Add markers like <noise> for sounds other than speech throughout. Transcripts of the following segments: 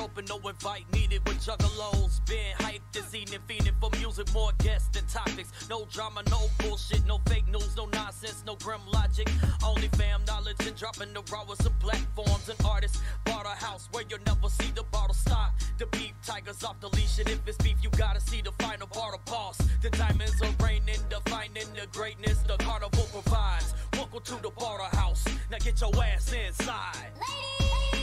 open, no invite needed with juggalos. Been hyped this evening, feeding for music, more guests than topics. No drama, no bullshit, no fake news, no nonsense, no grim logic. Only fam knowledge and dropping the raw with some platforms and artists. Bought a house where you'll never see the bottle stop. The beef tigers off the leash, and if it's beef, you gotta see the final bottle boss. The diamonds are raining, defining the greatness the carnival provides. Welcome to the Bartle House. Now get your ass inside. Ladies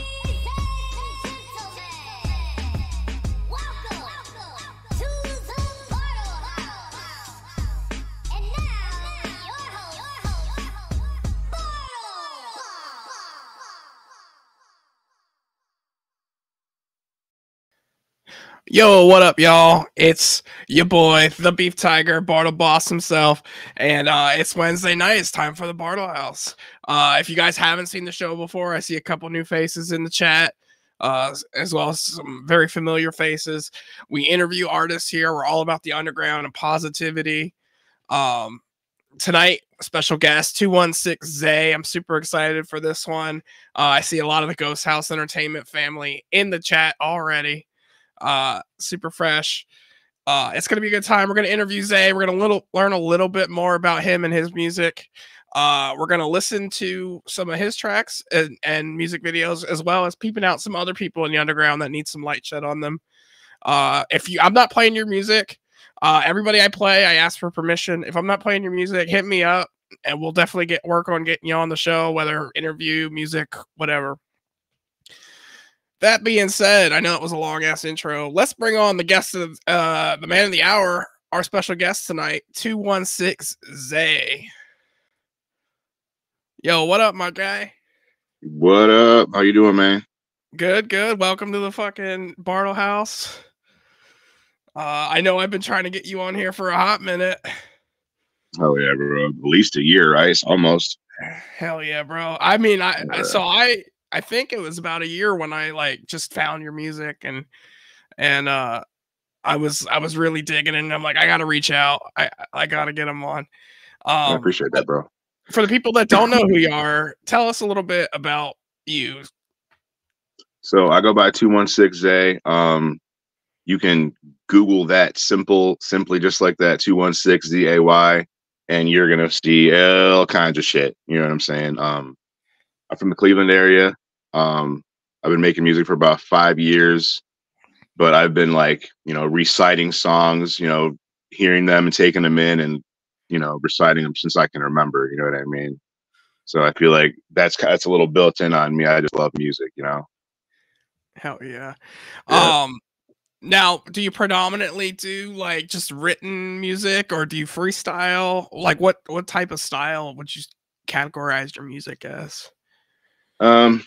Yo, what up, y'all? It's your boy, the Beef Tiger, Bartle Boss himself, and uh, it's Wednesday night. It's time for the Bartle House. Uh, if you guys haven't seen the show before, I see a couple new faces in the chat, uh, as well as some very familiar faces. We interview artists here. We're all about the underground and positivity. Um, tonight, special guest 216 Zay. I'm super excited for this one. Uh, I see a lot of the Ghost House Entertainment family in the chat already uh super fresh. Uh it's gonna be a good time. We're gonna interview zay. We're gonna little learn a little bit more about him and his music. Uh we're gonna listen to some of his tracks and, and music videos as well as peeping out some other people in the underground that need some light shed on them. Uh if you i'm not playing your music. Uh everybody i play i ask for permission. If i'm not playing your music hit me up and we'll definitely get work on getting you on the show whether interview music whatever that being said, I know it was a long ass intro. Let's bring on the guest of uh the man of the hour, our special guest tonight, 216 Zay. Yo, what up, my guy? What up? How you doing, man? Good, good. Welcome to the fucking Bartle House. Uh, I know I've been trying to get you on here for a hot minute. Oh yeah, bro. At least a year, right? Almost. Hell yeah, bro. I mean, I, I so I I think it was about a year when I like just found your music and and uh I was I was really digging it and I'm like I gotta reach out. I I gotta get him on. I Um appreciate that, bro. for the people that don't know who you are, tell us a little bit about you. So I go by two one six A. Um, you can Google that simple, simply just like that two one six Z A Y, and you're gonna see all kinds of shit. You know what I'm saying? Um, I'm from the Cleveland area. Um, I've been making music for about five years, but I've been like, you know, reciting songs, you know, hearing them and taking them in and, you know, reciting them since I can remember. You know what I mean? So I feel like that's that's a little built in on me. I just love music, you know. Hell yeah. Yeah. Um now do you predominantly do like just written music or do you freestyle? Like what what type of style would you categorize your music as? Um,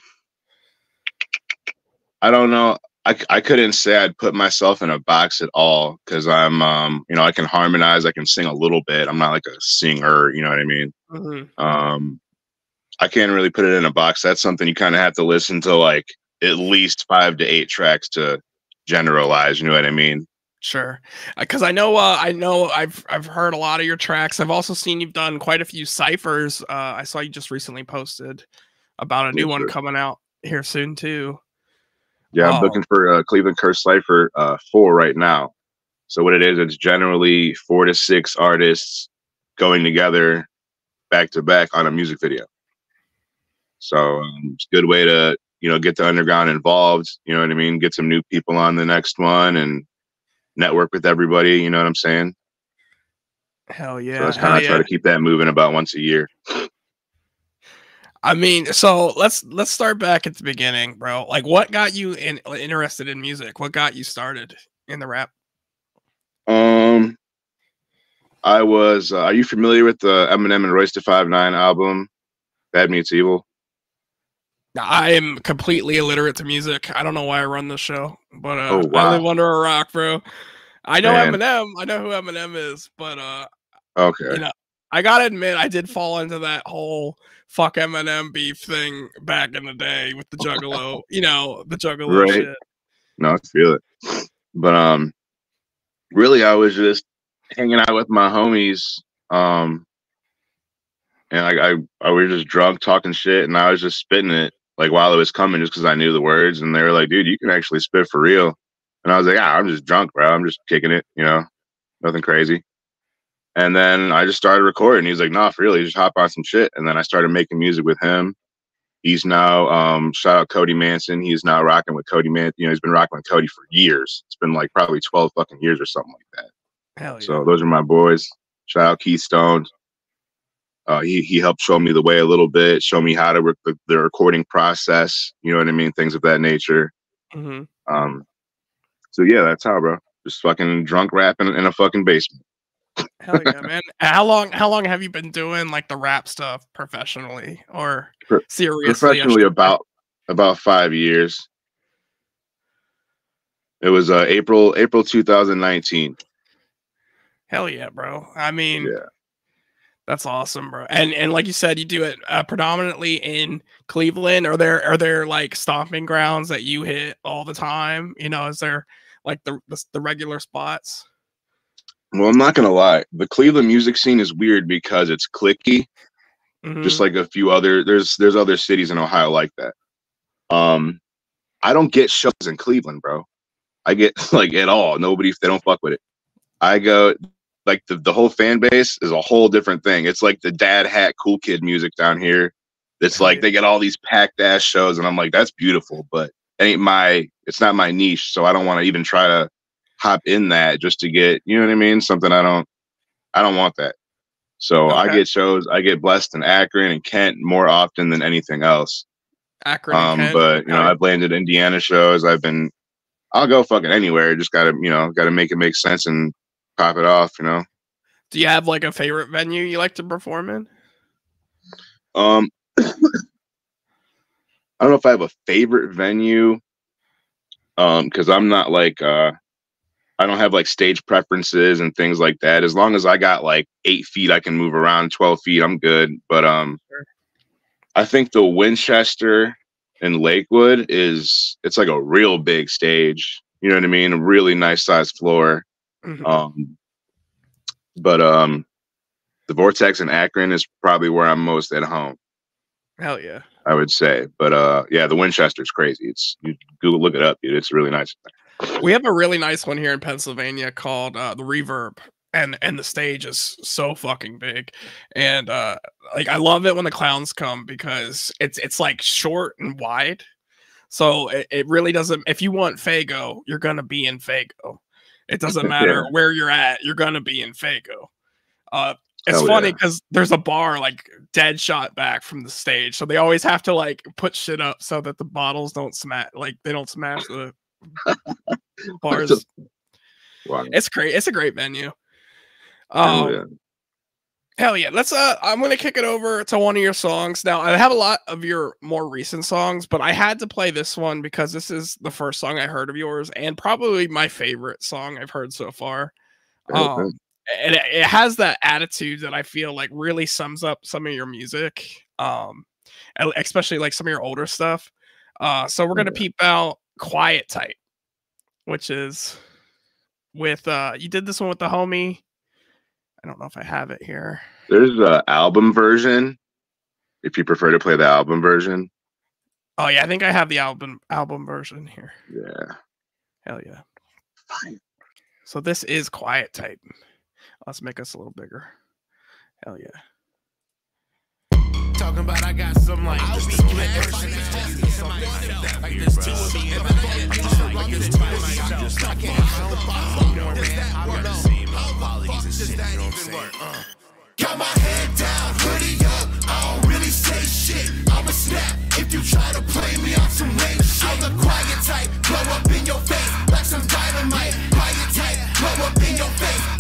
I don't know. I, I couldn't say I'd put myself in a box at all because I'm, um, you know, I can harmonize, I can sing a little bit. I'm not like a singer, you know what I mean? Mhm. Um, I can't really put it in a box. That's something you kind of have to listen to like at least five to eight tracks to generalize. You know what I mean? Sure, because I know uh, I know I've I've heard a lot of your tracks. I've also seen you've done quite a few ciphers. Uh, I saw you just recently posted about a new one coming out here soon too. Yeah, I'm Oh. looking for uh, Cleveland Curse Cipher uh, four right now. So what it is, it's generally four to six artists going together back to back on a music video. So um, it's a good way to you know get the underground involved. You know what I mean? Get some new people on the next one and network with everybody. You know what I'm saying? Hell so yeah! that's hell kind of yeah. try to keep that moving about once a year. I mean, so let's let's start back at the beginning, bro. Like, what got you in, interested in music? What got you started in the rap? Um, I was. Uh, are you familiar with the Eminem and Royce da Five Nine album, Bad Meets Evil? I am completely illiterate to music. I don't know why I run this show, but uh, Oh, I live under a rock, bro. I know Man. Eminem. I know who Eminem is, but uh, Okay. you know, I gotta admit, I did fall into that whole fuck Eminem beef thing back in the day with the <laughs> Juggalo. you know, the Juggalo Right. shit. No, I feel it. But um, really, I was just hanging out with my homies. Um, and I, I, I was just drunk talking shit, and I was just spitting it like while it was coming, just because I knew the words, and they were like, "Dude, you can actually spit for real." And I was like, "Ah, I'm just drunk, bro. I'm just kicking it, you know, nothing crazy." And then I just started recording. He's like, "Nah, for real, just hop on some shit." And then I started making music with him. He's now um, shout out Cody Manson. He's now rocking with Cody Man. You know, he's been rocking with Cody for years. It's been like probably twelve fucking years or something like that. Hell yeah. So those are my boys. Shout out Keith Stone. Uh, he he helped show me the way a little bit, show me how to work the, the recording process. You know what I mean? Things of that nature. Mhm. Um, so yeah, that's how, bro. Just fucking drunk rapping in a fucking basement. Hell yeah, man. How long how long have you been doing like the rap stuff professionally or Pro- seriously? Professionally, about about five years. It was uh, April April 2019. Hell yeah, bro. I mean, Yeah. that's awesome, bro. And and like you said, you do it uh, predominantly in Cleveland. Are there are there like stomping grounds that you hit all the time? You know, is there like the the, the regular spots? Well, I'm not gonna lie. The Cleveland music scene is weird because it's clicky. Mhm. just like a few other there's there's other cities in Ohio like that. Um I don't get shows in Cleveland, bro. I get <laughs> like at all. Nobody they don't fuck with it. I go like the, the whole fan base is a whole different thing. It's like the dad hat cool kid music down here. It's like they get all these packed ass shows and I'm like, that's beautiful, but it ain't my it's not my niche. So I don't want to even try to hop in that just to get, you know what I mean? Something I don't I don't want that. So I get shows. I get blessed in Akron and Kent more often than anything else. Akron. Um, Kent? but you know, I've landed Indiana shows. I've been, I'll go fucking anywhere. Just gotta, you know, gotta make it make sense and pop it off. You know. do you have like a favorite venue you like to perform in? Um, <coughs> I don't know if I have a favorite venue. Um, because I'm not like, uh, I don't have like stage preferences and things like that. As long as I got like eight feet, I can move around. Twelve feet, I'm good. But um, Sure. I think the Winchester in Lakewood is it's like a real big stage. You know what I mean? A really nice sized floor. Mhm. Um, but um, the Vortex in Akron is probably where I'm most at home. Hell yeah. I would say. But uh, yeah, the Winchester's crazy. It's you Google look it up, dude. It's really nice. We have a really nice one here in Pennsylvania called uh, the Reverb, and and the stage is so fucking big, and uh, like I love it when the clowns come because it's it's like short and wide, so it, it really doesn't. If you want Faygo, you're gonna be in Faygo. It <laughs> doesn't matter where you're at, you're gonna be in Faygo. Uh, it's Hell funny yeah. because there's a bar like dead shot back from the stage, so they always have to like put shit up so that the bottles don't smash, like they don't smash the <laughs> bars. Wow. It's great. It's a great venue. Hell Um, yeah. hell yeah. Let's uh I'm gonna kick it over to one of your songs. Now I have a lot of your more recent songs, but I had to play this one because this is the first song I heard of yours and probably my favorite song I've heard so far. Um and it, it has that attitude that I feel like really sums up some of your music. Um especially like some of your older stuff. Uh so we're gonna Yeah. peep out Quiet Type, which is with uh you did this one with the homie. I don't know if I have it here. There's a album version. If you prefer to play the album version, Oh yeah, I think I have the album album version here. yeah. Hell yeah. Fine. So this is quiet type. Let's make us a little bigger. Hell yeah. Talking about I got some like I'll be split everything like there's two of me in my head. I'm just like there's two of me. I'm just like I don't know, man. I don't know. Apologies and shit. You know what I'm saying? Got my head down, hoodie up. I don't really say shit. I'ma snap if you try to play me on some lame shit. I'm the quiet type, blow up in your face like some dynamite. Quiet type, blow up in your face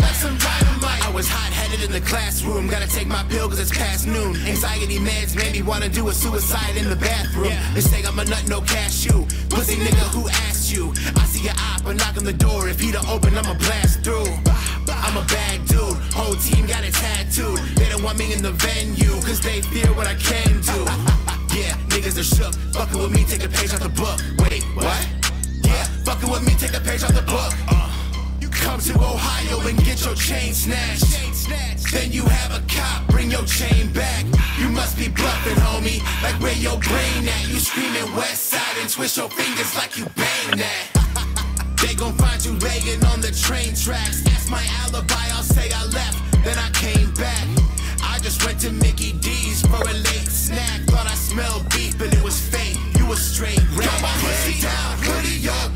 was hot headed in the classroom, gotta take my pill cause it's past noon. Anxiety meds made me wanna do a suicide in the bathroom. They say I'm a nut, no cashew. Pussy nigga who asked you. I see your eye, but knock on the door. If he don't open, I'ma blast through. I'm a bad dude, whole team got it tattooed. They don't want me in the venue, cause they fear what I can do. <laughs> Yeah, niggas are shook. Fuckin' with me, take a page off the book. Wait, what? Yeah, fuckin' with me, take a page off the book. Uh. Come to Ohio and get your chain snatched. Then you have a cop bring your chain back. You must be bluffing, homie. Like where your brain at? You screaming west side and twist your fingers like you bang that. They gon' find you laying on the train tracks. That's my alibi, I'll say I left, then I came back. I just went to Mickey D's for a late snack. Thought I smelled beef, but it was fake. You was straight red. Got my pussy down, hoodie up.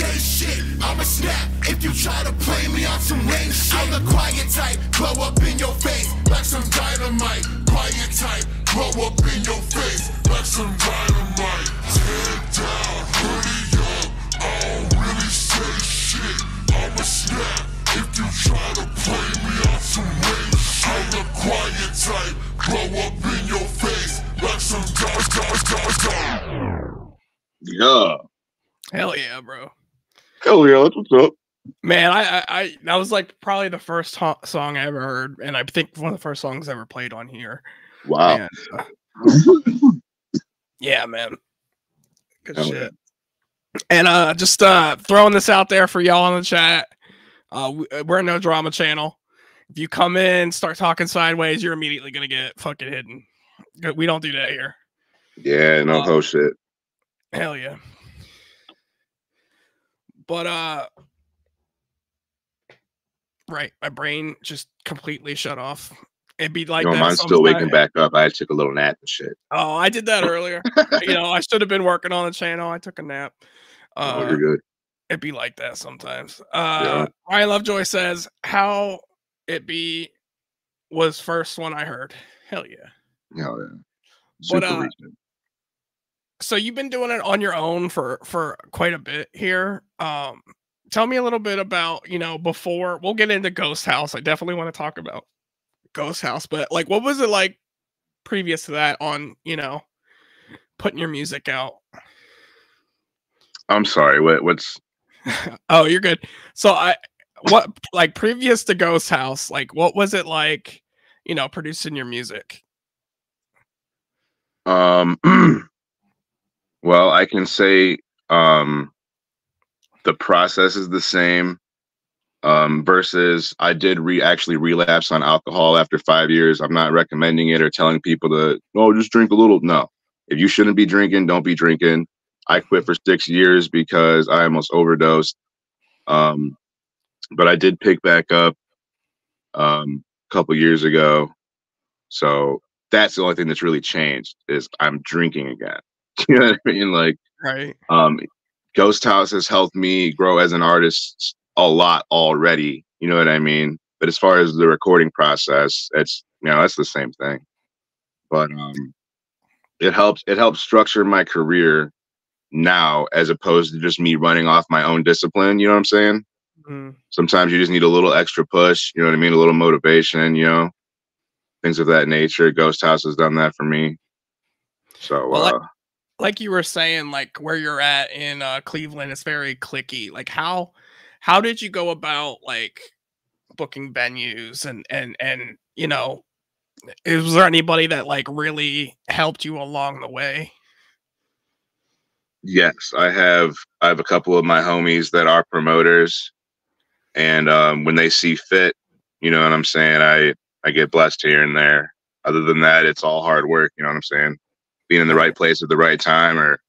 I don't really say shit. I'ma snap if you try to play me on some lame shit. I'm the quiet type, blow up in your face like some dynamite. Quiet type, blow up in your face like some dynamite. Head down, hoodie up. I don't really say shit. I'ma snap if you try to play me on some lame shit. I'm the quiet type, blow up in your face like some dynamite. Yeah. Hell yeah, bro. Hell yeah, that's what's up. Man, I, I, I that was like probably the first song I ever heard, and I think one of the first songs I ever played on here. Wow. And, uh, <laughs> yeah, man. Good Hell yeah. shit. And uh, just uh, throwing this out there for y'all in the chat. Uh, uh, we're a no drama channel. If you come in, start talking sideways, you're immediately gonna get fucking hidden. Good- We don't do that here. Yeah, no Uh, whole shit. Hell yeah. But uh right, my brain just completely shut off. It'd be like you know, mine's still waking back up. I took a little nap and shit. Oh, I did that earlier. <laughs> you know, I should have been working on the channel. I took a nap. oh, Uh, you're good. it'd be like that sometimes. Uh Ryan Lovejoy says how it be was first one I heard. Hell yeah. Hell yeah. But, uh, recent. So you've been doing it on your own for for quite a bit here. Um tell me a little bit about you know before we'll get into ghost house i definitely want to talk about ghost house but like what was it like previous to that on you know putting your music out? I'm sorry. What what's <laughs> oh you're good. So i what like previous to ghost house like what was it like you know producing your music? Um <clears throat> well, I can say um the process is the same. Um versus I did re actually relapse on alcohol after 5 years. I'm not recommending it or telling people to oh just drink a little. No. If you shouldn't be drinking, don't be drinking. I quit for 6 years because I almost overdosed. Um but I did pick back up um a couple years ago. So that's the only thing that's really changed is I'm drinking again. <laughs> you know what I mean? Like right um Ghost House has helped me grow as an artist a lot already. You know what I mean? But as far as the recording process, it's you know, it's the same thing. But um it helps it helps structure my career now as opposed to just me running off my own discipline, you know what I'm saying? Mm, sometimes you just need a little extra push you know what i mean a little motivation you know things of that nature ghost house has done that for me so Well, uh, like you were saying like where you're at in uh cleveland it's very clicky like how how did you go about like booking venues and and and you know is there anybody that like really helped you along the way? Yes i have i have a couple of my homies that are promoters and um when they see fit you know what i'm saying? I i get blessed here and there. Other than that it's all hard work you know what i'm saying being in the right place at the right time or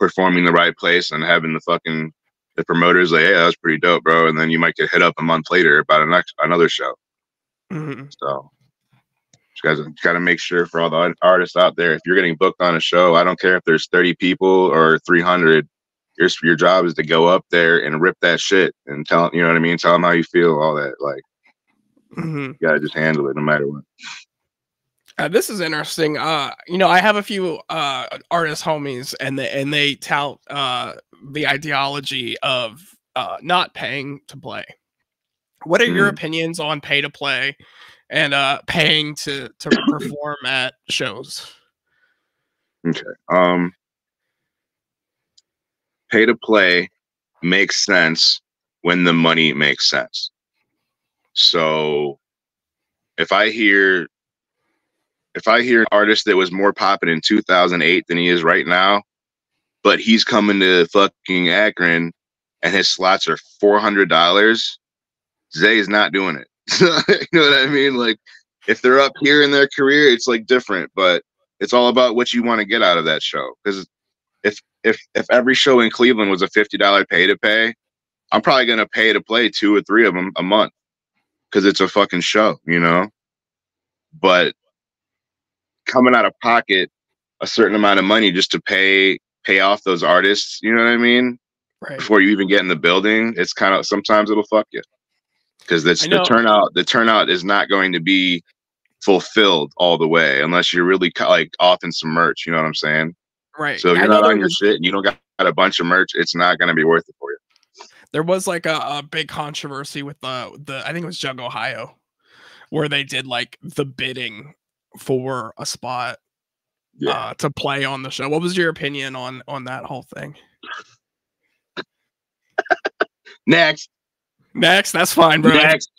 performing the right place and having the fucking the promoters like, hey, that was pretty dope, bro. And then you might get hit up a month later about a next another show. Mhm. So you guys got to make sure for all the artists out there, if you're getting booked on a show, I don't care if there's 30 people or 300. Your your job is to go up there and rip that shit and tell you know what I mean. Tell them how you feel, all that. Like Mhm. you gotta just handle it no matter what. Uh, this is interesting. Uh, you know, I have a few uh artist homies, and they and they tout uh the ideology of uh not paying to play. What are your Mm. opinions on pay to play and uh paying to to perform at shows? Okay. Um, pay to play makes sense when the money makes sense. So if I hear if I hear an artist that was more popping in 2008 than he is right now, but he's coming to fucking Akron and his slots are $400, Zay is not doing it. <laughs> you know what I mean? Like if they're up here in their career, it's like different, but it's all about what you want to get out of that show. Because if if if every show in Cleveland was a fifty dollar pay to pay, I'm probably gonna pay to play two or three of them a month because it's a fucking show, you know. But coming out of pocket a certain amount of money just to pay pay off those artists, you know what I mean? Right. Before you even get in the building, it's kind of sometimes it'll fuck you because that's the turnout. The turnout is not going to be fulfilled all the way unless you're really like off in some merch. You know what I'm saying? Right. So if you're not on your shit and you don't got, got a bunch of merch, it's not going to be worth it for you. there was like a, a big controversy with the the I think it was Jug Ohio, where they did like the bidding for a spot uh, to play on the show. What was your opinion on on that whole thing? <laughs> Next, Next, that's fine, bro. Next.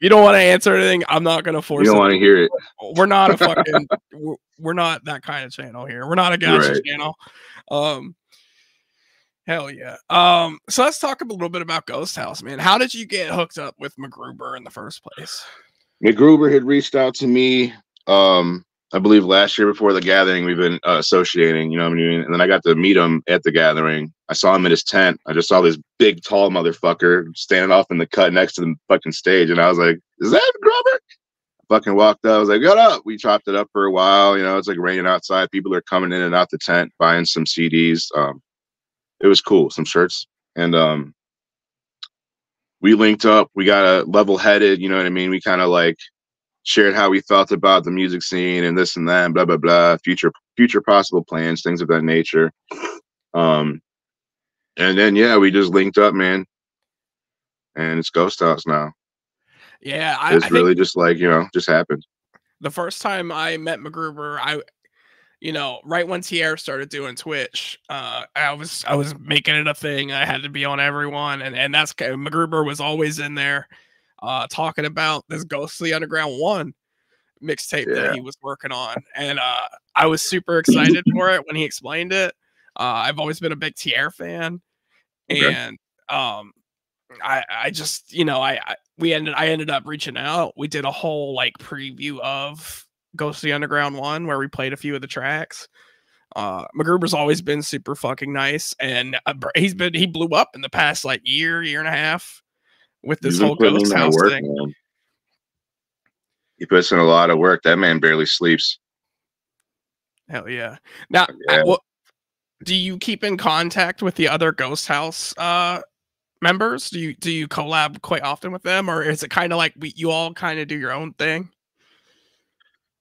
You don't want to answer anything. I'm not gonna force. You don't want to hear it. We're not a <laughs> fucking. we're- not that kind of channel here. We're not a gotcha Right. channel. Um. Hell yeah. Um. So let's talk a little bit about Ghost House, man. How did you get hooked up with MacGruber in the first place? McGruber had reached out to me. Um, I believe last year before the gathering, we've been uh, associating. You know what I mean? And then I got to meet him at the gathering. I saw him at his tent. I just saw this big, tall motherfucker standing off in the cut next to the fucking stage, and I was like, "Is that McGruber?" Fucking walked up. I was like, "Get up!" We chopped it up for a while. You know, it's like raining outside. People are coming in and out the tent, buying some CDs. Um, it was cool. Some shirts, and um, we linked up. We got a level headed. You know what I mean? We kind of like shared how we felt about the music scene and this and that, and blah blah blah, future future possible plans, things of that nature. Um, and then yeah, we just linked up, man, and it's Ghost House now. Yeah, I, I It's think really just like you know, just happened. the first time I met MacGruber, I, you know, right when Tierra started doing Twitch, uh, I was I was making it a thing. I had to be on everyone, and and that's MacGruber was always in there, uh, talking about this Ghostly Underground One mixtape Yeah. that he was working on, and uh, I was super excited for it when he explained it. Uh, I've always been a big Tierra fan, Okay. and um, I I just you know I, I we ended I ended up reaching out. We did a whole like preview of Ghostly Underground one where we played a few of the tracks. Uh, MacGruber's always been super fucking nice, and uh, he's been he blew up in the past like year year and a half with this whole ghost house work, thing. man. He puts in a lot of work. That man barely sleeps. Hell yeah! Now, Yeah. what do you keep in contact with the other Ghost House uh members? Do you do you collab quite often with them, or is it kind of like we you all kind of do your own thing?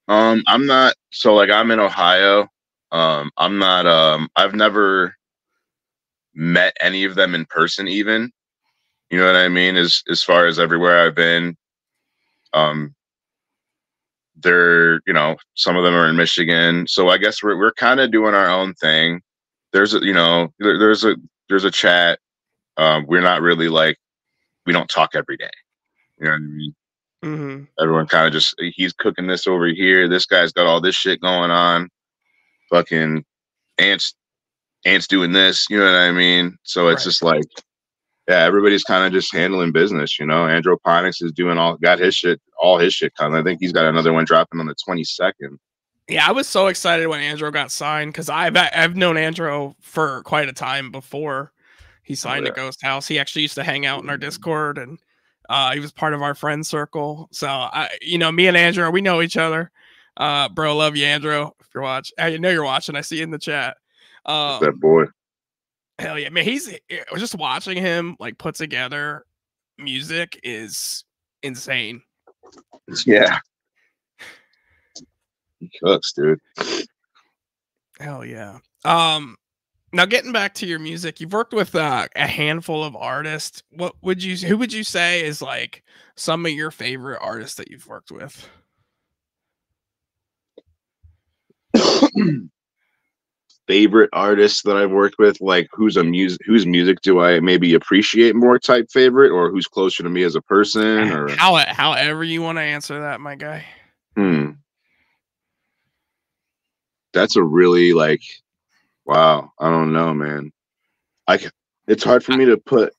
Um, I'm not so like I'm in Ohio. Um, I'm not um I've never met any of them in person even. You know what I mean? As as far as everywhere I've been. Um they're, you know, some of them are in Michigan. So I guess we're we're kind of doing our own thing. There's a you know, there, there's a there's a chat. Um, we're not really like we don't talk every day. You know what I mean? Mm-hmm. Everyone kind of just he's cooking this over here. This guy's got all this shit going on. Fucking ants, ants doing this. You know what I mean? So it's Right. just like, yeah, everybody's kind of just handling business. You know, Androponics is doing all got his shit, all his shit coming. I think he's got another one dropping on the twenty second. Yeah, I was so excited when Andro got signed because I've I've known Andro for quite a time before he signed yeah. to Ghost House. He actually used to hang out in our Discord and uh, he was part of our friend circle. So I, you know, me and Andro, we know each other. Uh, bro, love you, Andro. If you're watching, I know you're watching. I see you in the chat. Um, that boy. Hell yeah, man! He's eh, just watching him like put together music is insane. Yeah. He cooks, dude. Hell yeah. Um now getting back to your music, you've worked with uh, a handful of artists. What would you who would you say is like some of your favorite artists that you've worked with? <clears throat> favorite artists that I've worked with, like who's a music whose music do I maybe appreciate more type favorite or who's closer to me as a person or How however you want to answer that, my guy. hmm. That's a really like wow, I don't know, man. I c- it's hard for me to put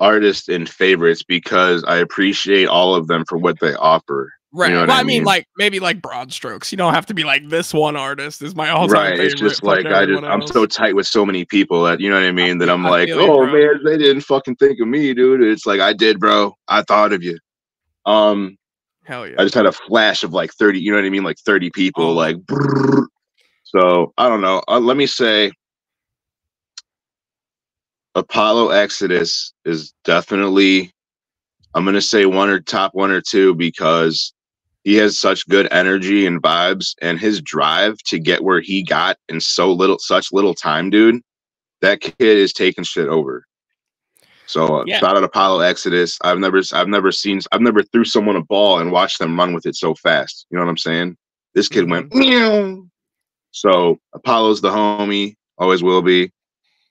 artists in favorites because I appreciate all of them for what they offer. Right. know well, I I mean, mean? like maybe like broad strokes. You don't have to be like this one artist is my all time right. favorite. It's just like I just I'm so tight with so many people that you know what I mean that I'm I like, oh man, they didn't fucking think of me, dude. It's like I did, bro. I thought of you. Um, hell yeah. I just had a flash of like 30, you know what I mean? Like 30 people, Oh. like brrr. so I don't know. Uh, let me say Apollo Exodus is definitely I'm gonna say one or top one or two because he has such good energy and vibes and his drive to get where he got in so little such little time, dude. That kid is taking shit over. So uh, Yeah. shout out Apollo Exodus. I've never I've never seen I've never threw someone a ball and watched them run with it so fast. You know what I'm saying? This kid went meow. So Apollo's the homie, always will be.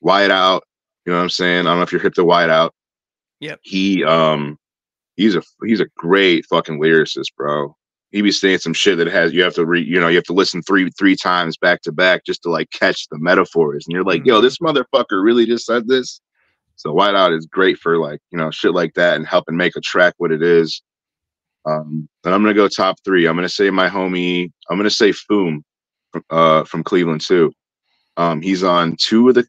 Wide out. You know what I'm saying? I don't know if you're hip to wide out. Yep. He um he's a he's a great fucking lyricist, bro. He be saying some shit that has you have to read, you know, you have to listen three three times back to back just to like catch the metaphors. And you're like, yo, this motherfucker really just said this. So Whiteout is great for like, you know, shit like that and helping make a track what it is. Um, and I'm gonna go top three. I'm gonna say my homie, I'm gonna say Foom from uh from Cleveland too. Um, he's on two of the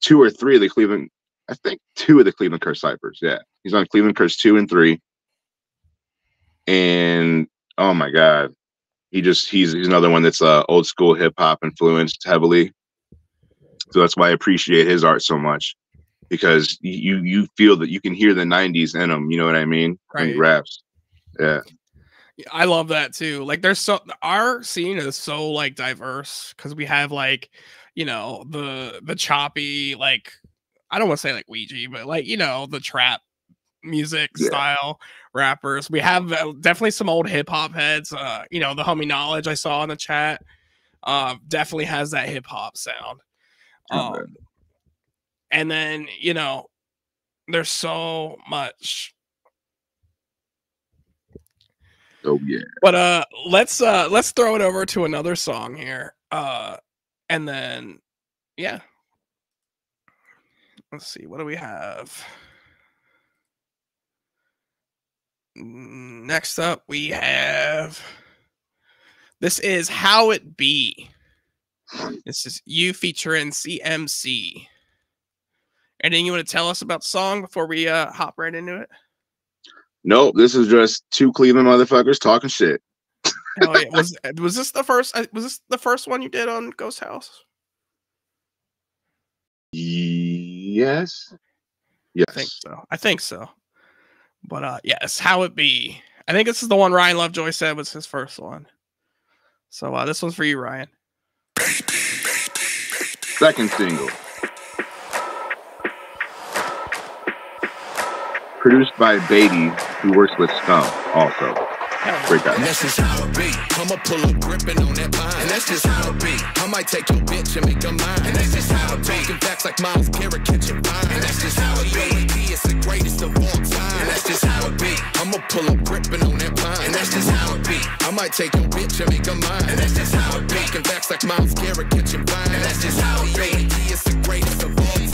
two or three of the Cleveland, I think two of the Cleveland Curse Cyphers. Yeah. He's on Cleveland Curse two and three. And oh my god, he just he's he's another one that's uh old school hip hop influenced heavily. So that's why I appreciate his art so much because you you feel that you can hear the 90s in him, you know what I mean? He raps. Yeah. I love that too. Like there's so our scene is so like diverse because we have like, you know, the the choppy, like I don't want to say like Ouija, but like, you know, the trap music Yeah. style rappers. We have uh, definitely some old hip hop heads. Uh, you know, the homie knowledge I saw in the chat uh definitely has that hip hop sound. Um and then, you know, there's so much Oh yeah. But uh let's uh let's throw it over to another song here. Uh and then yeah. Let's see, what do we have? Mm, Next up we have this is How It Be. This is you featuring CMC. Anything you want to tell us about the song before we uh hop right into it? Nope, this is just two Cleveland motherfuckers talking shit. Yeah. <laughs> Was was this the first uh, was this the first one you did on Ghost House? Yes. Yes. I think so. I think so. But uh yes, how it be. I think this is the one Ryan Lovejoy said was his first one. So uh this one's for you, Ryan. Second single. Produced by Beatty, who works with Scum also. Great And that's just how it be. I'ma pull up gripping on that pine. And that's just how it be. I might take your bitch and make her mine. And that's just how it be. Talking facts like Myles Garrett catching fine. And that's just how it be. Is the greatest of all time. And that's just how it be. I'ma pull up gripping on that pine. And that's just how it be. I might take your bitch and make her mine. And that's just how it be. Talking facts like Myles Garrett catching fine. And that's just how it be. Is the greatest of all time.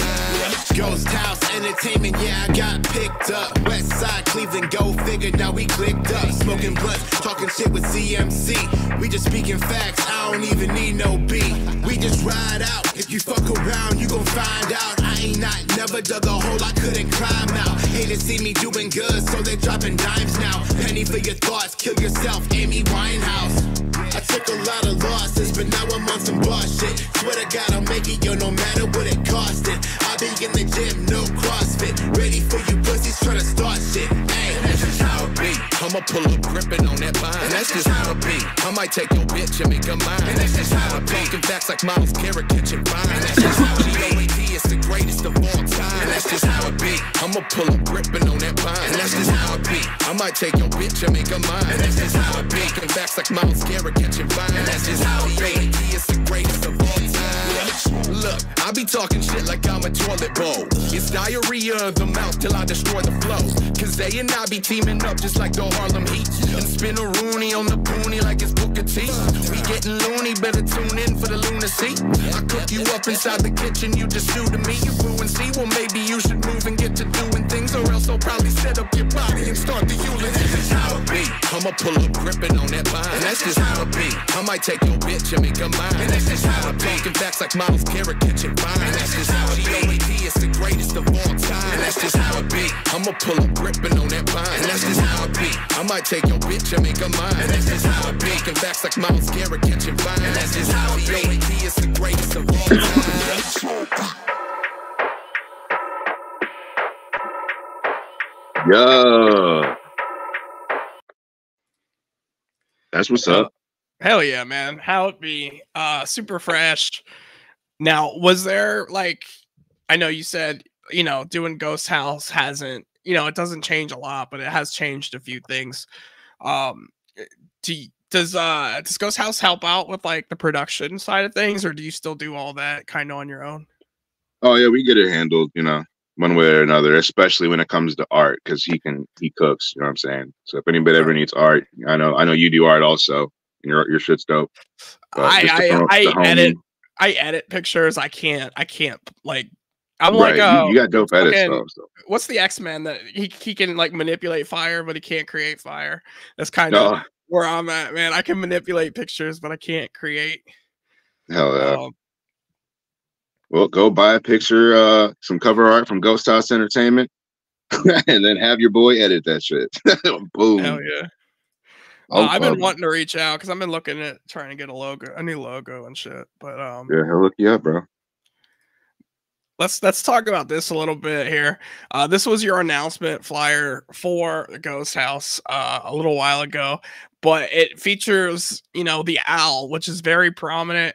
Ghost House Entertainment, yeah, I got picked up. West Side, Cleveland, go figure, now we clicked up. Smoking blunts, talking shit with CMC. We just speaking facts, I don't even need no beat. We just ride out. If you fuck around, you gon' find out. I ain't not never dug a hole I couldn't climb out. Haters see me doing good, so they dropping dimes now. Penny for your thoughts, kill yourself, Amy Winehouse. I took a lot of losses, but now I'm on some boss shit. Swear to God, I'll make it, yo, no matter what it cost it. I'll be in the gym, no CrossFit. Ready for you pussies tryna start shit. Hey, That's just how it be. I'ma pull up gripping on that vine. And that's just how it be. I might take your bitch and make her mine. And that's just how it be. Talking facts like Myles Garrett catching fine. And that's just how it be. Greatest of all time. And that's just how it be. I'ma pull up gripping on that vine. And that's just how it be. I might take your bitch and make her mine. And that's just how it be. Talking facts like Myles Garrett catching fine. And that's just how it be. OAP is the greatest of all time. Look, I be talking shit like I'm a toilet bowl. It's diarrhea of the mouth till I destroy the flow. Cause they and I be teaming up just like the Harlem Heat. And spin a Rooney on the pony like it's Booker T. We getting loony, better tune in for the lunacy. I cook you up inside the kitchen, you just sue to me. You boo and see, well maybe you should move and get to doing things. I'll probably set up your body and start the eulogy. That's just how it be. I'ma pull up gripping on that vine. And that's just how it be. I might take your bitch and make her mine. And that's just how it be. Talking facts like Myles Garrett catching fine. And that's just how it be. G.O.A.T. is the greatest of all time. And that's just how it be. I'ma pull up gripping on that vine. And that's just how it be. I might take your bitch and make her mine. And that's just how it be. Talking facts like Myles Garrett catching fine. And that's just how it be. G.O.A.T. is the greatest of all time. Yeah. That's what's up. Hell yeah, man. How it be? Uh super fresh. Now, was there like I know you said, you know, doing Ghost House hasn't, you know, it doesn't change a lot, but it has changed a few things. Um do does uh does Ghost House help out with like the production side of things or do you still do all that kind of on your own? Oh yeah, we get it handled, you know, one way or another, especially when it comes to art, because he can he cooks, you know what I'm saying? So if anybody ever needs art, I know I know you do art also. and Your your shit's dope. But I I, I edit I edit pictures. I can't I can't like I'm right, like uh you, you got dope edits fucking- though. So. what's the X-Men that he he can like manipulate fire, but he can't create fire. That's kind of No, where I'm at, man. I can manipulate pictures, but I can't create. hell yeah. Um, Well, go buy a picture, uh, some cover art from Ghost House Entertainment, <laughs> and then have your boy edit that shit. <laughs> Boom. hell yeah. Oh, Uh, I've been um, wanting to reach out because I've been looking at trying to get a logo, a new logo and shit. But um, Yeah, he'll look you up, bro. let's let's talk about this a little bit here. Uh, this was your announcement flyer for the Ghost House uh, a little while ago, but it features you know the owl, which is very prominent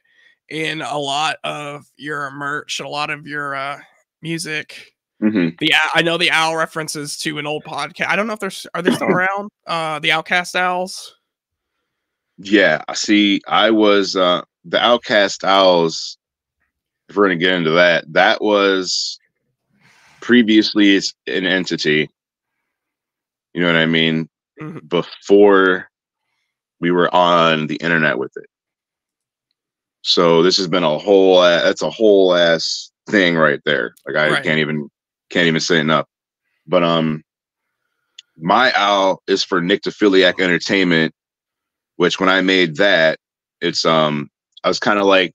in a lot of your merch, a lot of your uh, music. hmm The I know the owl references to an old podcast. I don't know if there's are they still <clears throat> around? Uh, the Outcast Owls. Yeah, I see. I was uh, the Outcast Owls. If we're gonna get into that, that was previously it's an entity. You know what I mean? Mhm. Before we were on the internet with it. So this has been a whole. a- That's a whole ass thing right there. Like I Right. can't even can't even say enough. But um, my owl is for Nyctophiliac Entertainment, which when I made that, it's um, I was kind of like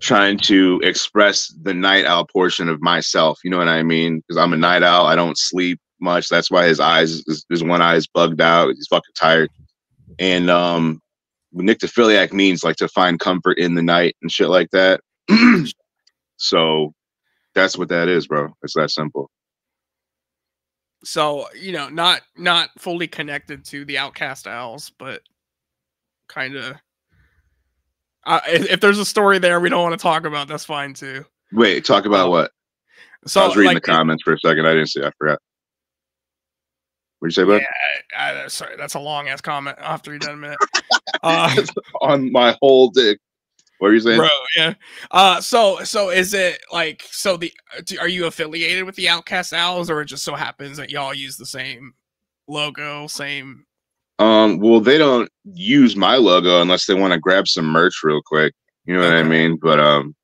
trying to express the night owl portion of myself. You know what I mean? Because I'm a night owl. I don't sleep much. That's why his eyes, his, his one eye is bugged out. He's fucking tired. And um, nyctophiliac means like to find comfort in the night and shit like that. <clears throat> so that's what that is, bro. It's that simple. So you know, not not fully connected to the Outcast Owls, but kind of. Uh, if, if there's a story there we don't want to talk about, that's fine too. Wait, talk about Oh, what? So I was reading like, the comments for a second. I didn't see. I forgot. What'd you say, bud? Yeah, I, I- sorry, that's a long ass comment. I'll have to read that in a minute. <laughs> Uh, On my whole dick. What are you saying? bro, yeah. Uh, so so is it like so the uh, are you affiliated with the Outcast Owls, or it just so happens that y'all use the same logo, same? Um, well, they don't use my logo unless they want to grab some merch real quick. You know what I mean? But um,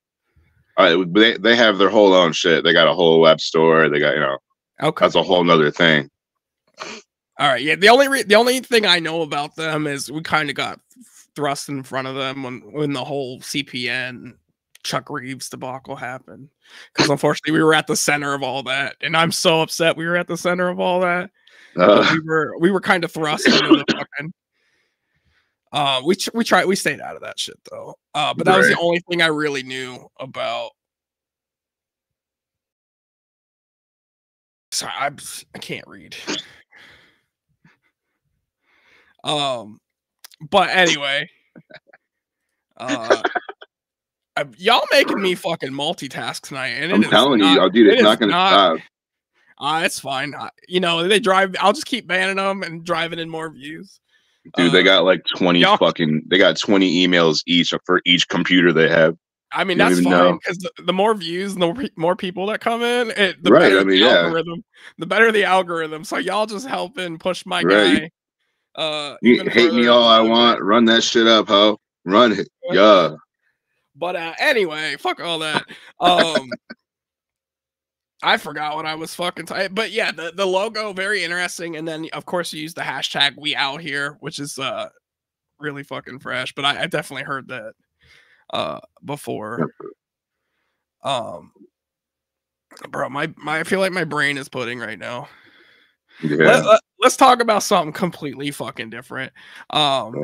I, they they have their whole own shit. They got a whole web store. They got you know Okay. that's a whole nother thing. All right. Yeah. The only re- the only thing I know about them is we kind of got thrust in front of them when when the whole CPN Chuck Reeves debacle happened. Because unfortunately, we were at the center of all that, and I'm so upset we were at the center of all that. Uh, we were we were kind of thrust into the fucking. <laughs> Uh, we we tried we stayed out of that shit though. Uh, but that was the only thing I really knew about. Sorry, I I can't read. Um, but anyway, <laughs> uh, y'all making me fucking multitask tonight, and it I'm telling not- you, dude, it's is not gonna stop. Uh, it's fine. I, you know, they drive. I'll just keep banning them and driving in more views. Dude, they uh, got like 20 fucking. They got 20 emails each for each computer they have. I mean, You that's fine because the, the more views and the more people that come in, it, the Right, better I mean, the yeah. algorithm. The better the algorithm. So y'all just helping push my Right. guy. Uh, You hate me all I want. Run that shit up, ho. Run it. Yeah. But uh, anyway, fuck all that. Um, <laughs> I forgot what I was fucking type, but yeah, the, the logo very interesting, and then of course you use the hashtag we out here, which is uh really fucking fresh. But I, I definitely heard that uh before. Um, bro, my my I feel like my brain is pudding right now. Yeah. Let, let, us talk about something completely fucking different. Um,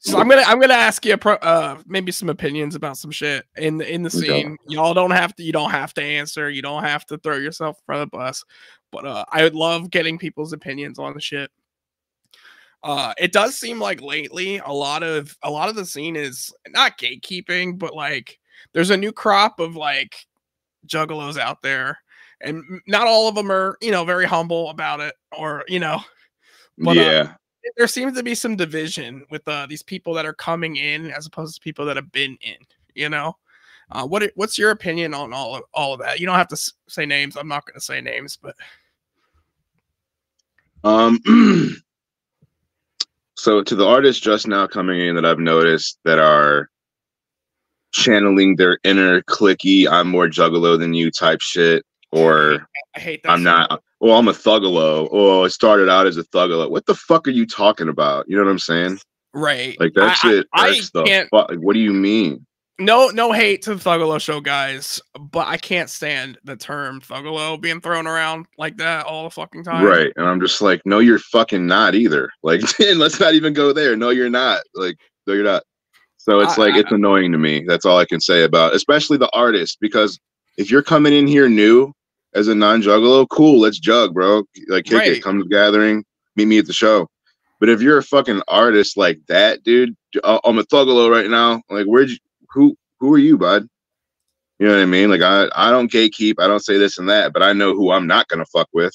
so I'm gonna I'm gonna ask you a pro, uh maybe some opinions about some shit in the in the scene. Y'all don't have to you don't have to answer. You don't have to throw yourself in front of the bus. But uh I would love getting people's opinions on the shit. Uh it does seem like lately a lot of a lot of the scene is not gatekeeping, but like there's a new crop of like juggalos out there. And not all of them are, you know, very humble about it, or you know, but, uh, yeah. there seems to be some division with uh, these people that are coming in as opposed to people that have been in. You know, uh, what what's your opinion on all of all of that? You don't have to say names. I'm not going to say names, but Um, <clears throat> so to the artists just now coming in that I've noticed that are channeling their inner clicky, I'm more juggalo than you type shit, or I hate that. I'm shit. not. Oh, I'm a thuggalo. Oh, it started out as a thuggalo. What the fuck are you talking about? You know what I'm saying? right. Like that I- I- shit. I, can't. fuck. What do you mean? No, no hate to the Thuggalo show guys, but I can't stand the term Thuggalo being thrown around like that all the fucking time. Right. And I'm just like, no, you're fucking not either. Like, <laughs> and let's not even go there. No, you're not. Like, no, you're not. So it's I- like I- it's annoying to me. That's all I can say about, especially the artist, because if you're coming in here new as a non-juggalo, cool, let's jug, bro. Like, kick Right. it, come to the gathering, meet me at the show. But if you're a fucking artist like that, dude, uh, I'm a thuggalo right now. Like, where'd you? Who? Who are you, bud? You know what I mean? Like, I I don't gatekeep. I don't say this and that, but I know who I'm not gonna fuck with.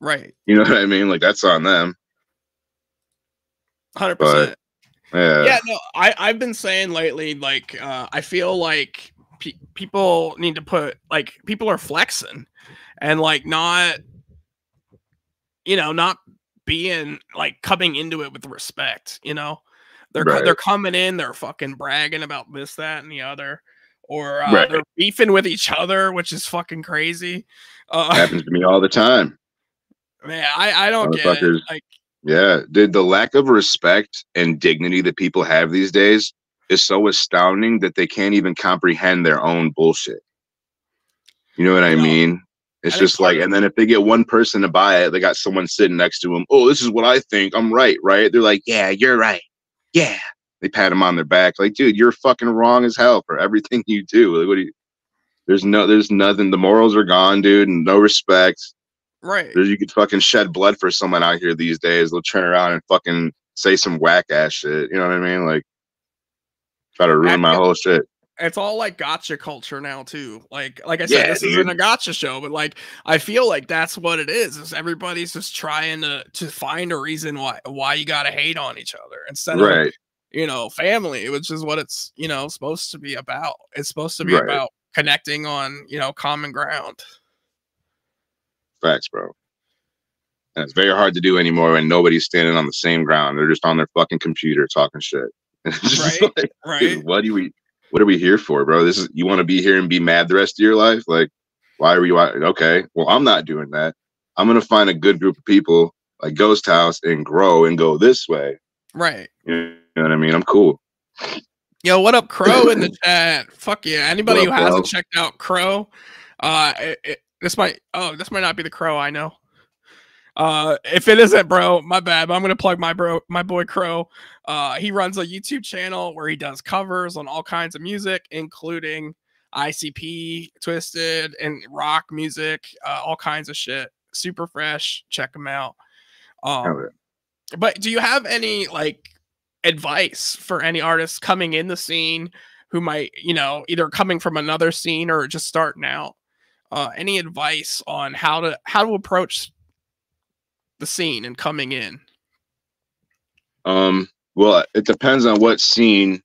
Right. You know what I mean? Like, that's on them. Hundred percent. Yeah. yeah no i i've been saying lately like uh i feel like pe- people need to put like people are flexing and like not you know not being like coming into it with respect you know they're Right. they're coming in they're fucking bragging about this that and the other or uh, Right. they're beefing with each other which is fucking crazy uh <laughs> happens to me all the time. man i i don't get it. Like Yeah, dude, the lack of respect and dignity that people have these days is so astounding that they can't even comprehend their own bullshit. You know what I No. mean? It's just like, and then if they get one person to buy it, they got someone sitting next to them. Oh, this is what I think. I'm right, right? They're like, yeah, you're right. Yeah. They pat them on their back, like, dude, you're fucking wrong as hell for everything <laughs> you do. Like, what do you? There's no, there's nothing. The morals are gone, dude, and no respect. right There's, you could fucking shed blood for someone out here these days. They'll turn around and fucking say some whack ass shit. You know what I mean? Like, try to ruin my feel- whole shit. It's all like gotcha culture now too. Like like I said, Yeah, this dude. isn't a gotcha show, but like I feel like that's what it is. Is everybody's just trying to to find a reason why why you gotta hate on each other instead of Right. you know family, which is what it's you know supposed to be about. It's supposed to be Right. about connecting on you know common ground. Facts, bro. And it's very hard to do anymore when nobody's standing on the same ground. They're just on their fucking computer talking shit. <laughs> Right, like, Right? dude, what do we? What are we here for, bro? This is you want to be here and be mad the rest of your life? Like, why are you? Okay, well, I'm not doing that. I'm gonna find a good group of people like Ghost House and grow and go this way. Right. You know what I mean? I'm cool. Yo, what up, Crow in the <laughs> chat? Fuck yeah! Anybody What who hasn't bro? checked out Crow, uh, it, it- this might oh this might not be the Crow I know. Uh, if it isn't, bro, my bad. But I'm gonna plug my bro, my boy Crow. Uh, he runs a YouTube channel where he does covers on all kinds of music, including ICP, Twiztid, and rock music, uh, all kinds of shit. Super fresh. Check him out. Um, but do you have any like advice for any artists coming in the scene who might, you know, either coming from another scene or just starting out? Uh, any advice on how to how to approach the scene and coming in? Um, well, it depends on what scene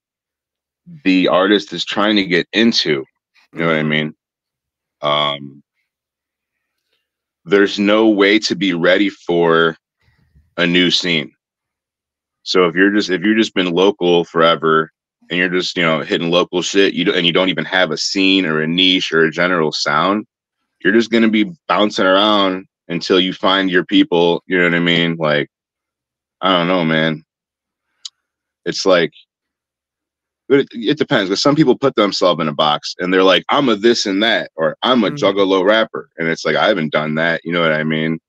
the artist is trying to get into. You know what I mean? Um, there's no way to be ready for a new scene. So if you're just if you're just been local forever and you're just you know hitting local shit, you don't, and you don't even have a scene or a niche or a general sound, you're just gonna be bouncing around until you find your people. You know what I mean? Like, I don't know, man. It's like but it, it depends because some people put themselves in a box and they're like, I'm a this and that, or I'm a Mhm. juggalo rapper. And it's like, I haven't done that. You know what I mean?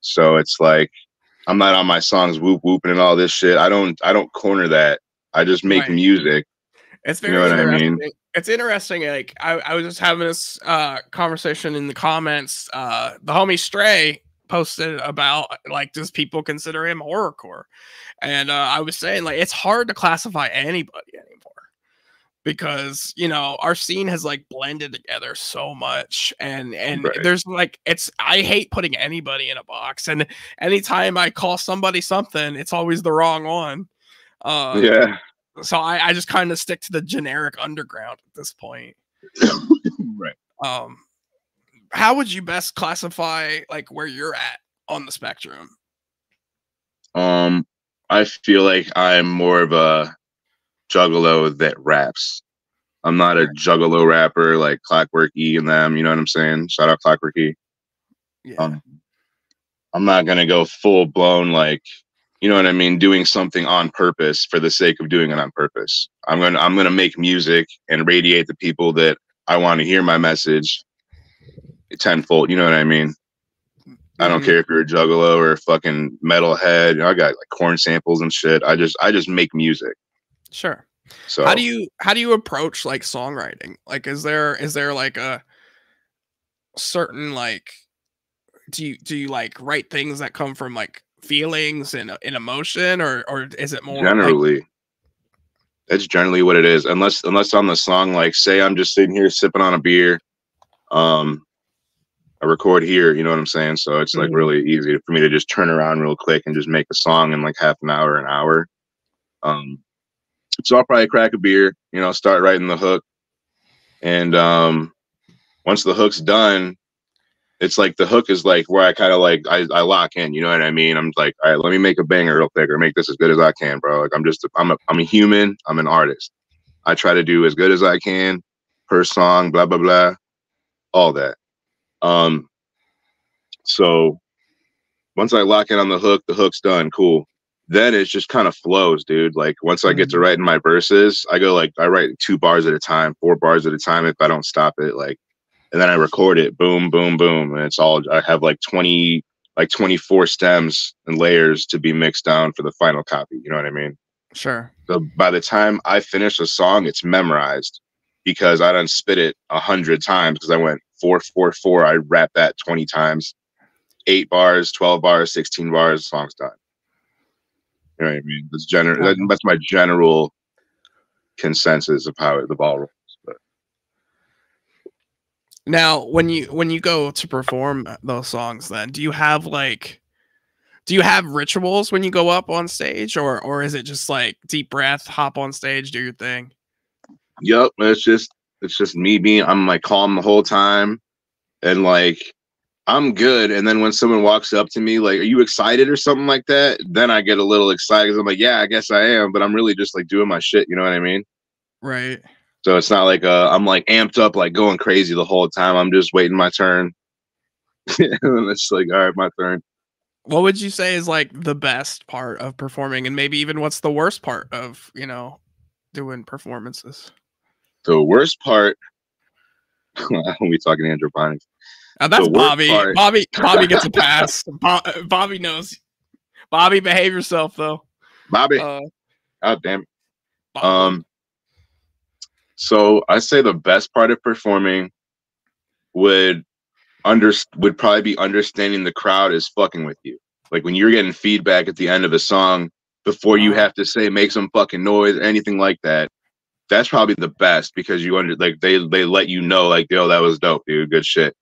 So it's like, I'm not on my songs whoop whooping and all this shit. I don't, I don't corner that. I just make Right. music. It's You know what I mean? It's interesting. Like I, I was just having this uh, conversation in the comments. Uh, the homie Stray posted about like does people consider him horrorcore, and uh, I was saying like it's hard to classify anybody anymore because you know our scene has like blended together so much and and Right. there's like it's i hate putting anybody in a box and anytime i call somebody something it's always the wrong one uh yeah. So I, I just kind of stick to the generic underground at this point. <coughs> right. Um, how would you best classify like where you're at on the spectrum? Um, I feel like I'm more of a juggalo that raps. I'm not a juggalo rapper like Clockwork E and them. You know what I'm saying? Shout out Clockwork E. Yeah, Um, I'm not gonna go full blown like, you know what I mean, doing something on purpose for the sake of doing it on purpose. I'm gonna I'm gonna make music and radiate the people that I want to hear my message tenfold. You know what I mean? I don't Mhm. care if you're a juggalo or a fucking metalhead. You know, I got like Korn samples and shit. I just I just make music. Sure. So How do you how do you approach like songwriting? Like, is there is there like a certain like do you do you like write things that come from like feelings and and emotion or or is it more like- generally. That's generally what it is unless unless on the song like say i'm just sitting here sipping on a beer um i record here you know what i'm saying? So it's like Mhm. really easy for me to just turn around real quick and just make a song in like half an hour an hour. Um so i'll probably crack a beer you know start writing the hook. And um once the hook's done it's like the hook is like where I kind of like I, I lock in, you know what I mean? I'm like, all right, let me make a banger real quick or make this as good as I can, bro. Like I'm just I'm a I'm a human, I'm an artist. I try to do as good as I can per song, blah blah blah, all that. Um so once I lock in on the hook, the hook's done, cool. Then it just kind of flows, dude. Like once I get to writing my verses, I go like I write two bars at a time, four bars at a time if I don't stop it. Like and then I record it, boom, boom, boom, and it's all. I have like twenty, like twenty four stems and layers to be mixed down for the final copy. You know what I mean? sure So by the time I finish a song, it's memorized because I done spit it a hundred times because I went four, four, four. I rap that twenty times, eight bars, twelve bars, sixteen bars. Song's done. You know what I mean? That's general. That, that's my general consensus of how the ball Now, when you when you go to perform those songs, then do you have like, do you have rituals when you go up on stage, or or is it just like deep breath, hop on stage, do your thing? Yep, it's just it's just me being I'm like calm the whole time and like I'm good. And then when someone walks up to me, like, are you excited or something like that? Then I get a little excited 'cause I'm like, yeah, I guess I am, but I'm really just like doing my shit, you know what I mean? Right. So it's not like uh I'm like amped up, like going crazy the whole time. I'm just waiting my turn. and <laughs> it's like, all right, my turn. What would you say is like the best part of performing, and maybe even what's the worst part of you know doing performances? The worst part <laughs> we talking androponics. Uh, that's Bobby. part- Bobby. Bobby gets a <laughs> pass. Bo- Bobby knows. Bobby, behave yourself though. Bobby, Uh, god damn it. Bobby. Um, so I say the best part of performing would under would probably be understanding the crowd is fucking with you. Like when you're getting feedback at the end of a song before you Uh-huh. have to say make some fucking noise or anything like that. That's probably the best because you under like they they let you know like yo that was dope dude good shit.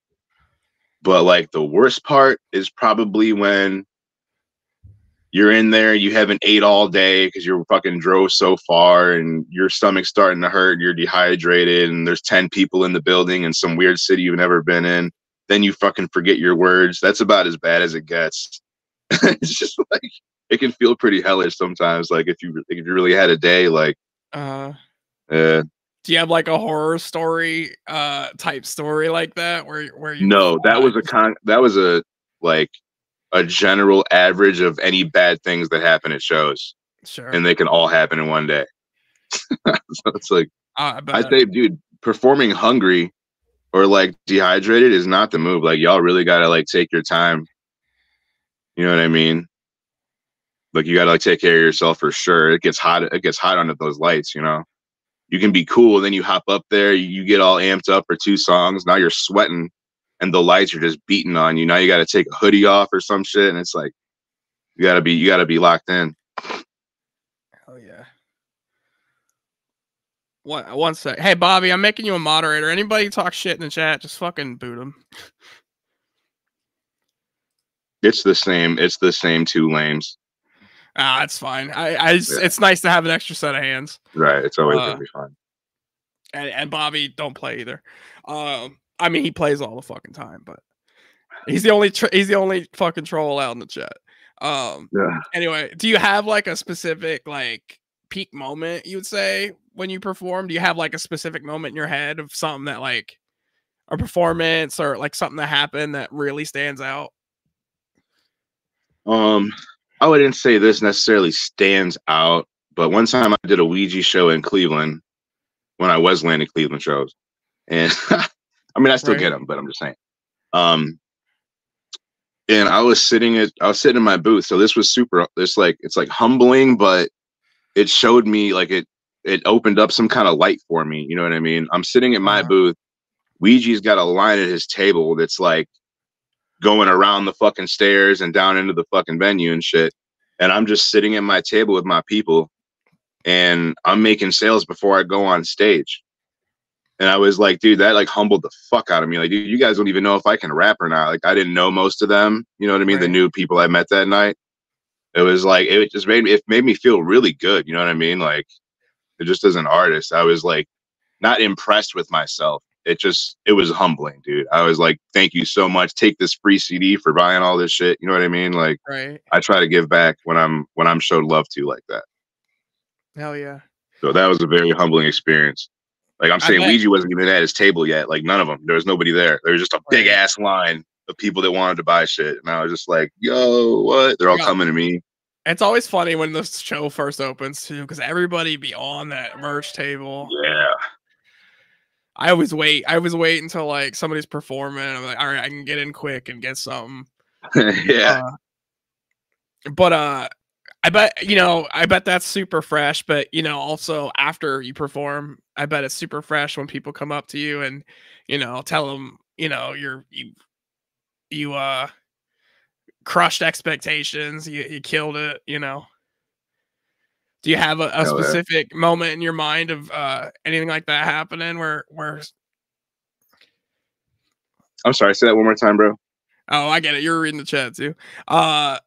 But like the worst part is probably when you're in there, you haven't ate all day because you're fucking drove so far and your stomach's starting to hurt, you're dehydrated, and there's 10 people in the building in some weird city you've never been in. Then you fucking forget your words. That's about as bad as it gets. <laughs> it's just like it can feel pretty hellish sometimes. Like if you if you really had a day, like uh, uh Do you have like a horror story uh type story like that where where you No, that was a con. That was a like a general average of any bad things that happen at shows, sure. and they can all happen in one day. <laughs> so it's like Uh, I say, dude, performing hungry or like dehydrated is not the move. Like y'all really gotta like take your time. You know what I mean? Like you gotta like take care of yourself for sure. It gets hot. It gets hot under those lights. You know. You can be cool, then you hop up there. You get all amped up for two songs. Now you're sweating, and the lights are just beating on you. Now you got to take a hoodie off or some shit, and it's like you gotta be you gotta be locked in. Hell yeah. One one sec. Hey Bobby, I'm making you a moderator. Anybody talk shit in the chat, just fucking boot them. It's the same. It's the same two lanes. Ah, it's fine. I, I Yeah. it's nice to have an extra set of hands. Right. It's always Uh, gonna be fun. And, and Bobby don't play either. Um, I mean he plays all the fucking time, but he's the only tr- he's the only fucking troll out in the chat. Um, Yeah. anyway, do you have like a specific like peak moment you would say when you perform? Do you have like a specific moment in your head of something that like a performance or like something that happened that really stands out? Um, I wouldn't say this necessarily stands out, but one time I did a Ouija show in Cleveland when I was landing Cleveland shows, and <laughs> I mean I still get them, but I'm just saying. Um, and I was sitting at I was sitting in my booth, so this was super. It's like it's like humbling, but it showed me like it it opened up some kind of light for me. You know what I mean? I'm sitting at my Uh-huh. booth. Ouija's got a line at his table that's like going around the fucking stairs and down into the fucking venue and shit. And I'm just sitting at my table with my people and I'm making sales before I go on stage. And I was like, dude, that like humbled the fuck out of me. Like, dude, you guys don't even know if I can rap or not. Like, I didn't know most of them. You know what I mean? The new people I met that night. It was like it just made me it made me feel really good. You know what I mean? Like it just as an artist, I was like not impressed with myself. It just it was humbling, dude. I was like, thank you so much. Take this free CD for buying all this shit. You know what I mean? Like Right. I try to give back when I'm when I'm showed love to like that. Hell yeah. So that was a very humbling experience. Like I'm saying. Ouija wasn't even at his table yet. Like none of them. There was nobody there. There was just a big Right. ass line of people that wanted to buy shit, and I was just like, "Yo, what?" They're all Yeah. coming to me. It's always funny when the show first opens too, because everybody be on that merch table. Yeah, I always wait. I always wait until like somebody's performing. I'm like, all right, I can get in quick and get something. <laughs> yeah. Uh, but uh I bet you know, I bet that's super fresh, but you know, also after you perform, I bet it's super fresh when people come up to you and you know, tell them, you know, you're you you uh crushed expectations, you you killed it, you know. Do you have a, a specific moment in your mind of uh anything like that happening where where I'm sorry. Say that one more time, bro. Oh, I get it. You're reading the chat too. Uh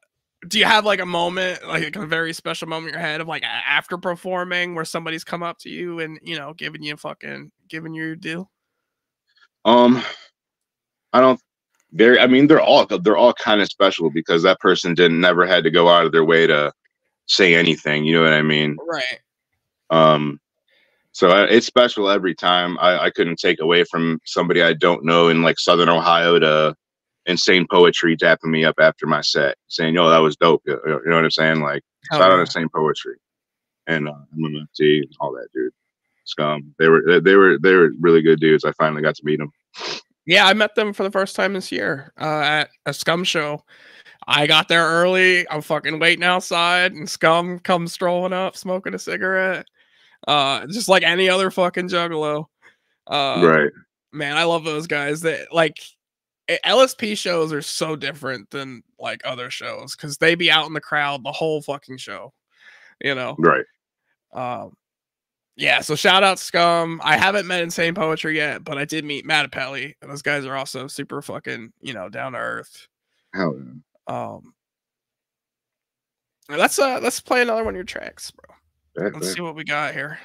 do you have like a moment, like a very special moment in your head of like after performing where somebody's come up to you and you know giving you a fucking giving you your deal? Um, I don't very. I mean, they're all they're all kind of special because that person didn't never had to go out of their way to say anything. You know what I mean? Right. Um, so I, it's special every time. I, I couldn't take away from somebody I don't know in like Southern Ohio to insane poetry tapping me up after my set saying, "Yo, that was dope." You know what I'm saying? Like Hell shout out Oh, yeah. insane poetry and uh, MMFT and all that, dude. Scum. They were they were they were really good dudes. I finally got to meet them. Yeah, I met them for the first time this year uh, at a Scum show. I got there early. I'm fucking waiting outside, and Scum comes strolling up, smoking a cigarette, uh, just like any other fucking juggalo. Uh, right. man, I love those guys. That like LSP shows are so different than like other shows because they be out in the crowd the whole fucking show. You know. Right. Um, yeah. So shout out Scum. I haven't met Insane Poetry yet, but I did meet Mattapelli, and those guys are also super fucking you know down to earth. Hell yeah. Um, let's uh let's play another one of your tracks, bro. Let's see what we got here.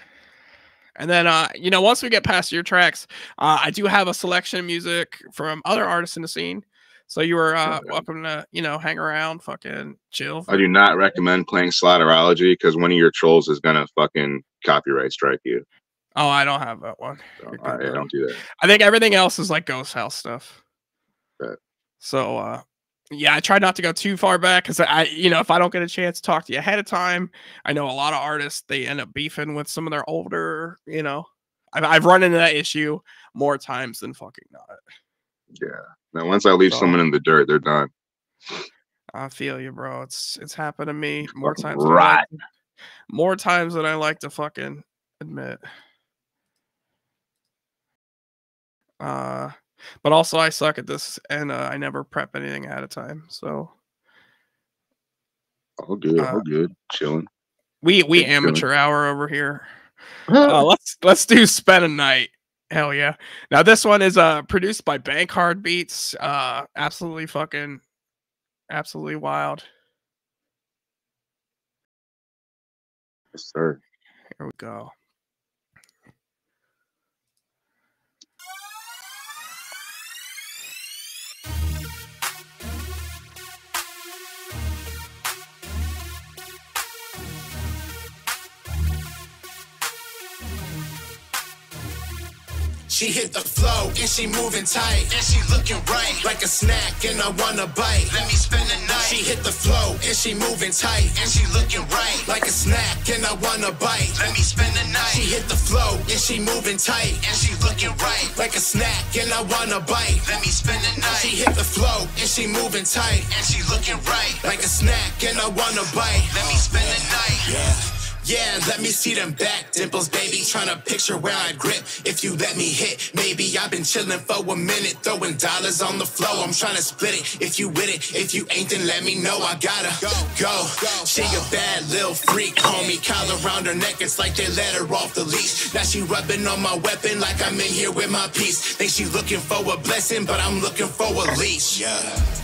And then, uh, you know, once we get past your tracks, uh, I do have a selection of music from other artists in the scene. So you are uh, welcome to, you know, hang around, fucking chill. I do not recommend playing Slatterology because one of your trolls is gonna fucking copyright strike you. Oh, I don't have that one. So, You're good, all right, bro. don't do that. I think everything else is like Ghost House stuff. Right. So, uh, yeah, I try not to go too far back because I, you know, if I don't get a chance to talk to you ahead of time, I know a lot of artists they end up beefing with some of their older, you know. I've, I've run into that issue more times than fucking not. Yeah. Now, once I leave So- someone in the dirt, they're done. I feel you, bro. It's it's happened to me more times. Than I like more times than I like to fucking admit. Uh, but also I suck at this, and uh, I never prep anything ahead of time. So All good. Uh, all good. Chilling. we we amateur hour over here. Uh, <laughs> let's let's do spend a night. Hell yeah! Now this one is uh produced by Bank Hard Beats. Uh, absolutely fucking, absolutely wild. yes, sir. Here we go. She hit the flow and she moving tight and she looking right like a snack and I wanna bite. Let me spend the night. She hit the flow and she moving tight and she looking right like a snack and I wanna bite. Let me spend the night. She hit the flow and she moving tight and she looking right like a snack and I wanna bite. Let me spend the night. She hit the flow and she moving tight and she looking right like a snack and I wanna bite. Let me spend the night. Yeah. Yeah, let me see them back dimples, baby. Tryna picture where I'd grip if you let me hit. Maybe I've been chillin' for a minute, throwing dollars on the flow. I'm tryna split it. If you with it, if you ain't, then let me know. I gotta go, go. She a bad little freak, homie. Collar around her neck, it's like they let her off the leash. Now she rubbing on my weapon like I'm in here with my piece. Think she looking for a blessing, but I'm looking for a leash. Yeah,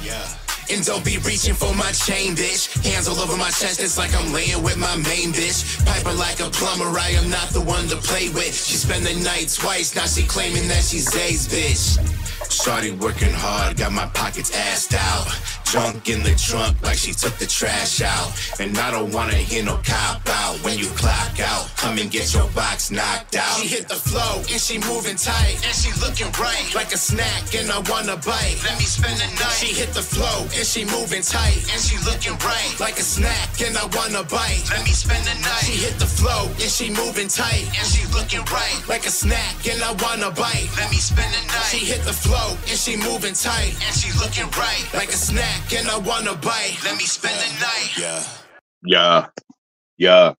yeah. And don't be reaching for my chain, bitch. Hands all over my chest, it's like I'm laying with my main bitch. Piper like a plumber, I am not the one to play with. She spent the night twice, now she claiming that she's Zay's bitch. Shawty working hard, got my pockets assed out. Junk in the trunk like she took the trash out. And I don't wanna hear no cop out when you clock out. Come and get your box knocked out. She hit the flow and she moving tight and she looking right like a snack and I wanna bite. Let me spend the night. She hit the flow and she moving tight and she looking right like a snack and I wanna bite. Let me spend the night. She hit the flow and she moving tight and she looking right like a snack and I wanna bite. Let me spend the night. She hit the flow and she moving tight and she looking right like a snack and I wanna bite. Let me spend the night. Yeah. Yeah. Yeah.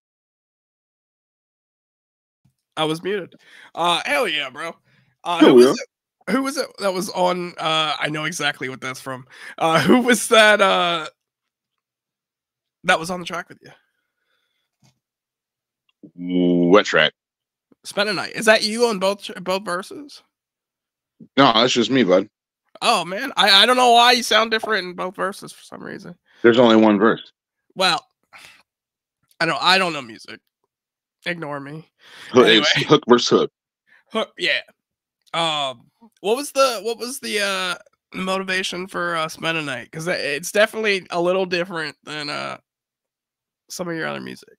I was muted. Uh, hell yeah, bro. Uh, Hell who was it? Who was it that was on? Uh, I know exactly what that's from. Uh, <laughs> who was that? Uh, that was on the track with you. What track? Spend a night. Is that you on both both verses? No, that's just me, bud. Oh man, I I don't know why you sound different in both verses for some reason. There's only one verse. Well, I don't I don't know music. Ignore me. Hook, Anyway. hook versus hook. Huh, yeah. Um, what was the what was the uh motivation for uh spend a night? Because it's definitely a little different than uh some of your other music.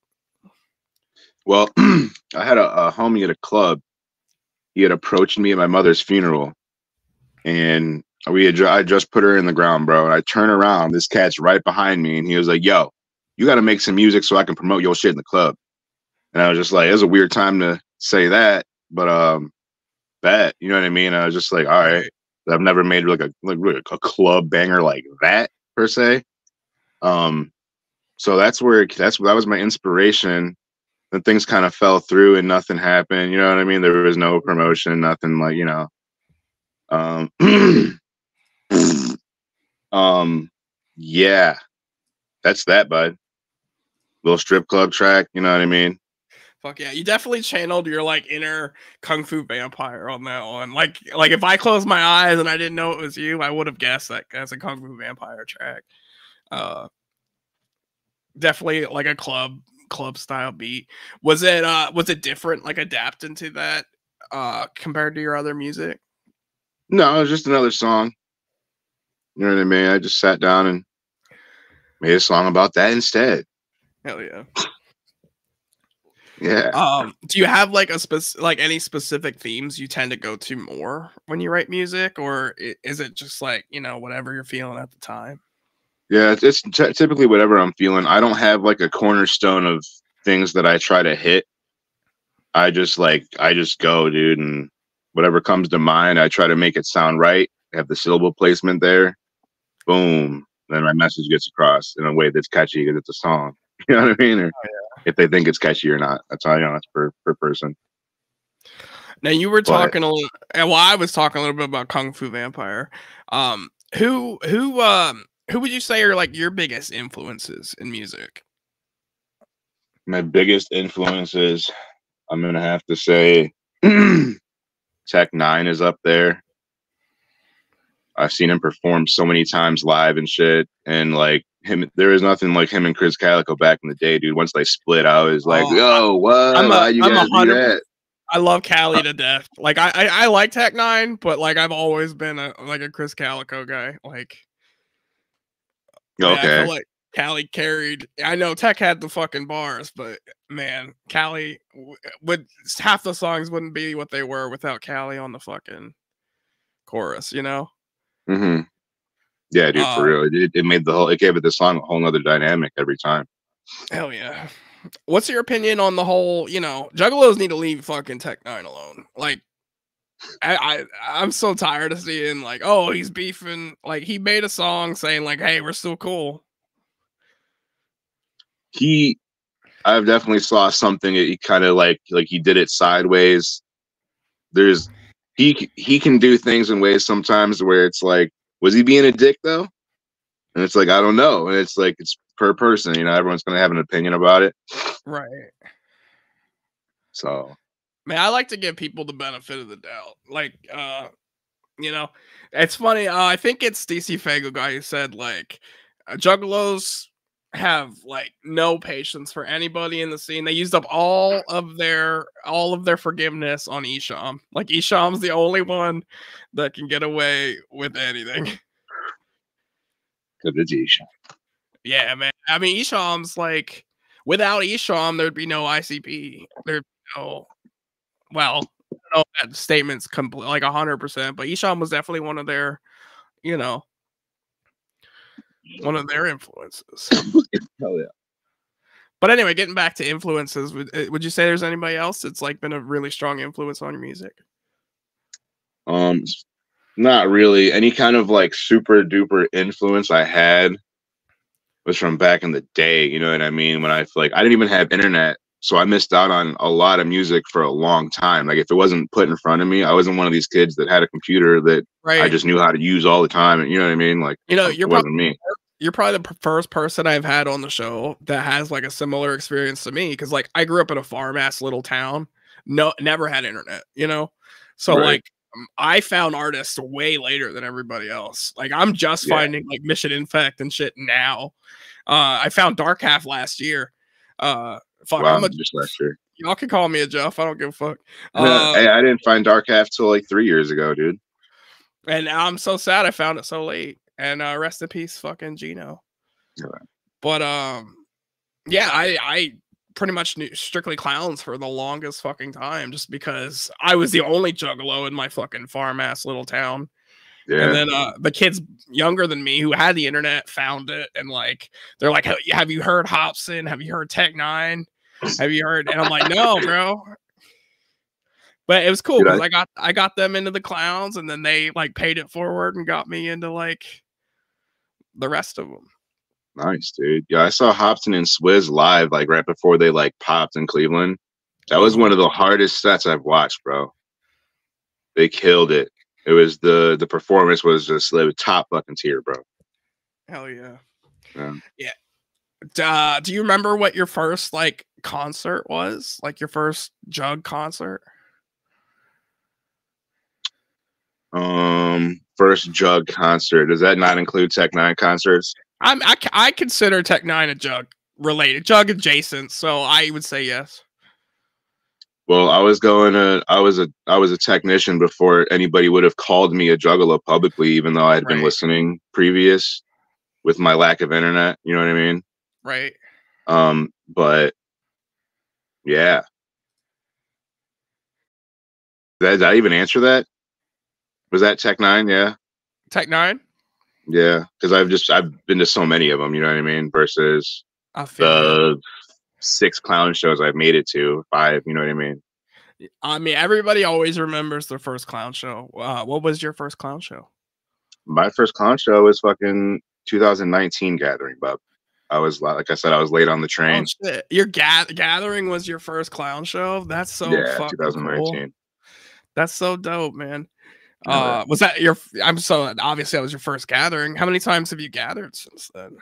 Well, <clears throat> I had a, a homie at a club. He had approached me at my mother's funeral, and we had I just put her in the ground, bro. And I turn around, this cat's right behind me, and he was like, "Yo, you got to make some music so I can promote your shit in the club." And I was just like, "It was a weird time to say that, but um, that you know what I mean?" I was just like, "All right." I've never made like a like a club banger like that per se. Um, so that's where that's that was my inspiration then things kind of fell through and nothing happened. You know what I mean? There was no promotion, nothing like you know. Um, <clears throat> <clears throat> um, yeah, that's that, bud. Little strip club track. You know what I mean? Fuck yeah, you definitely channeled your like inner kung fu vampire on that one. Like like if I closed my eyes and I didn't know it was you, I would have guessed that as a kung fu vampire track. Uh definitely like a club club style beat. Was it uh was it different like adapting to that uh compared to your other music? No, it was just another song. You know what I mean? I just sat down and made a song about that instead. Hell yeah. Yeah. Um, do you have like a spec- like any specific themes you tend to go to more when you write music, or is it just like you know whatever you're feeling at the time? Yeah, it's, it's typically whatever I'm feeling. I don't have like a cornerstone of things that I try to hit. I just like I just go, dude, and whatever comes to mind, I try to make it sound right. Have the syllable placement there. Boom. Then my message gets across in a way that's catchy because it's a song. <laughs> You know what I mean? Or if they think it's catchy or not. That's how you know it's per per person. Now you were But- talking a little. Well, I was talking a little bit about Kung Fu Vampire. Um, who who um who would you say are like your biggest influences in music? My biggest influences, I'm gonna have to say <clears throat> Tech Nine is up there. I've seen him perform so many times live and shit. And like him there was nothing like him and Krizz Kaliko back in the day, dude. Once they split, I was like, Oh, yo, what? I'm a- Why you I'm guys do hundred- that? I love Cali uh, to death. Like I, I I like Tech Nine, but like I've always been a like a Krizz Kaliko guy. Like yeah, I Okay. feel like Callie carried. I know Tech had the fucking bars, but man, Cali would half the songs wouldn't be what they were without Cali on the fucking chorus. You know? Hmm Yeah, dude, Uh, for real. It, it- made the whole it gave it the song a whole nother dynamic every time. Hell yeah. What's your opinion on the whole, you know, juggalos need to leave fucking Tech Nine alone? Like I, I I'm so tired of seeing like, oh, he's beefing. Like he made a song saying like, hey, we're still cool. he I've definitely saw something he kind of like like he did it sideways. There's he he can do things in ways sometimes where it's like, was he being a dick though? And it's like I don't know. And it's like it's per person, you know, everyone's gonna have an opinion about it. Right. So Man, I like to give people the benefit of the doubt. Like, uh, you know, it's funny. Uh, I think it's DC Faygo guy who said like, uh, juggalos have like no patience for anybody in the scene. They used up all of their all of their forgiveness on Esham. Like Esham's the only one that can get away with anything. <laughs> good addition. Yeah, man. I mean, Esham's like, without Esham, there'd be no ICP. There'd be no, well, I don't know if that statement's complete, like 100%, but Esham was definitely one of their, you know, one of their influences. <laughs> Hell yeah. But anyway, getting back to influences, would, uh, would you say there's anybody else that's like been a really strong influence on your music? Um, not really. Any kind of like super duper influence I had was from back in the day. You know what I mean? When I like I didn't even have internet, so I missed out on a lot of music for a long time. Like if it wasn't put in front of me, I wasn't one of these kids that had a computer that Right. I just knew how to use all the time. And you know what I mean? Like you know, you're probably me. you're probably the first person I've had on the show that has like a similar experience to me because like I grew up in a farm ass little town, no, never had internet, you know, so Right. like um, I found artists way later than everybody else. Like I'm just Yeah. finding like Mission Infect and shit now. Uh, I found Dark Half last year. Uh, fuck, Wow, I'm a, just last year. y'all can call me a Jeff. I don't give a fuck. Uh, <laughs> Uh, hey, I didn't find Dark Half till like three years ago, dude. and I'm so sad I found it so late. And uh, rest in peace, fucking Gino. Yeah. But um, yeah, I I pretty much knew Strictly Clowns for the longest fucking time, just because I was the only juggalo in my fucking farm ass little town. Yeah. And then uh, the kids younger than me who had the internet found it, and like they're like, "Have- "Have you heard Hopsin? Have you heard Tech Nine? Have you heard?" And I'm like, "No, <laughs> bro." But it was cool Dude, I- because I got I got them into the clowns, and then they like paid it forward and got me into like the rest of them. Nice, dude. Yeah, I saw Hopsin and Swizz live like right before they like popped in Cleveland. That was one of the hardest sets I've watched, bro. They killed it. It was the the performance was just was top fucking tier, bro. Hell yeah. Yeah. Yeah. Uh, do you remember what your first like concert was? Like your first jug concert? Um, first Jug concert. Does that not include Tech Nine concerts? I'm I, I consider Tech Nine a jug related, jug adjacent. So I would say yes. Well, I was going to. I was a. I was a technician before anybody would have called me a juggalo publicly, even though I had been listening previous. With my lack of internet, you know what I mean. Right. Um, but Yeah. Did, I even answer that? Was that Tech Nine? Yeah. Tech Nine. Yeah. Because I've just I've been to so many of them. You know what I mean? Versus I feel you. the six clown shows I've made it to, five. You know what I mean? I mean, everybody always remembers their first clown show. Uh, what was your first clown show? My first clown show was fucking 2019 gathering, bub. I was like I said, I was late on the Oh train. shit! Your ga- gathering was your first clown show. That's so yeah, fucking 2019. cool. That's so dope, man. Yeah, Uh, was that your? I'm so obviously that was your first gathering. How many times have you gathered since then?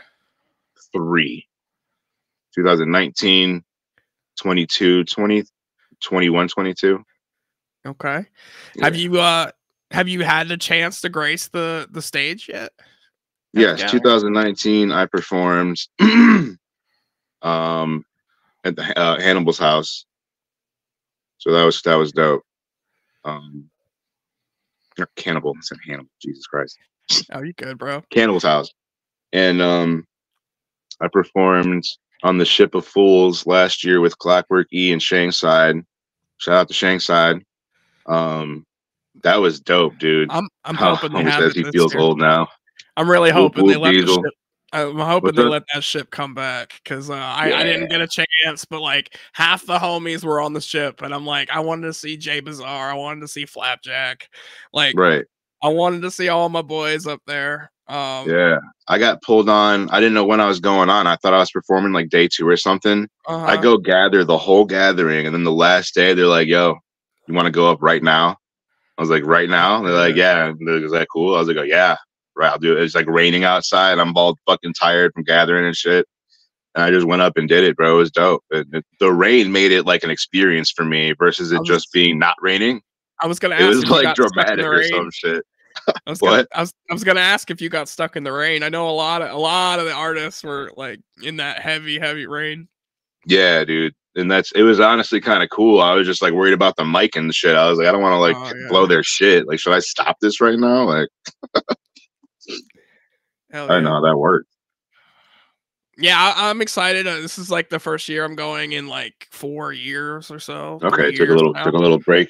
Three. 2019, 22, 20, 21, 22. Okay. Have you uh have you had the chance to grace the the stage yet? Yes, gathering? 2019. I performed <clears throat> um at the uh, Hannibal's house. So that was that was dope. Um, not Cannibal, I said Hannibal. Jesus Christ, Oh, you good, bro? Cannibal's house, and um, I performed on the Ship of Fools last year with Clockwork E and Shankside. Shout out to Shankside. Um, that was dope, dude. I'm I'm How hoping they have says it he feels year. old now. I'm really hoping they whoop, let the ship. I'm hoping What's they let that ship come back because uh, I, I didn't get a chance, but like half the homies were on the ship, and I'm like, I wanted to see Jay Bazaar, I wanted to see Flapjack, like Right. I wanted to see all my boys up there. Um, Yeah. I got pulled on. I didn't know when I was going on. I thought I was performing like day two or something. I uh-huh. go gather the whole gathering, and then the last day they're like, "Yo, you want to go up right now?" I was like, "Right now?" They're like, "Yeah." They're like, Is that cool? I was like, "Oh yeah, right. I'll do it." It's like raining outside. I'm all fucking tired from gathering and shit. And I just went up and did it, bro. It was dope. And the rain made it like an experience for me versus it was- just being not raining. I was gonna It was you like got stuck in dramatic or some shit. I was, gonna, I was I was gonna ask if you got stuck in the rain. I know a lot of a lot of the artists were like in that heavy, heavy rain. Yeah, dude. And that's it was honestly kind of cool. I was just like worried about the mic and shit. I was like, I don't want to like Oh, yeah. blow their shit. Like, should I stop this right now? Like, <laughs> Hell I yeah. know how that worked. Yeah, I, I'm excited. Uh, this is like the first year I'm going in like four years or so. Okay, took a little now. took a little break.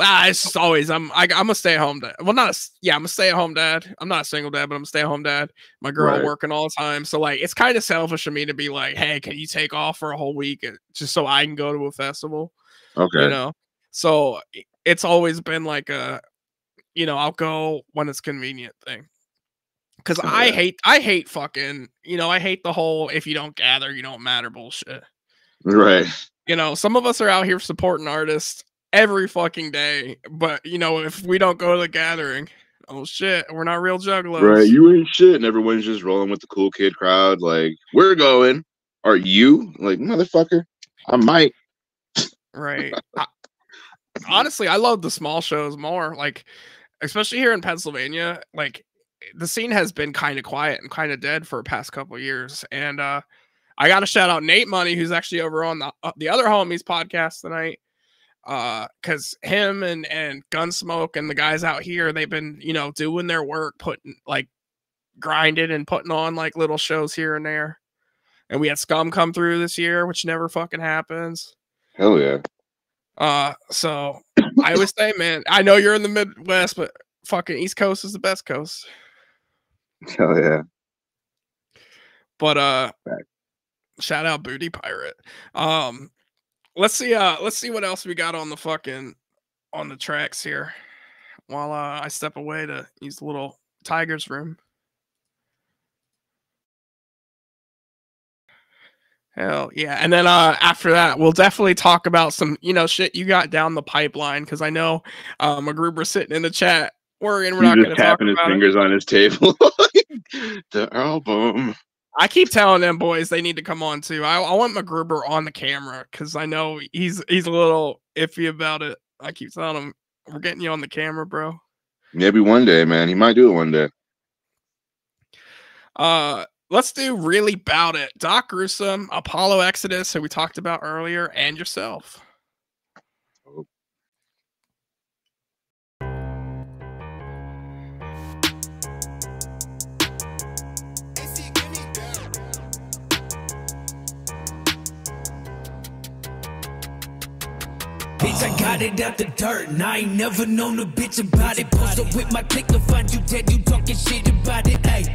Ah, it's just always I'm I, I'm a stay at home dad. Well, not a yeah, I'm a stay at home dad. I'm not a single dad, but I'm a stay at home dad. My girl Right. working all the time, so like it's kind of selfish of me to be like, hey, can you take off for a whole week just so I can go to a festival? Okay. You know, so it's always been like a, you know, I'll go when it's convenient thing. Cause Oh, I yeah. hate I hate fucking you know I hate the whole if you don't gather you don't matter bullshit. Right. You know, some of us are out here supporting artists every fucking day, but you know, if we don't go to the gathering, oh shit, we're not real jugglers. Right. You ain't shit. And everyone's just rolling with the cool kid crowd. Like, we're going. Are you? Like, motherfucker. I might. right. <laughs> I- honestly, I love the small shows more. Like, especially here in Pennsylvania, like the scene has been kind of quiet and kind of dead for the past couple years. And uh I got to shout out Nate Money, who's actually over on the uh, the other homies podcast tonight. Uh, because him and and Gunsmoke and the guys out here, they've been you know doing their work, putting like grinding and putting on like little shows here and there. And we had Scum come through this year, which never fucking happens. Hell yeah. Uh, so I always say, man, I know you're in the Midwest, but fucking East Coast is the best coast. <laughs> Hell yeah. But uh, Fact. shout out Booty Pirate. Um, let's see. Uh, let's see what else we got on the fucking on the tracks here. While uh, I step away to use the little Tiger's room. Hell yeah. And then uh after that, we'll definitely talk about some, you know, shit you got down the pipeline because I know um a group sitting in the chat worrying we're He's not gonna just talk tapping his about it. fingers on his table. <laughs> the album. I keep telling them boys they need to come on too. I, I want McGruber on the camera because I know he's he's a little iffy about it. I keep telling him we're getting you on the camera, bro. Maybe one day, man. He might do it one day. Uh let's do really bout it. Doc Gruesome, Apollo Exodus, who we talked about earlier, and yourself. I got it out the dirt, and I ain't never known a bitch about it. Post up with my click to find you dead, you talking shit about it. Ayy,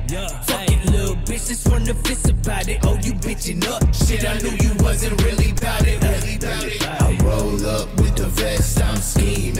fuck it, little bitch, just run the fist about it. Oh, you bitching up. Shit, I knew you wasn't really about it. Really about it. I roll up with the vest, I'm scheming.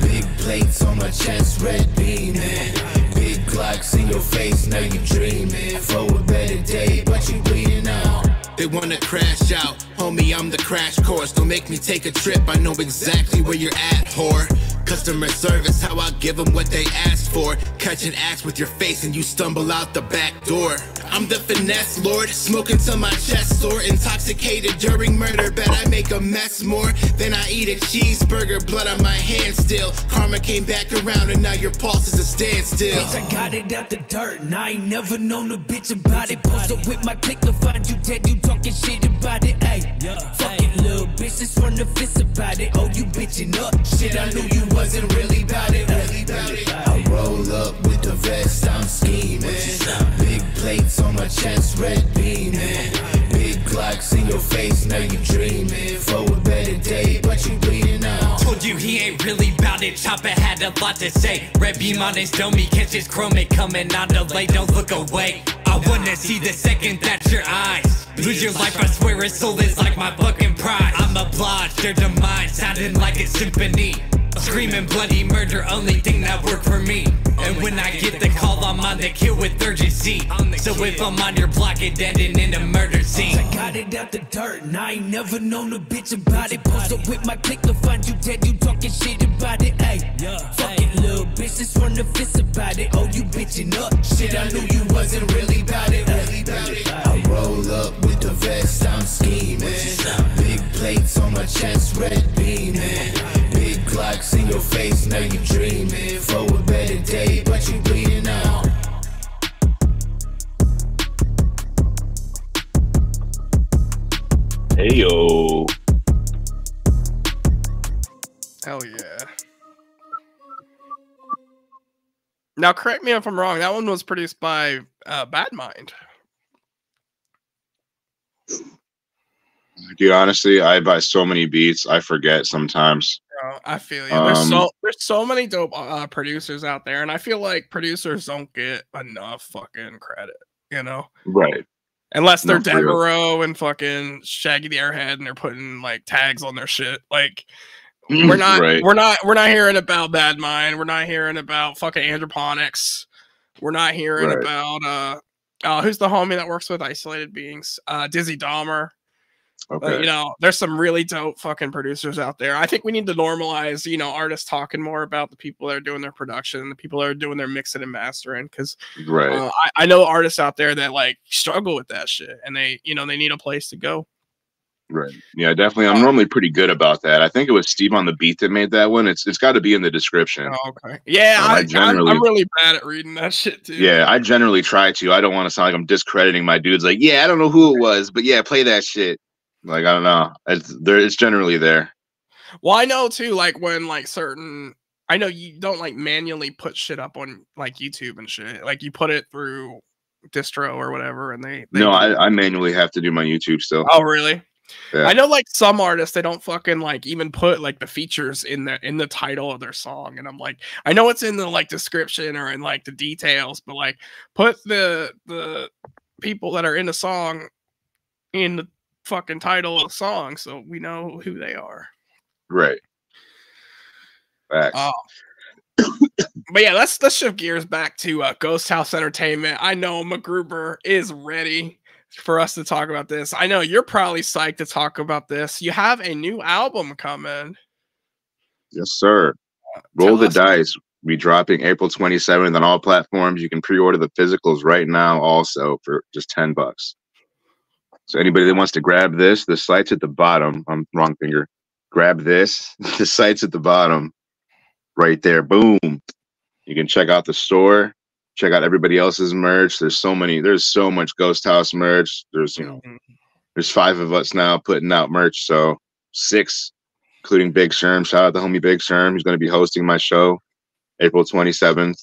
Big plates on my chest, red beaming. Big Glocks in your face, now you dreaming. For a better day, but you bleeding out. They wanna crash out, homie. I'm the crash course. Don't make me take a trip. I know exactly where you're at, whore. Customer service, how I give them what they ask for. Catch an axe with your face and you stumble out the back door. I'm the finesse lord, smoking till my chest sore. Intoxicated during murder, bet I make a mess more. Then I eat a cheeseburger, blood on my hand still. Karma came back around and now your pulse is a standstill. Bitch, I got it out the dirt, and I ain't never known a bitch about it. Post up with my click to find you dead, you talking shit about it. Ayy, fuck it, little bitch, just run the fist about it. Oh, you bitching up. Shit, I knew you wasn't really about it. Really about it. I roll up with the vest, I'm scheming. Big plates on my chest, red beaming. Big Glocks in your face, now you dreaming. For a better day, but you bleeding out. Told you he ain't really bout it. Chopper had a lot to say. Red beam on his dome, he catches chromate coming on delay. Don't look away. I wanna see the second that your eyes lose your life. I swear his soul is like my fucking pride. I'm obliged, their demise sounding like a symphony. Screaming bloody murder, only thing that worked for me. And when I get the call, I'm on the kill with urgency. So if I'm on your block, it ending in a murder scene. I got it out the dirt, and I ain't never known a bitch about it. Post up with my click to find you dead, you talking shit about it. Ayy, fuck it, little bitch, just run the fist about it. Oh, you bitching up. Shit, I knew you wasn't really about it. Really about it. I roll up with the vest, I'm scheming. Big plates on my chest, red beaming. Big Glocks in your face, now you dreaming. For a better day, but you bleeding out. Hey yo. Hell yeah. Now, correct me if I'm wrong. That one was produced by uh, Bad Mind. Dude, honestly, I buy so many beats, I forget sometimes. I feel you. There's Um, so there's so many dope uh, producers out there, and I feel like producers don't get enough fucking credit. You know, Right. unless they're No, for real. Devereaux and fucking Shaggy the Airhead, and they're putting like tags on their shit. Like we're not Right. we're not we're not hearing about Bad Mind. We're not hearing about fucking Androponics. We're not hearing Right. about uh, uh who's the homie that works with isolated beings? Uh Dizzy Dahmer. But, you know, there's some really dope fucking producers out there. I think we need to normalize, you know, artists talking more about the people that are doing their production, the people that are doing their mixing and mastering. Because right. uh, I, I know artists out there that like struggle with that shit, and they, you know, they need a place to go. Right. Yeah, definitely. I'm normally pretty good about that. I think it was Steve on the beat that made that one. It's it's got to be in the description. Oh, okay. Yeah, Um, I, I I'm, generally- I'm really bad at reading that <laughs> shit too. Yeah, I generally try to. I don't want to sound like I'm discrediting my dudes. Like, yeah, I don't know who it was, but yeah, play that shit. Like, I don't know. It's there. It's generally there. Well, I know too, like when like certain I know you don't like manually put shit up on like YouTube and shit. Like you put it through distro or whatever and they, they No, I. I manually have to do my YouTube still. Oh really? Yeah. I know like some artists they don't fucking like even put like the features in the in the title of their song and I'm like I know it's in the like description or in like the details but like put the the people that are in the song in the fucking title of the song so we know who they are. Right. Facts. Oh. but yeah, let's let's shift gears back to uh, Ghost House Entertainment. I know MacGruber is ready for us to talk about this. I know you're probably psyched to talk about this. You have a new album coming. yes, sir. Roll the dice. Be dropping April 27th on all platforms. You can pre-order the physicals right now, also for just 10 bucks. So anybody that wants to grab this, the site's at the bottom. I'm wrong finger. Grab this. <laughs> The site's at the bottom, right there. Boom. You can check out the store. Check out everybody else's merch. There's so many. There's so much Ghost House merch. There's you know Mhm. there's five of us now putting out merch. So six, including Big Sherm. Shout out to homie Big Sherm. He's going to be hosting my show April 27th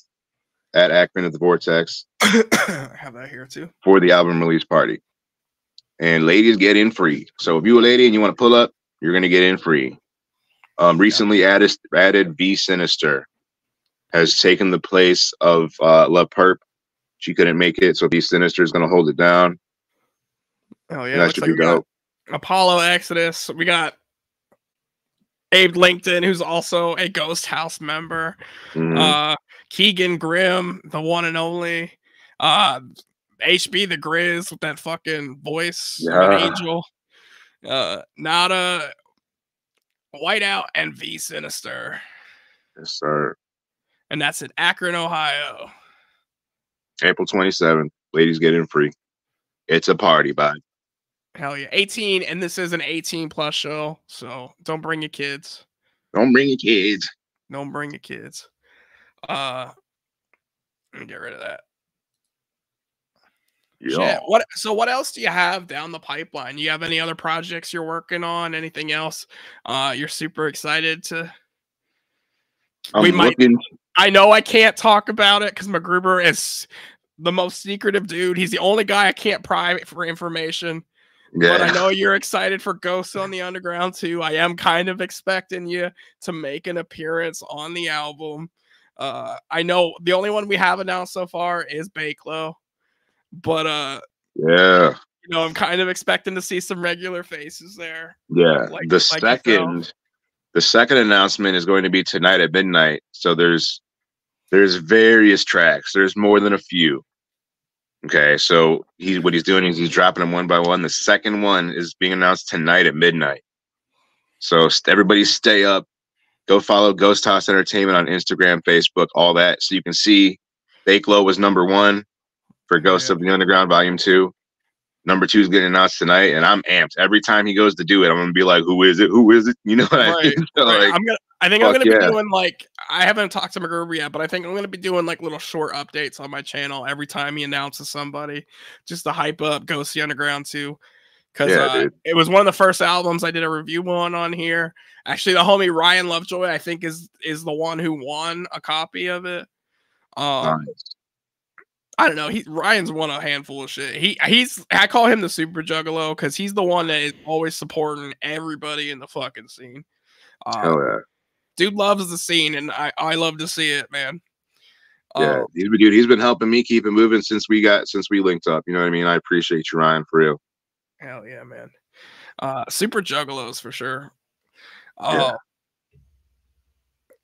at Akron at the Vortex <coughs> I have that here too. for the album release party. And ladies get in free. So if you a lady and you want to pull up, you're going to get in free. Um, recently added added V Sinister has taken the place of uh, La Perp. She couldn't make it, so V Sinister is going to hold it down. Oh Yeah, yeah, that should like be dope. Apollo Exodus. We got Abe Lincoln, who's also a Ghost House member. Mhm. Uh, Keegan Grimm, the one and only. Uh, HB the Grizz with that fucking voice of an angel. Uh, Nada, Whiteout, and V Sinister. Yes, sir. And that's in Akron, Ohio. April 27th. Ladies get in free. It's a party, bye. Hell yeah. 18, and this is an 18 plus show. So don't bring your kids. Don't bring your kids. Don't bring your kids. Uh let me get rid of that. Yeah. Shit. What so what else do you have down the pipeline? You have any other projects you're working on? Anything else? Uh you're super excited to I'm we might- looking. I know I can't talk about it because MacGruber is the most secretive dude. He's the only guy I can't pry for information. Yeah. But I know you're excited for Ghosts of the Underground too. I am kind of expecting you to make an appearance on the album. Uh, I know the only one we have announced so far is Bakelo, but uh, Yeah. you know I'm kind of expecting to see some regular faces there. Yeah. Like- the like yourself. second the second announcement is going to be tonight at midnight. So there's there's various tracks. There's more than a few. Okay, so he what he's doing is he's dropping them one by one. The second one is being announced tonight at midnight. So everybody stay up. Go follow Ghost House Entertainment on Instagram, Facebook, all that, so you can see Bakelo was number one for Ghosts yeah. of the Underground Volume Two. Number two is getting announced tonight, and I'm amped. Every time he goes to do it, I'm gonna be like, "Who is it? Who is it?" <laughs> You know what I mean? So, Right, <laughs> like, I'm gonna. I think I'm gonna be doing like I haven't talked to MacGruber yet, but I think I'm gonna be doing like little short updates on my channel every time he announces somebody, just to hype up Ghost the Underground too. Because Yeah, uh, it was one of the first albums I did a review on on here. Actually, the homie Ryan Lovejoy, I think, is is the one who won a copy of it. Um, nice. I don't know. He Ryan's won a handful of shit. He he's I call him the super juggalo because he's the one that is always supporting everybody in the fucking scene. Uh, Hell yeah. dude loves the scene, and I I love to see it, man. Yeah, Uh, he's been dude. He's been helping me keep it moving since we got since we linked up. You know what I mean? I appreciate you, Ryan, for real. hell yeah, man. Uh, super juggalos for sure. Yeah. Uh,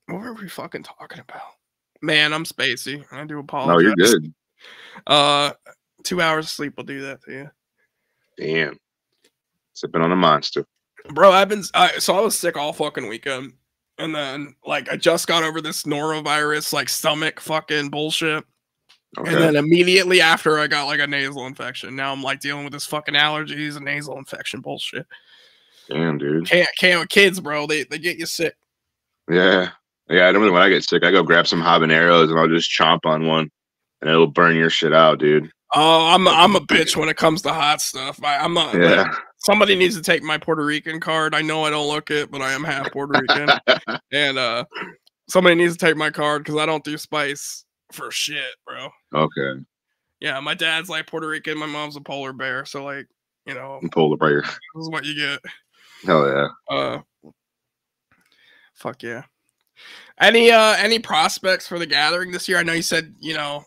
what were we fucking talking about? Man, I'm spacey. I do apologize. No, you're good. Uh, two hours of sleep will do that to you. Damn, sipping on a monster. bro i've been I, so i was sick all fucking weekend and then like i just got over this norovirus like stomach fucking bullshit Okay. and then immediately after i got like a nasal infection now i'm like dealing with this fucking allergies and nasal infection bullshit Damn, dude. can't can't with kids bro they, they get you sick Yeah, yeah. I don't know when I get sick, I go grab some habaneros and I'll just chomp on one, and it'll burn your shit out, dude. oh i'm i'm a bitch when it comes to hot stuff I, i'm not like, Yeah. somebody needs to take my puerto rican card i know i don't look it but i am half puerto rican <laughs> and uh somebody needs to take my card because i don't do spice for shit bro okay. Yeah, my dad's like Puerto Rican, my mom's a polar bear, so like, you know, polar bear. this is what you get. Hell yeah. Uh fuck yeah. Any uh any prospects for the gathering this year? I know you said, you know,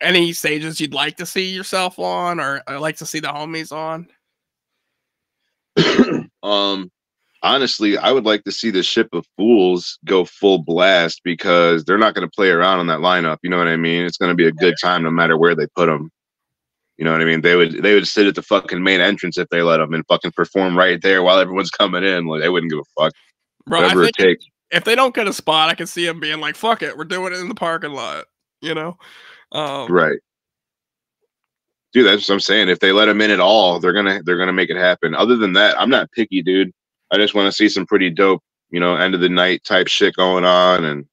any stages you'd like to see yourself on or uh, like to see the homies on. <clears throat> um honestly i would like to see the ship of fools go full blast because they're not going to play around on that lineup you know what i mean? It's going to be a good time no matter where they put them you know what i mean? They would they would sit at the fucking main entrance if they let them and fucking perform right there while everyone's coming in like they wouldn't give a fuck. Bro, I whatever it takes if they don't get a spot, I can see them being like, fuck it, we're doing it in the parking lot, you know? Um right. Dude that's what i'm saying. If they let them in at all they're gonna they're gonna make it happen. Other than that i'm not picky dude. I just want to see some pretty dope you know end of the night type shit going on and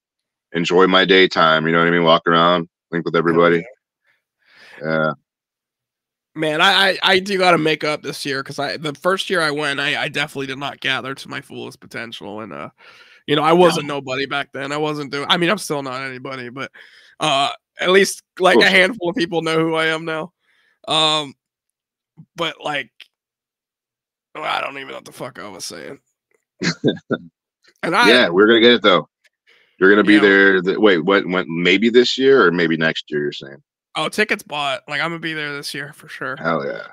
enjoy my daytime you know what i mean? Walk around link with everybody. yeah. Man, I, I I do got to make up this year because I the first year I went, I, I definitely did not gather to my fullest potential, and uh, you know, I wasn't nobody back then. I wasn't doing. I mean, I'm still not anybody, but uh, at least like a handful of people know who I am now. Um, but like, well, I don't even know what the fuck I was saying. <laughs> And I yeah, we're gonna get it though. You're gonna be Yeah. there. The, wait, what? When? Maybe this year or maybe next year? You're saying? oh tickets bought. Like I'm gonna be there this year for sure. Hell yeah!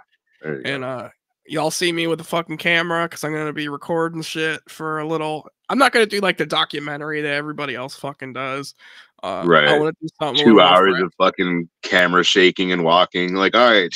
You go. And uh y'all see me with the fucking camera because I'm gonna be recording shit for a little. I'm not gonna do like the documentary that everybody else fucking does. Uh, I Right. want to do something. Two hours of fucking camera shaking and walking. Like, all right,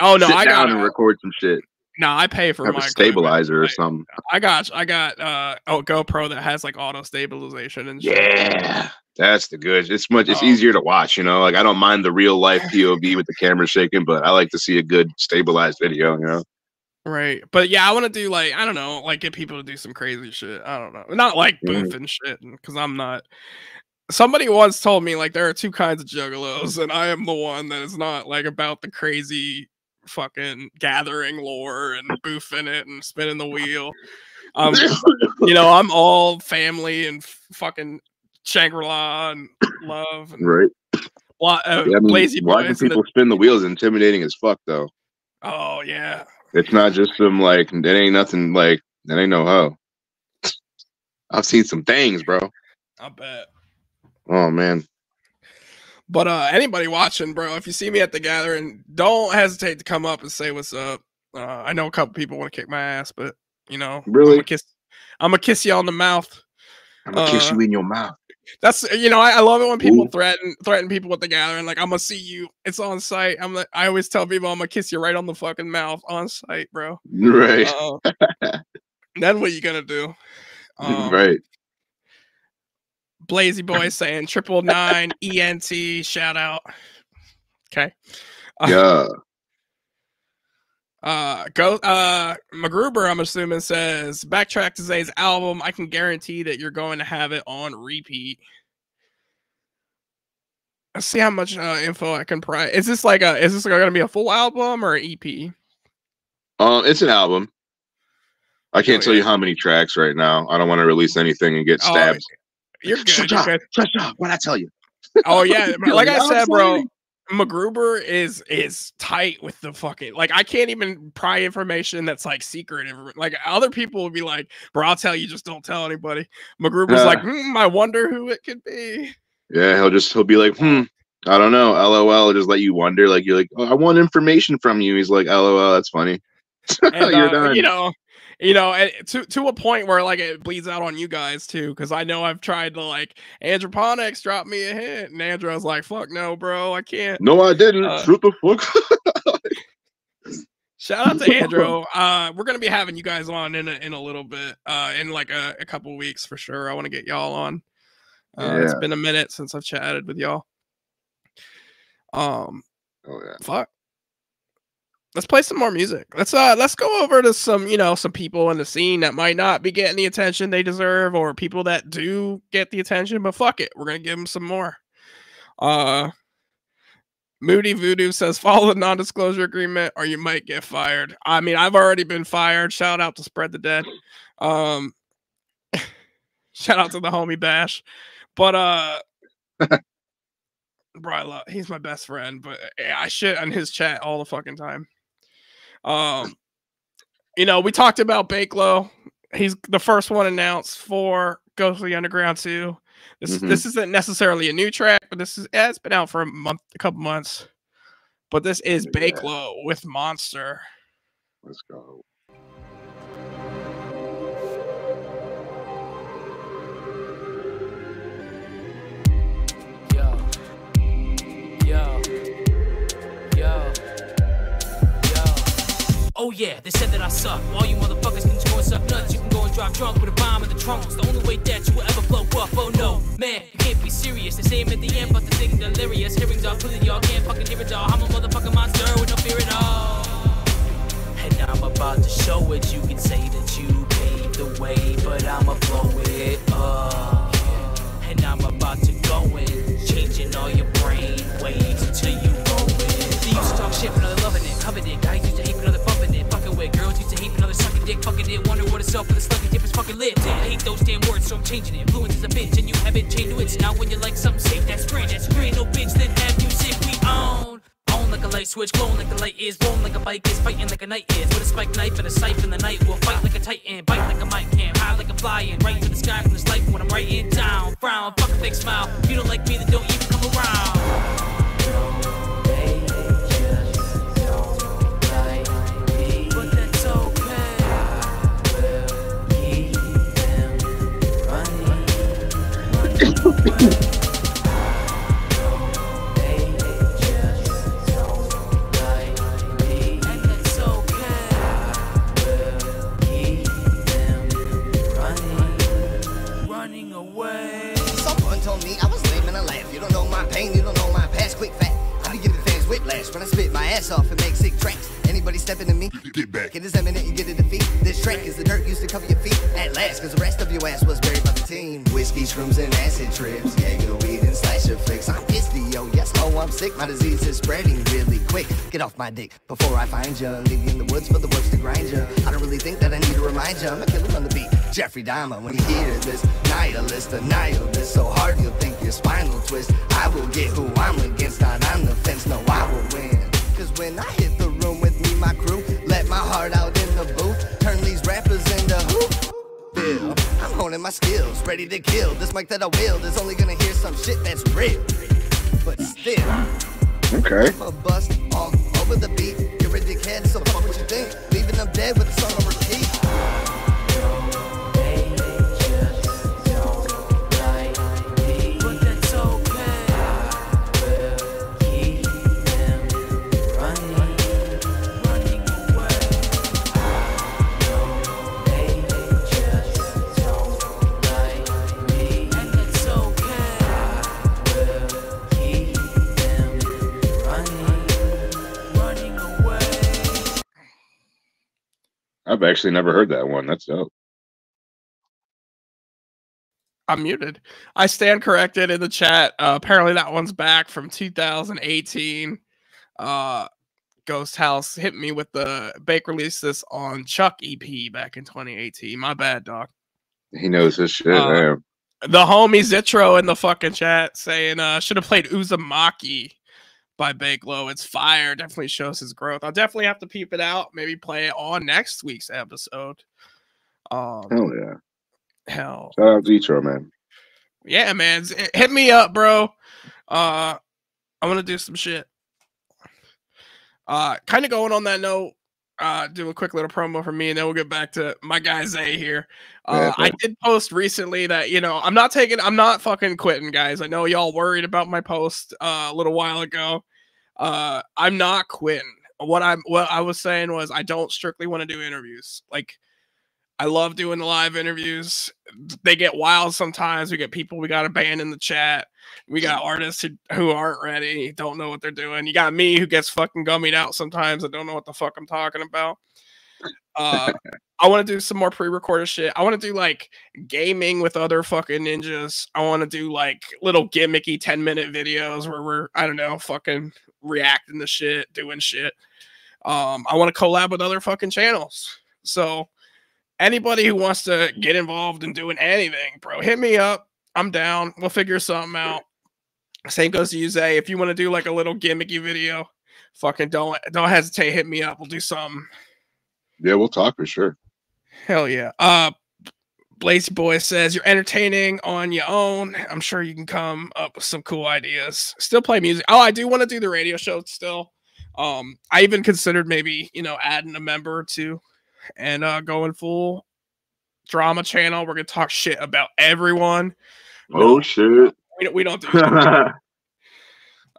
Oh <laughs> no, sit I down got and record some shit. no. I pay for Have my a equipment. stabilizer or something. I got I got uh oh GoPro that has like auto stabilization and shit. Yeah, that's the good. It's much. It's Oh. easier to watch. You know, like I don't mind the real life <laughs> POV with the camera shaking, but I like to see a good stabilized video. You know. Right. But yeah, I want to do like I don't know, like get people to do some crazy shit. I don't know. Not like booth and shit because I'm not somebody once told me like there are two kinds of juggalos and I am the one that is not like about the crazy fucking gathering lore and boofing it and spinning the wheel. Um <laughs> you know, I'm all family and fucking Shangri-La and love and right. wa- uh, Yeah, I mean, lazy watching boys and the- people spin the wheels intimidating as fuck, though. oh yeah. It's not just some like that ain't nothing like that ain't no hoe. I've seen some things, bro. I bet. Oh man. But uh anybody watching, bro, if you see me at the gathering, don't hesitate to come up and say what's up. Uh I know a couple people want to kick my ass, but you know, I'm Really? gonna kiss I'm gonna kiss you on the mouth. I'm gonna kiss Uh, you in your mouth. That's you know, I, I love it when people Ooh. threaten threaten people at the gathering. Like I'm gonna see you. It's on site. I'm like I always tell people I'm gonna kiss you right on the fucking mouth on site, bro. <laughs> Right. Uh, <laughs> then what you gonna do? <laughs> Um, right. Blazy <laughs> Boy saying triple nine ENT shout out. Okay. uh, Yeah. Uh, go. Uh, MacGruber, I'm assuming says backtrack to Zay's album. I can guarantee that you're going to have it on repeat. Let's see how much uh, info I can provide. Is this like a? Is this going to be a full album or an EP? Um, it's an album. I can't Oh, tell you how many tracks right now. I don't want to release anything and get Oh, stabbed. You're good. Shut up. Shut up. What I tell you? Oh yeah, <laughs> like I said, bro. MacGruber is is tight with the fucking like I can't even pry information that's like secret. Like other people would be like, "Bro, I'll tell you, just don't tell anybody." MacGruber's Yeah. like, hmm, "I wonder who it could be." Yeah, he'll just he'll be like, hmm, I don't know. LOL. Just let you wonder. Like you're like, oh, I want information from you. He's like, LOL. That's funny. <laughs> And, you're uh, done. You know, you know, and to to a point where like it bleeds out on you guys too, because I know I've tried to like Androponics drop me a hint, and Andrew's like, "Fuck no, bro, I can't." no, I didn't. Uh, What the fuck? <laughs> Shout out to Andrew. Uh, we're gonna be having you guys on in a, in a little bit, uh, in like a, a couple weeks for sure. I want to get y'all on. Uh, It's Yeah. been a minute since I've chatted with y'all. Um, oh yeah. fuck. Let's play some more music. Let's uh let's go over to some, you know, some people in the scene that might not be getting the attention they deserve or people that do get the attention, but fuck it. We're going to give them some more. Uh Moody Voodoo says follow the non-disclosure agreement or you might get fired. I mean, I've already been fired. Shout out to Spread the Dead. Um <laughs> shout out to the homie Bash. But uh <laughs> bro, I love, he's my best friend, but eh, I shit on his chat all the fucking time. Um, you know, we talked about Bakelow. He's the first one announced for Ghostly Underground 2. This Mhm. this isn't necessarily a new track, but this is yeah, it's been out for a month, a couple months. But this is Yeah. Bakelow with Monster. Let's go. Oh yeah, they said that I suck. All you motherfuckers can go and suck nuts. You can go and drive drunk with a bomb in the trunk. It's the only way that you will ever blow up. Oh no, man, you can't be serious. They say him at the end, but the thing delirious. Hearings are clear, y'all can't fucking hear it all. I'm a motherfucking monster with no fear at all. And I'm about to show it. You can say that you paved the way, but I'ma blow it up. And I'm about to go in, changing all your brain waves until you roll it. They used to talk shit, but now they're loving it, covered it. Sucking dick, fucking it. Wonder what it's up for the sluggy dip is fucking lit. I hate those damn words, so I'm changing it. Fluence is a bitch, and you haven't changed it. Now when you like something safe, that's great, that's great. No bitch, then have music we own. Own like a light switch, glowing like the light is, blowing like a bike is, fighting like a knight is. With a spike knife and a scythe in the night, we'll fight like a titan, bite like a mic can, high like a flying, right to the sky from this life when I'm writing down. Frown, fuck a fake smile. If You don't like me, then don't even come around. Someone told me I was and I laugh. You don't know my pain, you don't know my past. Quick fact, I be giving fans whiplash when I spit my ass off and make sick tracks. Anybody stepping to me? Get back. It is eminent, you get a defeat. This track is the dirt used to cover your feet. At last, cause the rest of your ass was buried by the team. Whiskey, shrooms, and acid trips. Jaeger weed and slasher flicks. I'm pissed, yo. Yes, oh, I'm sick. My disease is spreading really quick. Get off my dick before I find ya. Leave you in the woods for the works to grind ya. I don't really think that I need to remind ya. I'm a killer on the beat. Jeffrey Dahmer, when you hear this, nihilist, annihil this so hard you'll think your spine will twist. I will get who I'm against, not on the fence. No, I will win. Cause when I hit the room with me, my crew, let my heart out in the booth, turn these rappers into who? Bill, I'm honing my skills, ready to kill. This mic that I wield is only gonna hear some shit that's real. But still, Okay. I'm a bust all over the beat. You're a dickhead, so fuck what you think. Leaving them dead with the song on repeat. I've actually never heard that one. That's dope. I'm muted. I stand corrected in the chat. Uh, apparently, that one's back from 2018. Uh, Ghost House hit me with the Bake released this on Chuck EP back in 2018. My bad, dog. He knows his shit. Uh. The homie Zitro in the fucking chat saying uh should have played Uzumaki by Bakelo. It's fire. Definitely shows his growth. I'll definitely have to peep it out. Maybe play it on next week's episode. Um Hell yeah. hell. Shout out Zitro, man. Yeah, man. Hit me up, bro. Uh I want to do some shit. Uh kind of going on that note, uh do a quick little promo for me and then we'll get back to my guy Zay here. Uh Yeah, I did post recently that, you know, I'm not taking I'm not fucking quitting, guys. I know y'all worried about my post uh, a little while ago. Uh I'm not quitting. What I'm what I was saying was I don't strictly want to do interviews. Like I love doing the live interviews. They get wild sometimes. We get people we got a band in the chat. We got artists who, who aren't ready, don't know what they're doing. You got me who gets fucking gummied out sometimes. I don't know what the fuck I'm talking about. Uh, <laughs> I want to do some more pre-recorded shit. I want to do like gaming with other fucking ninjas. I want to do like little gimmicky 10 minute videos where we're, I don't know, fucking reacting to shit, doing shit. Um, I want to collab with other fucking channels. So anybody who wants to get involved in doing anything, bro, hit me up. I'm down. We'll figure something out. Same goes to you, Zay. If you want to do like a little gimmicky video, fucking don't don't hesitate. Hit me up. We'll do something. Yeah, we'll talk for sure. Hell yeah. Uh Blazy Boy says you're entertaining on your own. I'm sure you can come up with some cool ideas. Still play music. Oh, I do want to do the radio show still. Um, I even considered maybe, you know, adding a member or two and uh going full drama channel. We're gonna talk shit about everyone. Oh shit. We don't, we don't do <laughs>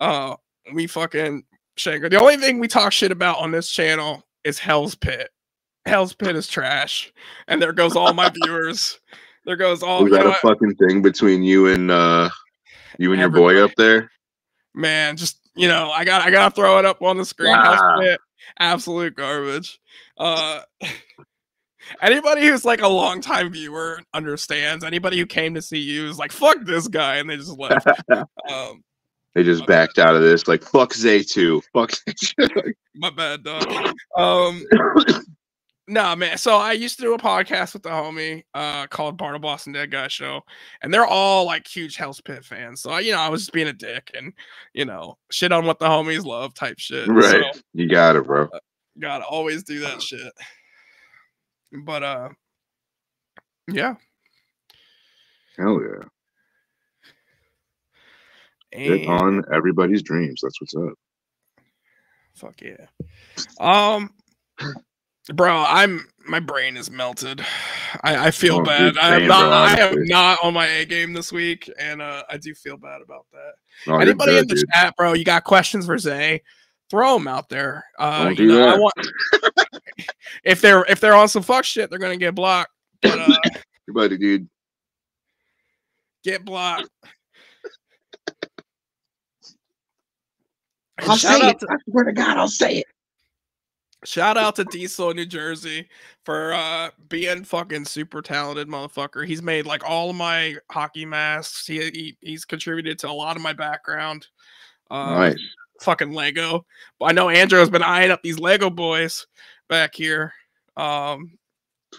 uh we fucking shanker. The only thing we talk shit about on this channel is Hell's Pit. Hell's Pit is trash. And there goes all my viewers. There goes all Was that a what? fucking thing between you and uh you and your boy up there? man, just you know, I got I gotta throw it up on the screen. Hell's Pit, absolute garbage. Uh <laughs> anybody who's like a longtime viewer understands. Anybody who came to see you is like, fuck this guy, and they just left. <laughs> um They just backed out of this, like fuck Zay too. Fuck Zay <laughs> too. my bad dog. Um No, man. So I used to do a podcast with the homie uh called Bartle Boston Dead Guy Show, and they're all like huge Hell's Pit fans. So you know, I was just being a dick and you know, shit on what the homies love type shit. Right. So, You got it, bro. gotta always do that shit. But uh yeah. Hell yeah. And on everybody's dreams. That's what's up. fuck yeah. Um bro, I'm my brain is melted. I, I feel Oh, bad. I am not bro, I am not on my A game this week, and uh I do feel bad about that. No, you're Anybody in the dude. chat, bro, you got questions for Zay? Throw them out there. Uh, Don't you do know, I that. want <laughs> if they're if they're on some fuck shit, they're gonna get blocked. But uh, <laughs> Your buddy, dude. get blocked. I'll shout say it. to I swear to God, I'll say it. Shout out to Diesel in New Jersey for uh being fucking super talented motherfucker. He's made like all of my hockey masks. He, he he's contributed to a lot of my background. Uh, Nice. fucking Lego. But I know Andrew's been eyeing up these Lego boys back here. Um,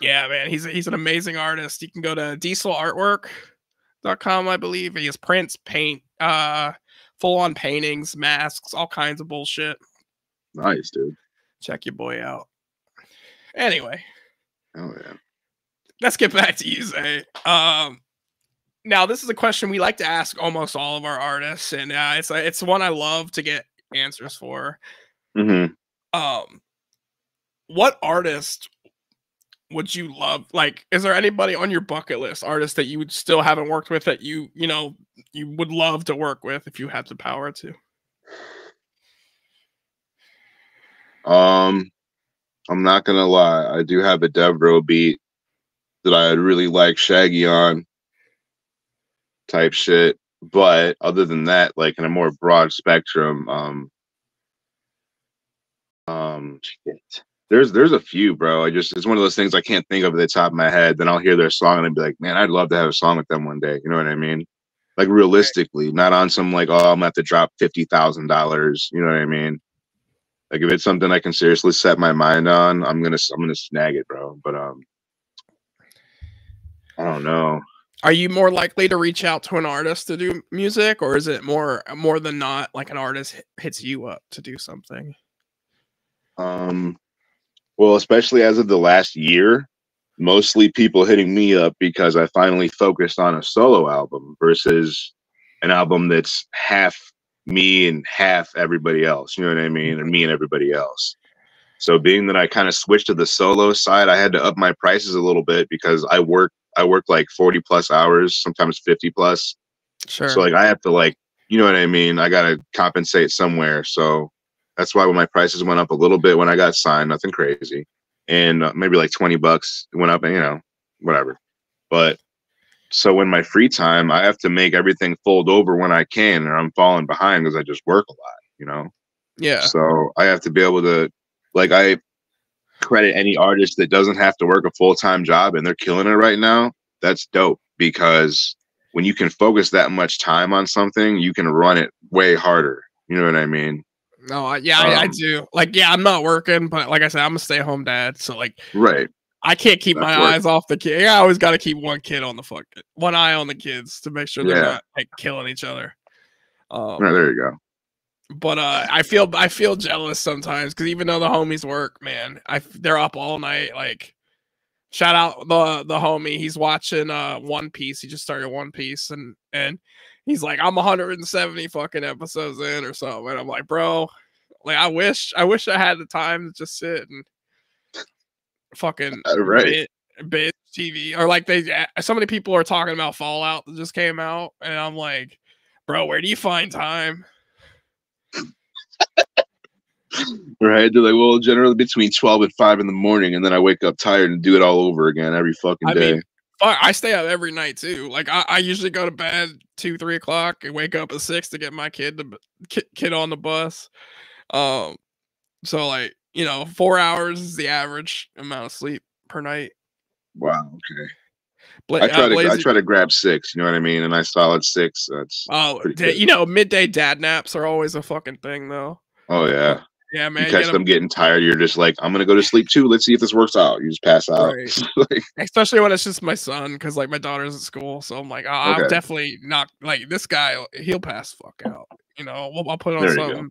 yeah, man, he's he's an amazing artist. You can go to dieselartwork.com, I believe. He has prints, paint, uh, full on paintings, masks, all kinds of bullshit. Nice, dude. Check your boy out. Anyway, Hell yeah. let's get back to you, Zay. Um, now this is a question we like to ask almost all of our artists, and uh, it's it's one I love to get answers for. hmm um what artist would you love like is there anybody on your bucket list artist that you would still haven't worked with that you you know you would love to work with if you had the power to Um, I'm not gonna lie. I do have a Devro beat that I really like Shaggy on type shit. But other than that, like in a more broad spectrum, um, um, shit. There's there's a few, bro. I just it's one of those things I can't think of at the top of my head. Then I'll hear their song and I'd be like, man, I'd love to have a song with them one day. You know what I mean? Like realistically, not on some like, oh, I'm gonna have to drop fifty thousand dollars. You know what I mean? Like if it's something I can seriously set my mind on, I'm gonna I'm gonna snag it, bro. But um, I don't know. are you more likely to reach out to an artist to do music or is it more more than not like an artist hits you up to do something Um, well, especially as of the last year, mostly people hitting me up because I finally focused on a solo album versus an album that's half me and half everybody else. You know what I mean? And me and everybody else. So being that I kind of switched to the solo side, I had to up my prices a little bit because I work I work like 40 plus hours, sometimes 50 plus. sure So like I have to like, you know what I mean? I gotta compensate somewhere. So that's why when my prices went up a little bit when I got signed, nothing crazy, and uh, maybe like twenty bucks went up, and you know, whatever. But so in my free time, I have to make everything fold over when I can, or I'm falling behind because I just work a lot, you know. yeah So I have to be able to, like, I credit any artist that doesn't have to work a full time job and they're killing it right now. That's dope because when you can focus that much time on something, you can run it way harder. You know what I mean? no I, yeah I, I Um, do like yeah i'm not working but like i said i'm a stay-at-home dad so like Right. I can't keep my work. eyes off the kid. I always got to keep one kid on the fuck, one eye on the kids to make sure they're Yeah. not like killing each other. Um, Right, there you go. but uh, I feel I feel jealous sometimes because even though the homies work, man, I they're up all night. Like, shout out the the homie. He's watching uh One Piece. He just started One Piece, and and he's like, I'm 170 fucking episodes in or something. And I'm like, bro, like I wish I wish I had the time to just sit and fucking Uh, right. bit, TV or like they so many people are talking about Fallout that just came out, and I'm like, bro, where do you find time? Right. They're like, well, generally between 12 and 5 in the morning, and then I wake up tired and do it all over again every fucking I day. mean, I stay up every night too. Like I, I usually go to bed two, three o'clock and wake up at six to get my kid to kid on the bus. Um, so like you know, four hours is the average amount of sleep per night. wow. Okay. Bla- I try uh, to I try to grab six. You know what I mean? And I solid six. That's Oh, you know, midday dad naps are always a fucking thing though. oh yeah. Yeah, man. you catch 'em- them getting tired. You're just like, I'm gonna go to sleep too. Let's see if this works out. You just pass out. Right. <laughs> like, especially when it's just my son because like my daughter's at school so i'm like oh, i'm definitely not like this guy he'll pass fuck out you know we'll, i'll put on There something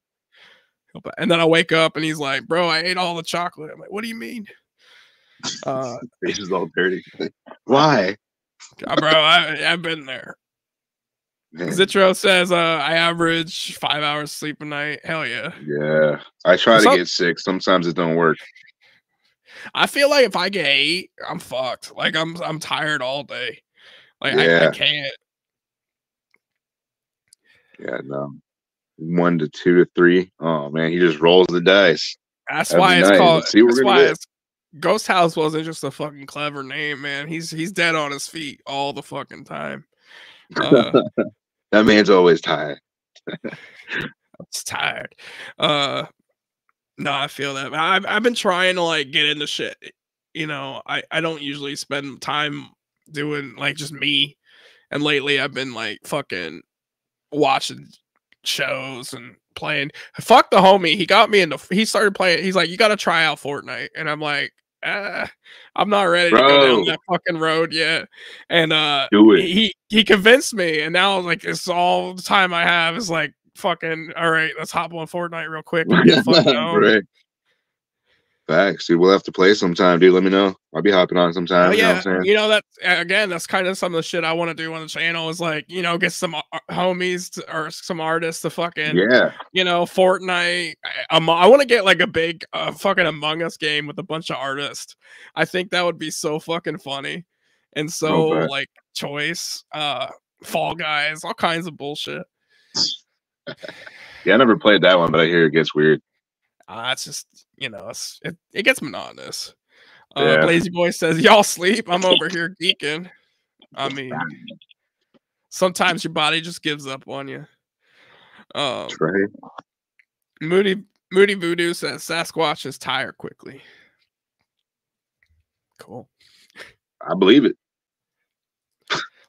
and then i wake up and he's like bro i ate all the chocolate. I'm like what do you mean? Uh <laughs> face is all dirty. <laughs> Why? uh, bro I, i've been there. Man, zitro says uh i average five hours sleep a night. Hell yeah. Yeah, I try to get sick. Sometimes it don't work. i feel like if i get eight i'm fucked. Like i'm i'm tired all day. Like I, I can't. Yeah, no. One to two to three. Oh man, he just rolls the dice. That's why it's called. See That's why it's, Ghost House wasn't just a fucking clever name, man. He's he's dead on his feet all the fucking time. Uh, <laughs> That man's always tired. I'm tired. Uh, no, I feel that. I've I've been trying to like get into shit. You know, I I don't usually spend time doing like just me, and lately I've been like fucking watching shows and playing. Fuck the homie. He got me into. He started playing. He's like, you got to try out Fortnite, and I'm like, ah, I'm not ready to go down that fucking road yet. And uh, Do it. he he convinced me, and now like it's all the time I have is like fucking. All right, let's hop on Fortnite real quick. <laughs> And get fucking on. right. Facts, dude. We'll have to play sometime, dude. Let me know. I'll be hopping on sometime. Oh you know yeah, you know that again. That's kind of some of the shit I want to do on the channel. Is like you know get some ar- homies to, or some artists to fucking Yeah. you know Fortnite. I, I want to get like a big uh, fucking Among Us game with a bunch of artists. I think that would be so fucking funny and so like choice. Uh, Fall Guys, all kinds of bullshit. <laughs> Yeah, I never played that one, but I hear it gets weird. Uh, it's just you know it's, it it gets monotonous. Uh, Yeah. Blazy Boy says, "Y'all sleep. I'm over <laughs> here geeking." I mean, sometimes your body just gives up on you. Um, right. Moody Moody Voodoo says Sasquatch is tired quickly. Cool. I believe it.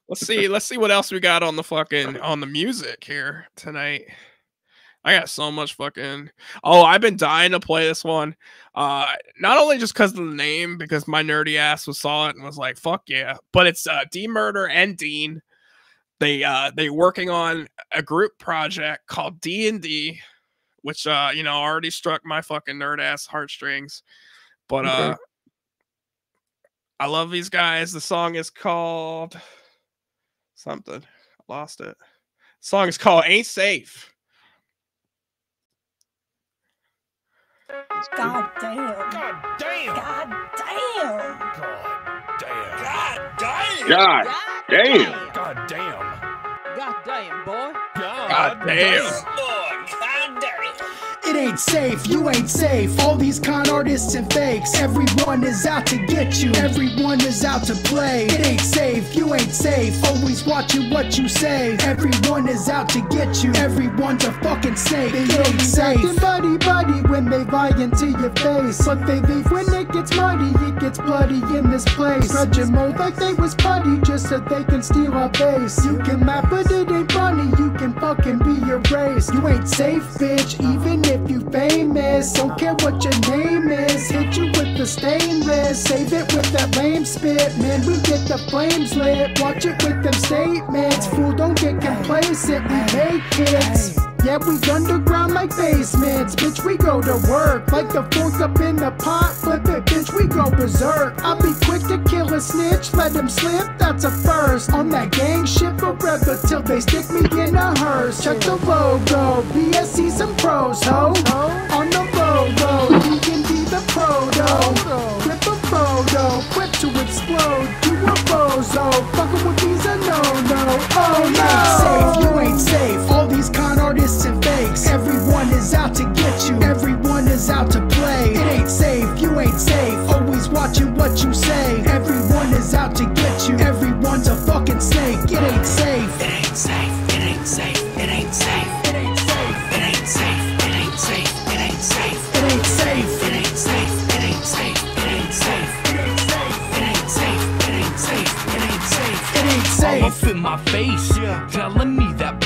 Let's see. Let's see what else we got on the fucking on the music here tonight. I got so much fucking. Oh, I've been dying to play this one. Uh, not only just because of the name, because my nerdy ass was saw it and was like, "Fuck yeah!" But it's uh, D Murder and Dean. They uh they working on a group project called D and D, which uh you know already struck my fucking nerd ass heartstrings. But Okay. uh, I love these guys. The song is called something. I lost it. song is called Ain't Safe. God damn. God damn. God damn. God damn. God damn. God damn. God damn, boy. God damn. It ain't safe, you ain't safe. All these con artists and fakes. Everyone is out to get you. Everyone is out to play. It ain't safe, you ain't safe. Always watching what you say. Everyone is out to get you. Everyone's a fucking snake. They it ain't safe. buddy buddy when they lie into your face. But they leave when it gets muddy. It gets bloody in this place. Grudging mode like they was putty just so they can steal our base. You can laugh, but it ain't funny. You can fucking be erased. You ain't safe, bitch, even if you famous. Don't care what your name is. Hit you with the stainless. Save it with that lame spit. Man, we get the flames lit. Watch it with them statements. Fool, don't get complacent. We make hits. Yeah, we underground like basements. Bitch, we go to work. Like the fork up in the pot. Flip it, bitch, we go berserk. I'll be quick to kill a snitch. Let him slip, that's a first. On that gang shit forever till they stick me in a hearse. Check the logo. BSC some pros, ho. On the logo. You can be the proto. Grip a photo. Quick to explode. You a bozo. Fucking with me's a no-no. Oh no. Safe, you ain't safe. All these con is out to get you. Everyone is out to play. It ain't safe, you ain't safe. Always watching what you say. Everyone is out to get you. Everyone's a fucking snake. It ain't safe. It ain't safe. It ain't safe. It ain't safe. It ain't safe. It ain't safe. It ain't safe. It ain't safe. It ain't safe. It ain't safe. It ain't safe. It ain't safe. It ain't safe. It ain't safe. It ain't safe. It ain't safe. It ain't All safe. up in my face, telling me that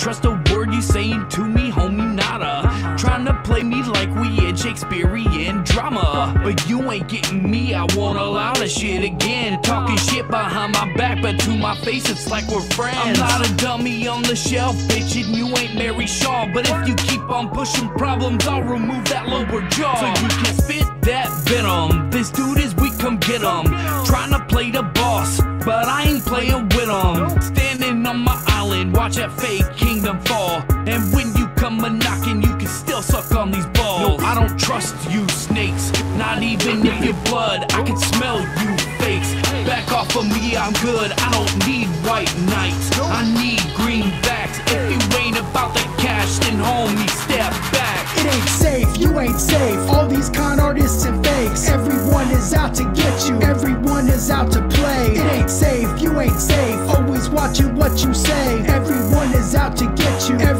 trust a word you saying to me, homie, nada. Trying to play me like we in Shakespearean drama. But you ain't getting me, I won't allow the shit again. Talking shit behind my back, but to my face, it's like we're friends. I'm not a dummy on the shelf, bitch, and you ain't Mary Shaw. But if you keep on pushing problems, I'll remove that lower jaw. So you can spit that venom. This dude is weak, come get him. Trying to play the boss, but I ain't playing with him. Standing on my watch that fake kingdom fall. And when you come a knocking, you can still suck on these balls. No, I don't trust you, snakes. Not even if you're blood, I can smell you fakes. Back off of me, I'm good. I don't need white knights. I need greenbacks. If you ain't about the cash, then homie, step back. It ain't safe, you ain't safe. All these con artists and fakes. Everyone is out to get you, everyone is out to play. It ain't safe, you ain't safe. Always watching what you say you. Every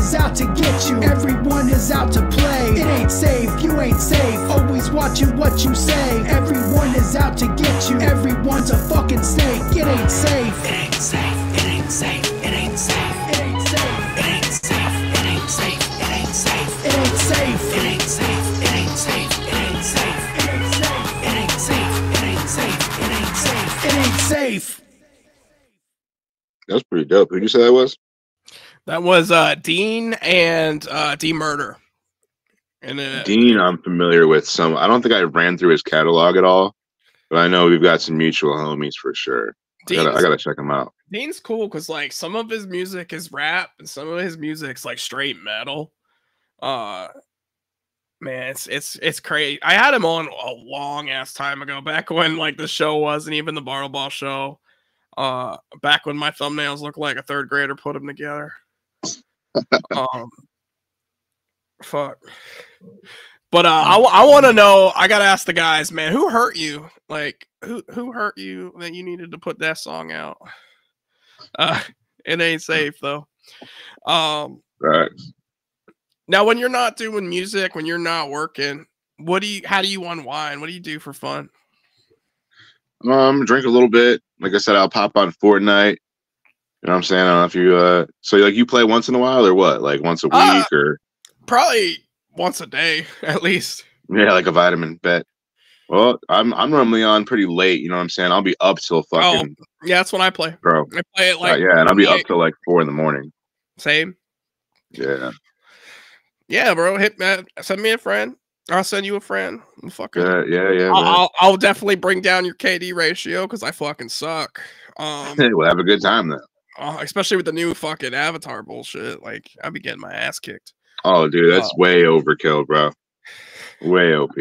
is out to get you, everyone is out to play. It ain't safe, you ain't safe. Always watching what you say. Everyone is out to get you, everyone's a fucking snake. It ain't safe. It ain't safe. It ain't safe. It ain't safe. It ain't safe. It ain't safe. It ain't safe. It ain't safe. It ain't safe. It ain't safe. It ain't safe. It ain't safe. It ain't safe. It ain't safe. It ain't safe. It ain't safe. It ain't safe. That's pretty dope. Who'd you say that was? That was uh Dean and uh D Murder. And uh, Dean, I'm familiar with some. I don't think I ran through his catalog at all, but I know we've got some mutual homies for sure. I gotta, I gotta check him out. Dean's cool because like some of his music is rap and some of his music's like straight metal. Uh man, it's it's it's crazy. I had him on a long ass time ago, <laughs> back when like the show wasn't even the Bartle Ball show. Uh back when my thumbnails looked like a third grader put them together. Um fuck. But uh I, I want to know, I got to ask the guys, man, who hurt you? Like who who hurt you that you needed to put that song out? Uh, <laughs> it ain't safe though. Um, Right. now when you're not doing music, when you're not working, what do you? How do you unwind? What do you do for fun? Um, drink a little bit. Like I said, I'll pop on Fortnite. You know what I'm saying? I don't know if you uh so like you play once in a while or what? Like once a week Uh, or Probably once a day <laughs> at least. yeah, like a vitamin bet. Well, I'm I'm normally on pretty late, you know what I'm saying? I'll be up till fucking oh, Yeah, that's when I play. bro. I play it Uh, like yeah, and I'll be up till like four in the morning. Same. Yeah. Yeah, bro. Hit me. Send me a friend. I'll send you a friend. and Fucking, Yeah, yeah, yeah. I'll. I'll, I'll definitely bring down your KD ratio because I fucking suck. <laughs> Um, we'll have a good time then. Uh, especially with the new fucking Avatar bullshit. Like, I'd be getting my ass kicked. Oh, dude, that's Oh. way overkill, bro. Way OP.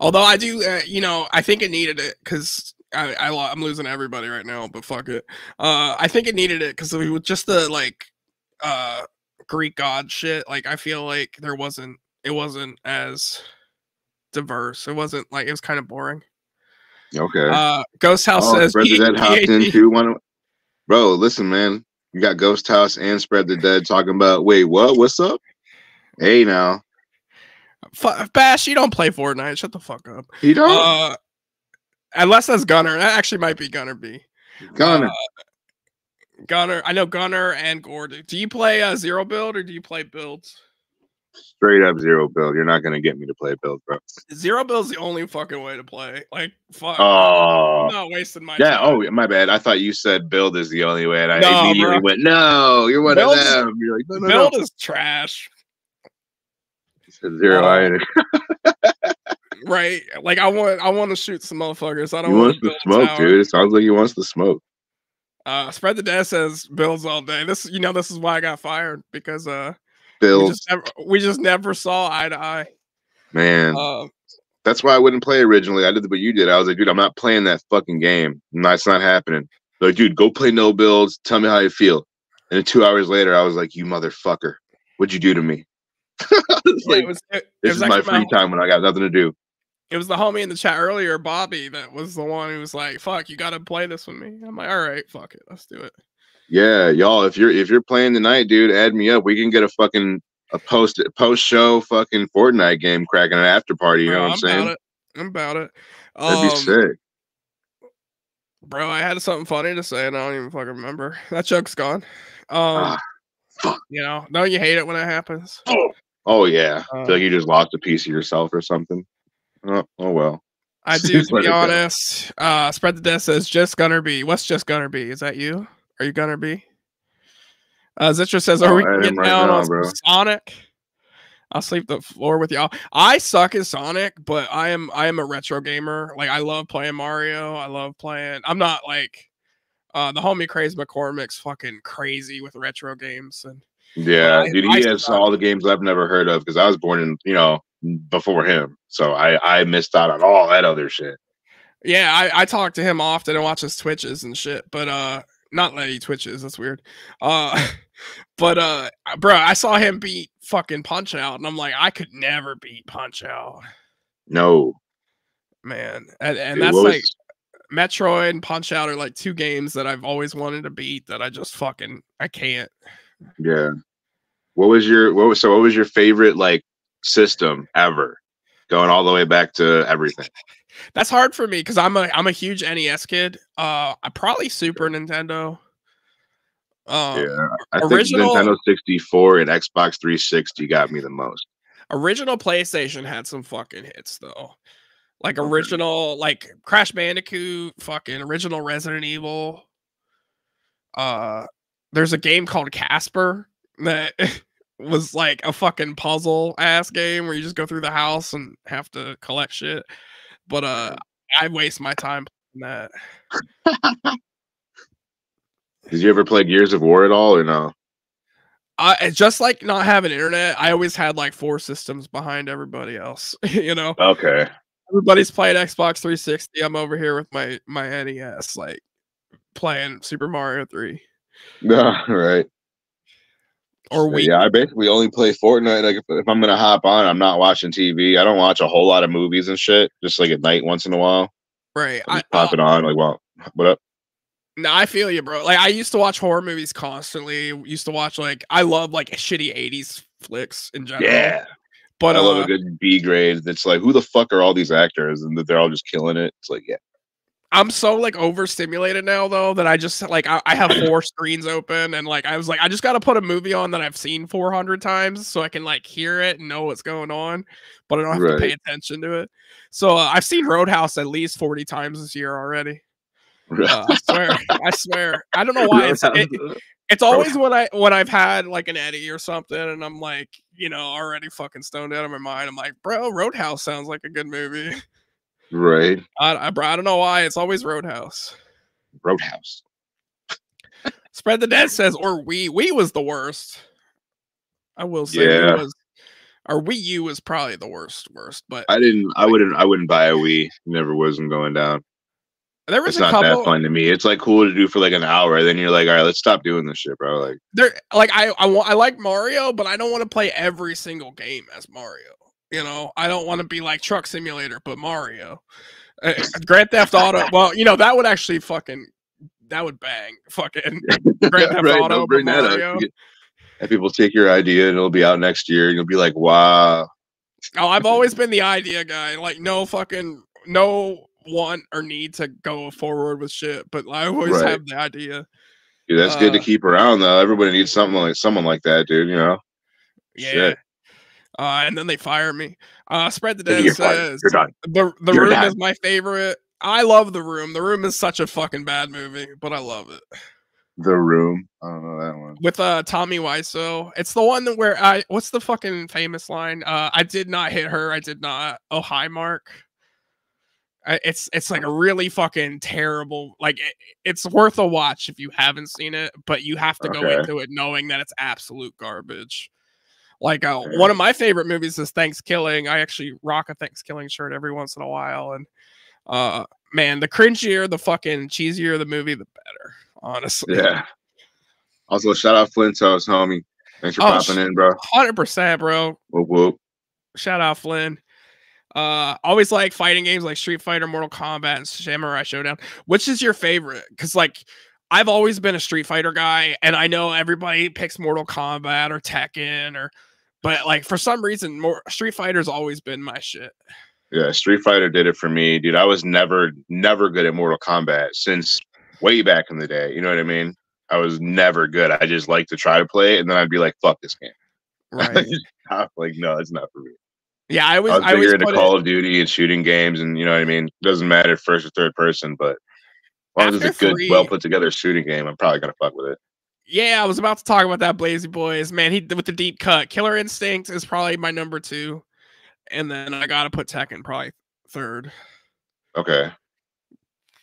Although I do, uh, you know, I think it needed it because I, I lo- I'm losing everybody right now. But fuck it. Uh, I think it needed it because with just the like, uh, Greek god shit. Like, I feel like there wasn't. It wasn't as diverse. It wasn't like it was kind of boring. Okay. Uh, Ghost House oh, says the hopped into one. of- Bro, listen, man. You got Ghost House and Spread the Dead talking about. Wait, what? What's up? Hey, now Fu- Bash, you don't play Fortnite. Shut the fuck up. You don't. Uh, unless that's Gunner. That actually might be Gunner B. Gunner. Uh, Gunner. I know Gunner and Gord. Do you play uh, zero build or do you play builds? Straight up zero build. You're not gonna get me to play build, bro. Zero build's the only fucking way to play. Like, fuck. Oh. I'm not wasting my Yeah. time. Oh, my bad. I thought you said build is the only way, and I No, immediately bro. went, "No, you're one Build of them." You're like, "No, no, build no." is trash. Zero. uh, I, <laughs> Right? Like, I want, I want to shoot some motherfuckers. I don't want wants to the smoke, dude. It sounds like he wants the smoke. Uh, spread the death says builds all day. This, you know, this is why I got fired because uh, we just never, we just never saw eye to eye. man. Uh, That's why I wouldn't play originally. I did what you did. I was like, dude, I'm not playing that fucking game. No, it's not happening. Like, dude, go play no builds. Tell me how you feel. And then two hours later, I was like, you motherfucker, what'd you do to me? <laughs> Was yeah, like, it was, it, this is my free time when I got nothing to do. It was the homie in the chat earlier, Bobby, that was the one who was like, "Fuck, you got to play this with me." I'm like, "All right, fuck it, let's do it." Yeah, y'all. If you're if you're playing tonight, dude, add me up. We can get a fucking a post post show fucking Fortnite game cracking an after party. You know what I'm saying? About it. I'm about it. That'd be Um, sick. Bro, I had something funny to say and I don't even fucking remember. That joke's gone. Um, Ah, you know, don't you hate it when it happens? Oh yeah, I feel like you just lost a piece of yourself or something. Oh, oh well. I <laughs> do, to be honest. Uh, spread the death says just Gunner B. What's just Gunner B? Is that you? Are you Gunner B? Uh, Zitra says, "Are Oh, we am getting right down now, on bro. Sonic?" I'll sleep the floor with y'all. I suck at Sonic, but I am I am a retro gamer. Like I love playing Mario. I love playing. I'm not like uh the homie Craze McCormick's fucking crazy with retro games and Yeah, I- dude, I he has suck. all the games I've never heard of because I was born in you know before him, so I I missed out on all that other shit. Yeah, I, I talk to him often and watch his twitches and shit, but uh not that he twitches, that's weird. Uh <laughs> but uh bro, I saw him beat fucking Punch Out and I'm like, I could never beat Punch Out, No, man. And, and Dude, that's was- like Metroid and Punch Out are like two games that I've always wanted to beat that I just fucking I can't. yeah. What was your what was so what was your favorite like system ever, going all the way back to everything? That's hard for me because I'm a I'm a huge NES kid. Uh I probably Super Nintendo. Um, yeah, I original- think Nintendo 64 and Xbox 360 got me the most. original PlayStation had some fucking hits though. Like original, like Crash Bandicoot, fucking original Resident Evil. Uh there's a game called Casper that <laughs> was like a fucking puzzle ass game where you just go through the house and have to collect shit. But uh I waste my time playing that. Did you ever play Gears of War at all or no? I just like not having internet, I always had like four systems behind everybody else, <laughs> you know. Okay. everybody's playing Xbox 360. I'm over here with my my NES, like playing Super Mario 3 <laughs> right. Or we Yeah, I basically only play Fortnite. Like if, if I'm gonna hop on, I'm not watching TV. I don't watch a whole lot of movies and shit. Just like at night, once in a while, Right. I pop uh, it on. Like, well, what up? no, I feel you, bro. Like I used to watch horror movies constantly. Used to watch like I love like shitty 80s flicks in general. Yeah, But I uh, love a good B grade. that's like, who the fuck are all these actors? And that they're all just killing it. It's like, yeah, I'm so like overstimulated now though that I just like I, I have four <clears throat> screens open and like I was like I just got to put a movie on that I've seen 400 times so I can like hear it and know what's going on, but I don't have to pay attention to it. So uh, I've seen Roadhouse at least 40 times this year already. Uh, I swear, I swear. I don't know <laughs> why it's it, it's always when I when I've had like an Eddie or something and I'm like you know already fucking stoned out of my mind. I'm like, bro, Roadhouse sounds like a good movie. Right. I, I, I don't know why it's always Roadhouse. Roadhouse. Spread the dead says, or we we was the worst. I will say Yeah. Was or Wii U was probably the worst, worst. But I didn't. I wouldn't. I wouldn't buy a Wii. Never wasn't going down. there was It's a not couple that fun to me. It's like cool to do for like an hour. Then you're like, all right, let's stop doing this shit, bro. Like, there like I I want I like Mario, but I don't want to play every single game as Mario. You know, I don't want to be like Truck Simulator, but Mario. Uh, Grand Theft Auto. <laughs> Well, you know that would actually fucking that would bang. Fucking <laughs> Grand Theft right, Auto, bring that Mario. up. Get- Have people take your idea and it'll be out next year. And you'll be like, wow. Oh, I've always been the idea guy. Like, no fucking, no want or need to go forward with shit, but I always Right. have the idea. Dude, that's good to Uh, keep around though. Everybody needs something like someone like that, dude. You know. Yeah. Shit. Uh, and then they fire me. Uh, spread the dead you're says the the You're room done. is my favorite. I love the room. The room is such a fucking bad movie, but I love it. The Room. I don't know that one. With uh Tommy Wiseau, it's the one that where I what's the fucking famous line? Uh, I did not hit her. I did not. Oh hi, Mark. I- It's it's like a really fucking terrible. Like it, it's worth a watch if you haven't seen it, but you have to go into it knowing that it's absolute garbage. Like uh, Okay. one of my favorite movies is Thanksgiving. I actually rock a Thanksgiving shirt every once in a while, and uh, man, the cringier, the fucking cheesier the movie, the better. Honestly, Yeah. Also, shout out Flint's house, homie. Thanks for Oh, popping in, bro. hundred percent, bro. Whoop whoop. Shout out Flynn. Uh, always like fighting games like Street Fighter, Mortal Kombat, and Samurai Showdown. Which is your favorite? Because like I've always been a Street Fighter guy, and I know everybody picks Mortal Kombat or Tekken or, but like for some reason, more Street Fighter's always been my shit. Yeah, Street Fighter did it for me, dude. I was never, never good at Mortal Kombat since way back in the day. You know what I mean? I was never good. I just like to try to play it, and then I'd be like, "Fuck this game." Right. <laughs> I'm like, no, it's not for me. yeah, I was. I was I bigger into Call it, of Duty and shooting games, and you know what I mean. It Doesn't matter first or third person, but as long as it's a good, three- well put together shooting game, I'm probably gonna fuck with it. Yeah, I was about to talk about that Blazy Boys. Man, he with the deep cut. Killer Instinct is probably my number two. And then I gotta put Tekken probably third. Okay.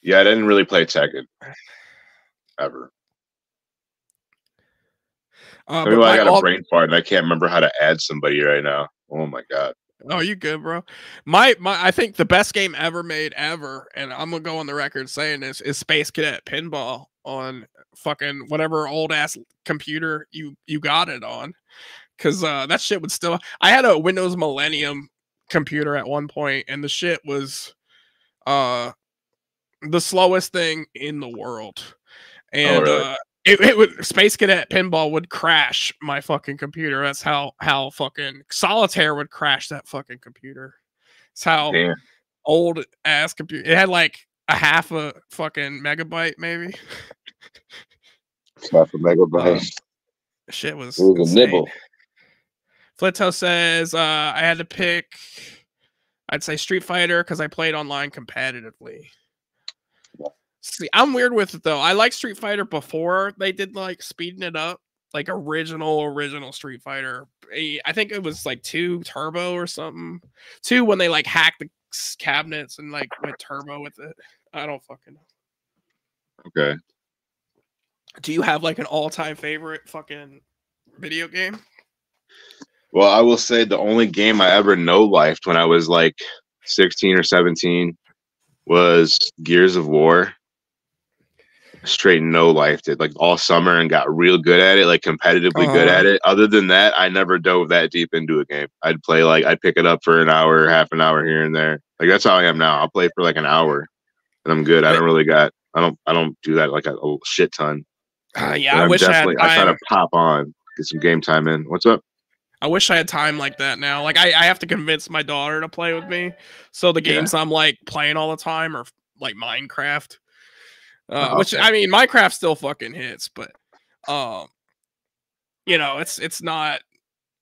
Yeah, I didn't really play Tekken <sighs> ever. Uh, Maybe but I got a brain fart and I can't remember how to add somebody right now. Oh my god. Oh, you good, bro? My my I think the best game ever made ever, and I'm gonna go on the record saying this is Space Cadet Pinball on fucking whatever old ass computer you you got it on. Cause uh that shit would still I had a Windows Millennium computer at one point, and the shit was uh the slowest thing in the world. And really? uh it, it would Space Cadet Pinball would crash my fucking computer. That's how how fucking solitaire would crash that fucking computer. It's how Damn. old ass computer. It had like a half a fucking megabyte, maybe. Half a megabyte. Um, Shit was, it was a nibble. Flito says uh, I had to pick. I'd say Street Fighter because I played online competitively. See, I'm weird with it though. I like Street Fighter before they did like speeding it up, like original original Street Fighter. Eh, I think it was like two turbo or something. Two when they like hacked the cabinets and like went turbo with it. I don't fucking know. Okay. Do you have like an all time favorite fucking video game? Well, I will say the only game I ever no lifed when I was like 16 or 17 was Gears of War. Straight no lifed it like all summer and got real good at it, like competitively good Uh-huh. at it. Other than that, I never dove that deep into a game. I'd play like I'd pick it up for an hour, half an hour here and there. Like that's how I am now. I'll play for like an hour and I'm good. I don't really got I don't I don't do that like a, a shit ton. Uh, yeah, But I I'm wish I had I try time. to pop on, get some game time in. What's up? I wish I had time like that now. Like I, I have to convince my daughter to play with me. So the Yeah. games I'm like playing all the time are like Minecraft. Uh, Oh, which okay. I mean Minecraft still fucking hits, but um you know, it's it's not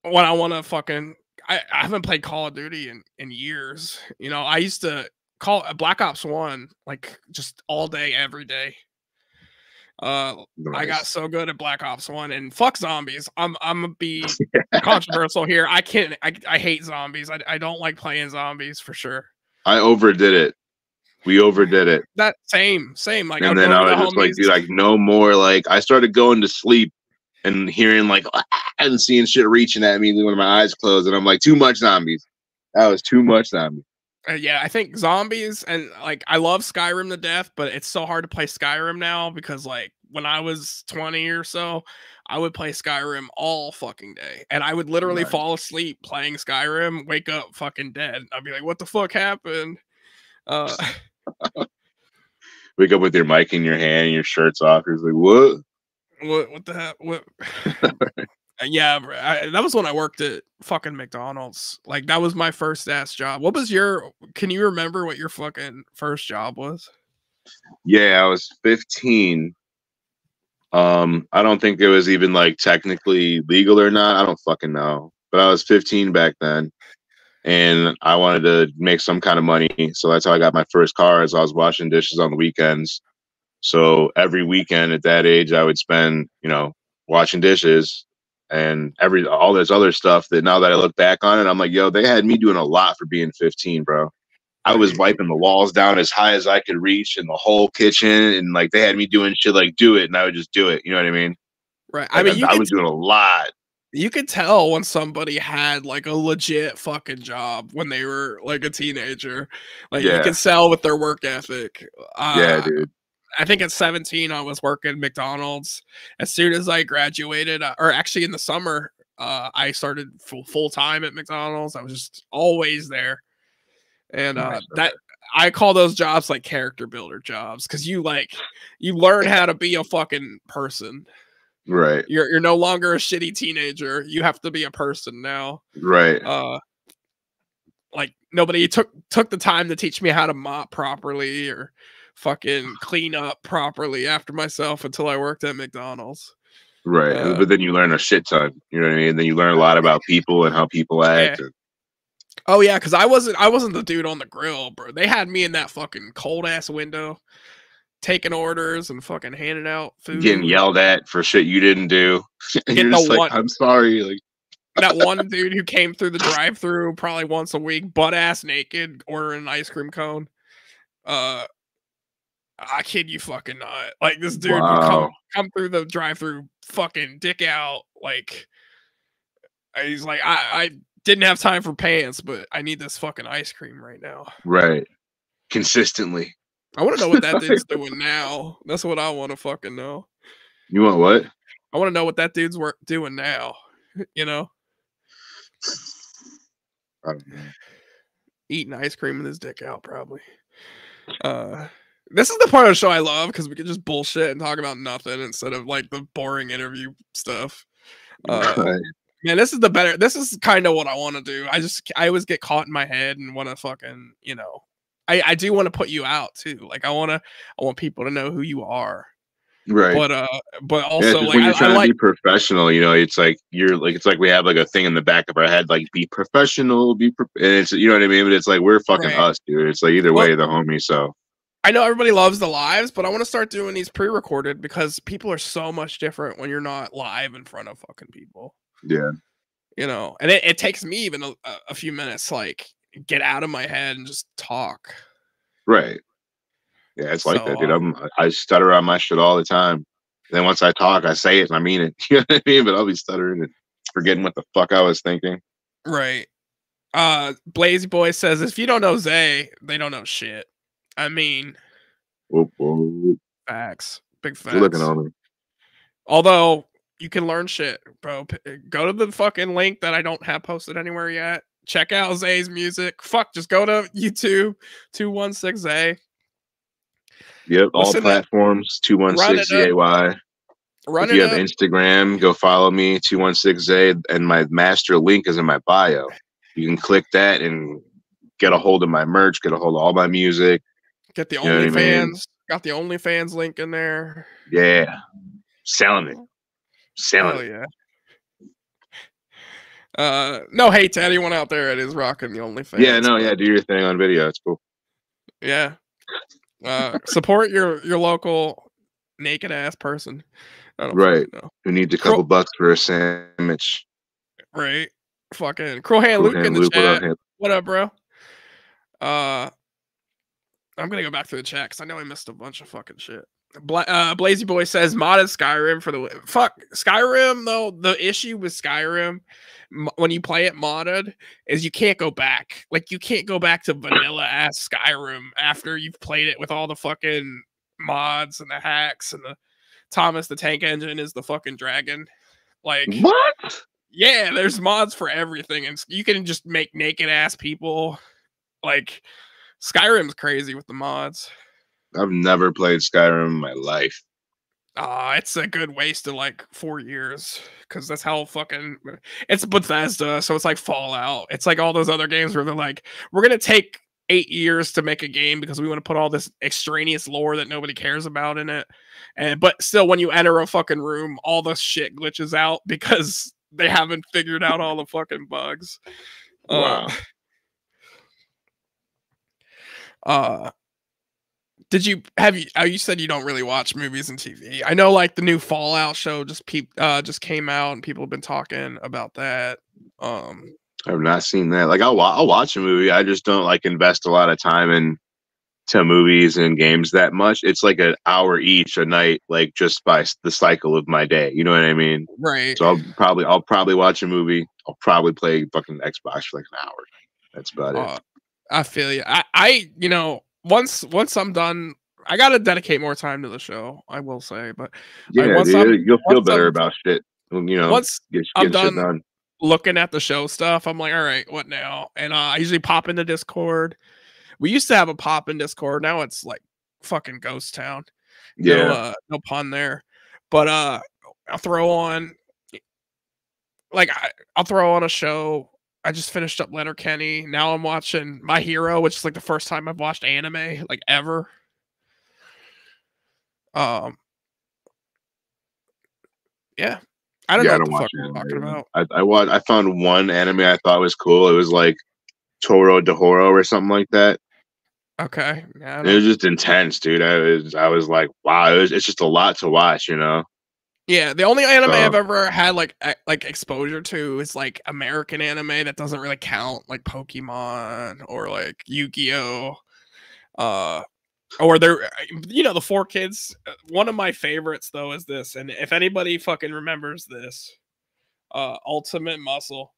what I want to fucking I, I haven't played Call of Duty in in years. You know, I used to call Black Ops 1 like just all day every day. Uh I got so good at Black Ops One and fuck zombies. I'm I'm gonna be <laughs> controversial here. I can't. I, I hate zombies. I, I don't like playing zombies for sure. I overdid it. We overdid it. That same same like. and then I was just like, dude, like no more. Like I started going to sleep and hearing like <laughs> and seeing shit reaching at me when my eyes closed, and I'm like, too much zombies. That was too much zombies. Uh, yeah, I think zombies and like I love Skyrim to death, but it's so hard to play Skyrim now because like when I was 20 or so, I would play Skyrim all fucking day. And I would literally Right. fall asleep playing Skyrim, wake up fucking dead. I'd be like, what the fuck happened? Uh <laughs> <laughs> Wake up with your mic in your hand and your shirt's off. You're like, what? what what the hell? What <laughs> yeah, bro, I, that was when I worked at fucking McDonald's. Like that was my first ass job. What was your? Can you remember what your fucking first job was? Yeah, I was 15. Um, I don't think it was even like technically legal or not. I don't fucking know. But I was 15 back then, and I wanted to make some kind of money. So that's how I got my first car. As I was washing dishes on the weekends. So every weekend at that age, I would spend, you know, washing dishes and every all this other stuff. That now that I look back on it, I'm like, yo, they had me doing a lot for being 15, bro. I was wiping the walls down as high as I could reach in the whole kitchen, and like they had me doing shit like do it, and I would just do it. You know what I mean? Right. I Like, mean, you I, could was doing a lot. You could tell when somebody had like a legit fucking job when they were like a teenager. Like you Yeah. could sell with their work ethic. Uh, yeah, dude. I think at 17 I was working McDonald's. As soon as I graduated, uh, or actually in the summer, uh, I started full full time at McDonald's. I was just always there. and uh, that I call those jobs like character builder jobs because you like you learn <laughs> how to be a fucking person. Right. You're you're no longer a shitty teenager. You have to be a person now. Right. Uh, like nobody took took the time to teach me how to mop properly or fucking clean up properly after myself until I worked at McDonald's. Right. uh, but then you learn a shit ton. You know what I mean? Then you learn a lot about people and how people act. Yeah. and- Oh yeah, because I wasn't I wasn't the dude on the grill, bro. They had me in that fucking cold ass window, taking orders and fucking handing out food. getting yelled at for shit you didn't do. <laughs> and Get you're just like, one- I'm sorry. Like, <laughs> that one <laughs> dude who came through the drive through probably once a week, butt ass naked, ordering an ice cream cone. Uh I kid you fucking not. Like this dude would come come through the drive through fucking dick out. Like he's like, I, I didn't have time for pants, but I need this fucking ice cream right now. right. Consistently. I want to know what that dude's <laughs> doing now. That's what I want to fucking know. You want what? I want to know what that dude's work doing now. <laughs> You know, I don't know. eating ice cream with his dick out, probably. Uh, this is the part of the show I love because we can just bullshit and talk about nothing instead of like the boring interview stuff. Uh, <laughs> Right. man, this is the better. This is kind of what I want to do. I just I always get caught in my head and want to fucking you know. I I do want to put you out too. Like I want to I want people to know who you are. Right. But uh, but Yeah, like when you're I trying like to be professional, you know, it's like you're like it's like we have like a thing in the back of our head, like be professional, be pro-, and it's you know what I mean. But it's like we're fucking Right. us, dude. It's like either Well- way, the homie. So I know everybody loves the lives, but I want to start doing these pre-recorded because people are so much different when you're not live in front of fucking people. yeah, You know, and it, it takes me even a- a few minutes like get out of my head and just talk. right. Yeah, it's like So, that, dude. I'm I stutter on my shit all the time. Then once I talk, I say it and I mean it. <laughs> You know what I mean? But I'll be stuttering and forgetting what the fuck I was thinking. Right. Uh Blazy Boy says if you don't know Zay, they don't know shit. I mean, Whoop, whoop. facts. Big facts. You're looking on me. Although you can learn shit, bro. Go to the fucking link that I don't have posted anywhere yet. Check out Zay's music. Fuck, just go to YouTube 216 Zay. Yep, all Listen platforms. Two one Run six it up. Z A Y. If you have up. Instagram, go follow me, 216A, and my master link is in my bio. You can click that and get a hold of my merch, get a hold of all my music. Get the You know I OnlyFans. mean? Got the OnlyFans link in there. Yeah. Selling it. Selling Hell it. yeah. Uh, no hate to anyone out there that is rocking the only OnlyFans. Yeah, no, yeah, do your thing on video. It's cool. yeah. Uh, support your your local naked ass person. Right. Who needs a Cro- couple bucks for a sandwich? Right. Fucking Cruel Hand Luke in the Luke, what up, chat. What up, bro? Uh, I'm gonna go back through the chat because I know I missed a bunch of fucking shit. Bla- uh, Blazy Boy says modded Skyrim for the fuck Skyrim though. The issue with Skyrim m- when you play it modded is you can't go back. Like you can't go back to vanilla ass Skyrim after you've played it with all the fucking mods and the hacks and the Thomas the Tank Engine is the fucking dragon. Like What? yeah, there's mods for everything, and you can just make naked ass people. Like Skyrim's crazy with the mods. I've never played Skyrim in my life. Ah, it's a good waste of like four years because that's how fucking it's Bethesda, so it's like Fallout. It's like all those other games where they're like, we're gonna take eight years to make a game because we want to put all this extraneous lore that nobody cares about in it. And but still, when you enter a fucking room, all the shit glitches out <laughs> because they haven't figured out all the fucking bugs. Wow. Uh, uh did you have you uh, you said you don't really watch movies and TV? I know like the new Fallout show just peep uh just came out and people have been talking about that. Um I've not seen that. Like I'll I'll watch a movie. I just don't like invest a lot of time in to movies and games that much. It's like an hour each a night, like just by the cycle of my day. You know what I mean? right. So I'll probably I'll probably watch a movie. I'll probably play fucking Xbox for like an hour. That's about it. Uh, I feel you. I, I, you know, once once I'm done, I gotta dedicate more time to the show. I will say, but yeah, once dude, you'll feel better I'm- about shit. You know, once get, I'm done- done. looking at the show stuff, I'm like, all right, what now? And uh, I usually pop into Discord We used to have a pop in Discord. Now it's like fucking ghost town. Yeah. No, uh, no pun there. But uh, I'll throw on like I, I'll throw on a show. I just finished up Leonard Letterkenny. Now I'm watching My Hero, which is like the first time I've watched anime like ever. Um, yeah, I don't Yeah, I know don't what the fuck talking about. I I, wa- I found one anime I thought was cool. It was like Toro Dehoro or something like that. Okay, yeah, It was just intense, dude. I was I was like, wow, it was, it's just a lot to watch, you know. Yeah. The only anime I've Um, ever had like like exposure to is like American anime that doesn't really count, like Pokemon or like Yu-Gi-Oh. Uh, or there, you know, the four kids. uh, One of my favorites though is this, and if anybody fucking remembers this, uh, Ultimate Muscle.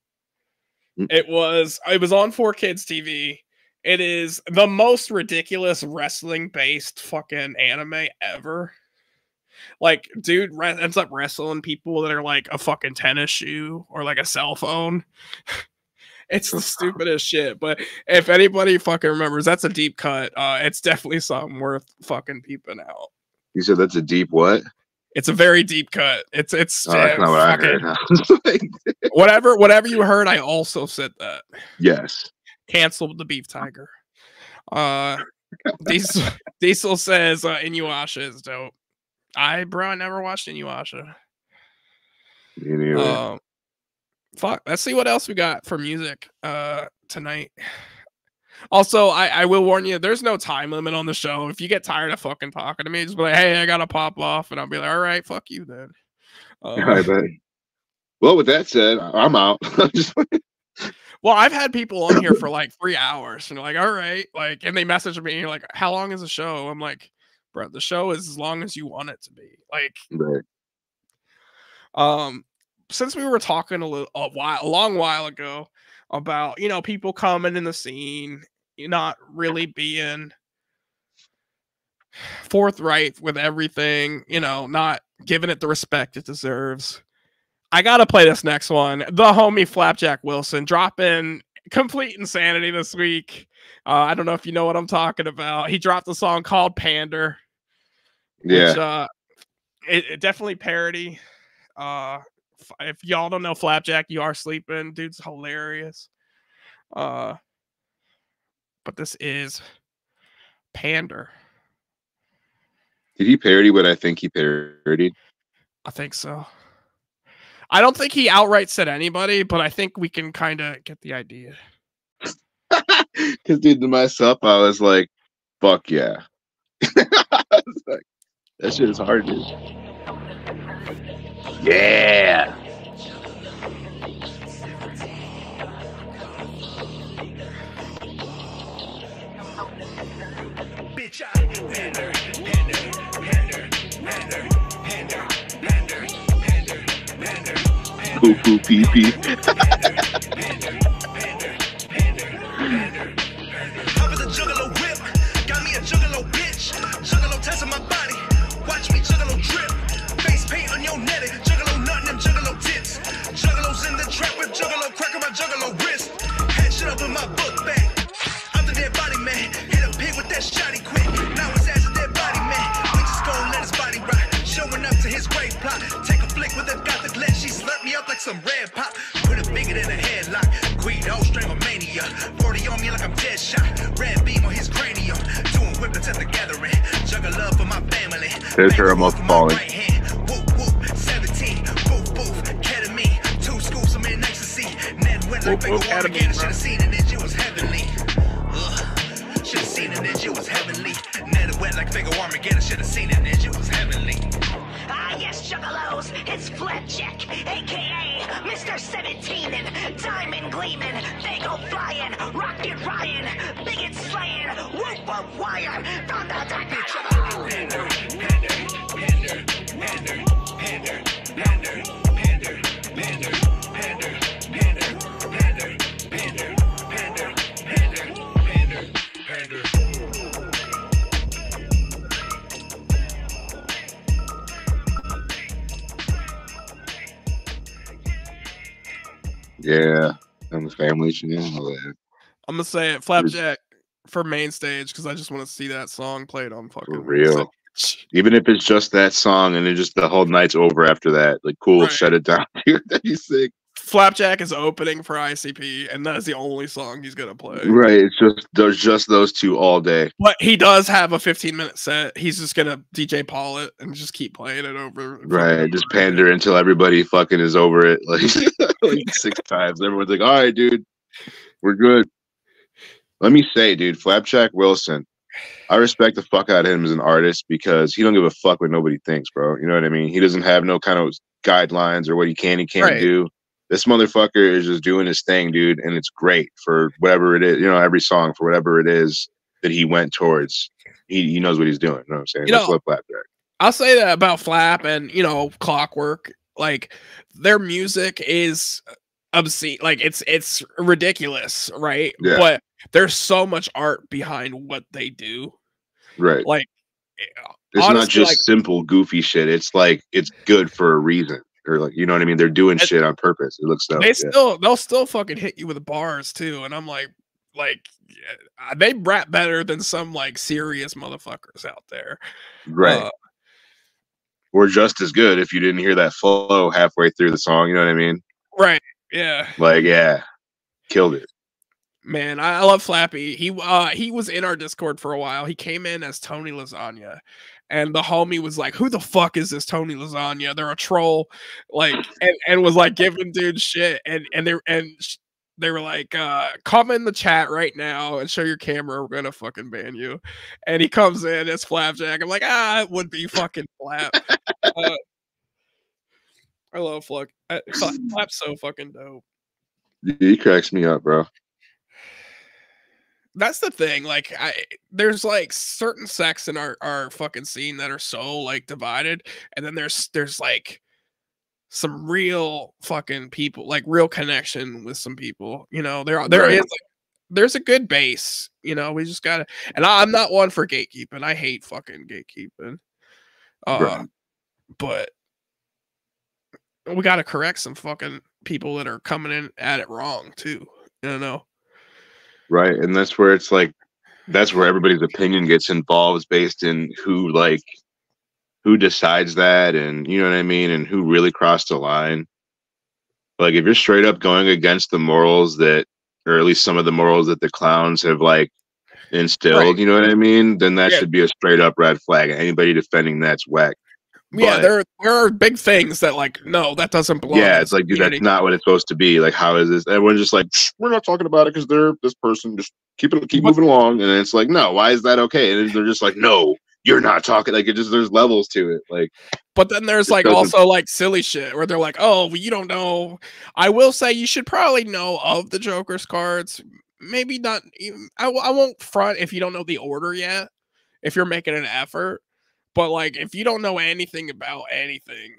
Mm. It was it was on four kids TV. It is the most ridiculous wrestling based fucking anime ever. Like, dude re- ends up wrestling people that are like a fucking tennis shoe or like a cell phone. <laughs> it's the stupidest shit. But if anybody fucking remembers, that's a deep cut. Uh, it's definitely something worth fucking peeping out. You said that's a deep what? It's a very deep cut. It's it's Oh, that's uh, not what fucking- <laughs> I was <laughs> whatever whatever you heard. I also said that. yes. canceled the beef tiger. Uh Diesel, Diesel says uh Inuyasha is dope. I bro, I never watched Inuyasha. Neither. Um fuck, let's see what else we got for music uh tonight. Also, I, I will warn you, there's no time limit on the show. If you get tired of fucking talking to me, just be like, hey, I gotta pop off, and I'll be like, all right, fuck you then. <laughs> I Uh, bet. Well, with that said, I'm out. <laughs> Well, I've had people on here for like three hours and they're like, all right, like, and they message me, like, how long is the show? I'm like, bro, the show is as long as you want it to be. Like, Right. um, since we were talking a little a while, a long while ago about you know people coming in the scene, not really being forthright with everything, you know, not giving it the respect it deserves. I gotta play this next one. The homie Flapjack Wilson dropping complete insanity this week. Uh, I don't know if you know what I'm talking about. He dropped a song called Pander Yeah. which uh it, it definitely parody uh if y'all don't know flapjack you are sleeping dude's hilarious uh but this is pander Did he parody what I think he parodied? i think so i don't think he outright said anybody but i think we can kind of get the idea <laughs> Because, dude, to myself, I was like, fuck yeah. <laughs> I was like, that shit is hard, dude. Yeah. Bitch, I pander, pander, pander, pander, pander, pander, pander, pander, pee pee. Hop juggalo crack on my juggalo wrist. Shit up in my book bag. I'm the dead body man, hit a pig with that shotty quick. Now his ass a dead body man. We just gon' let his body rot. Showing up to his grave plot. Take a flick with a gothic she me up like some red pop. Put than a headlock. Guido stranglemania. 40 on me like I'm dead shot. Red beam on his cranium. Doing whippets at the gathering. Juggle love for my family. There's her almost falling. Went like Whoop, whoop, big water ketamine, Should have seen it. Ninja was heavenly. Should have seen it. Ninja was heavenly. Ned wet like figure Armageddon. Should have seen it. Ninja was heavenly. Ah, yes, Juggalos, it's Flapjack, aka Mr. 17 and Diamond Gleamin', they go flying, Rocket Ryan, Bigot slaying, Whoop Whoop Wire, Thunder pander, pander, pander, pander, pander, Yeah. And the family shit and all that. i'm gonna say it flapjack for main stage because I just want to see that song played on fucking For real. Even if it's just that song and then just the whole night's over after that, like cool, Right. shut it down. <laughs> That'd be sick. Flapjack is opening for ICP, and that is the only song he's gonna play. Right. It's just there's just those two all day. But he does have a 15 minute set. He's just gonna DJ Paul it and just keep playing it over. Right. Just pander until everybody fucking is over it. <laughs> Like, like six times. Everyone's like, all right, dude, we're good. Let me say, dude, Flapjack Wilson, I respect the fuck out of him as an artist because he don't give a fuck what nobody thinks, bro. You know what I mean? He doesn't have no kind of guidelines or what he can and can't Right. do. This motherfucker is just doing his thing, dude, and it's great for whatever it is. You know, every song for whatever it is that he went towards. He he knows what he's doing. You know what I'm saying? You That's know- what Flapjack. I'll say that about Flap and you know Clockwork. Like their music is obscene. Like it's it's ridiculous, right? Yeah. But there's so much art behind what they do. Right. Like It's not just like- simple goofy shit. It's like it's good for a reason, or like you know what I mean. They're doing It- shit on purpose. It looks dope. they yeah. still they'll still fucking hit you with bars too, and I'm like like yeah, they rap better than some like serious motherfuckers out there. right, Uh, or just as good if you didn't hear that flow halfway through the song. You know what I mean? right. Yeah. Like, yeah, killed it. Man, I, I love Flappy. He uh he was in our Discord for a while. He came in as Tony Lasagna. And the homie was like, Who the fuck is this Tony Lasagna? They're a troll. Like and, and was like giving dude shit. And and they and they were like, uh, come in the chat right now and show your camera. We're gonna fucking ban you. And he comes in as Flapjack. I'm like, ah, it would be fucking Flap. uh, I love Flap- Flap's so fucking dope. He cracks me up, bro. That's the thing like i there's like certain sects in our our fucking scene that are so like divided and then there's there's like some real fucking people like real connection with some people you know? There are there is like, there's a good base you know? We just gotta and I, i'm not one for gatekeeping i hate fucking gatekeeping uh Right. but we gotta correct some fucking people that are coming in at it wrong too you know Right, and that's where it's like, that's where everybody's opinion gets involved, based in who like, who decides that, and you know what I mean, and who really crossed the line. Like, if you're straight up going against the morals that, or at least some of the morals that the clowns have like instilled, Right. you know what I mean, then that Yeah. should be a straight up red flag. Anybody defending that's whack. Yeah, But- there there are big things that like no, that doesn't belong. yeah, it's like, dude, community. that's not what it's supposed to be. Like, how is this? Everyone's just like, we're not talking about it because they're this person. Just keep it, keep moving along. And it's like, no, why is that okay? And they're just like, no, you're not talking. Like, it just there's levels to it. Like, But then there's like doesn't- also like silly shit where they're like, oh, well, you don't know. I will say you should probably know of the Joker's cards. Maybe not. Even, I, I won't front if you don't know the order yet. If you're making an effort, but like if you don't know anything about anything,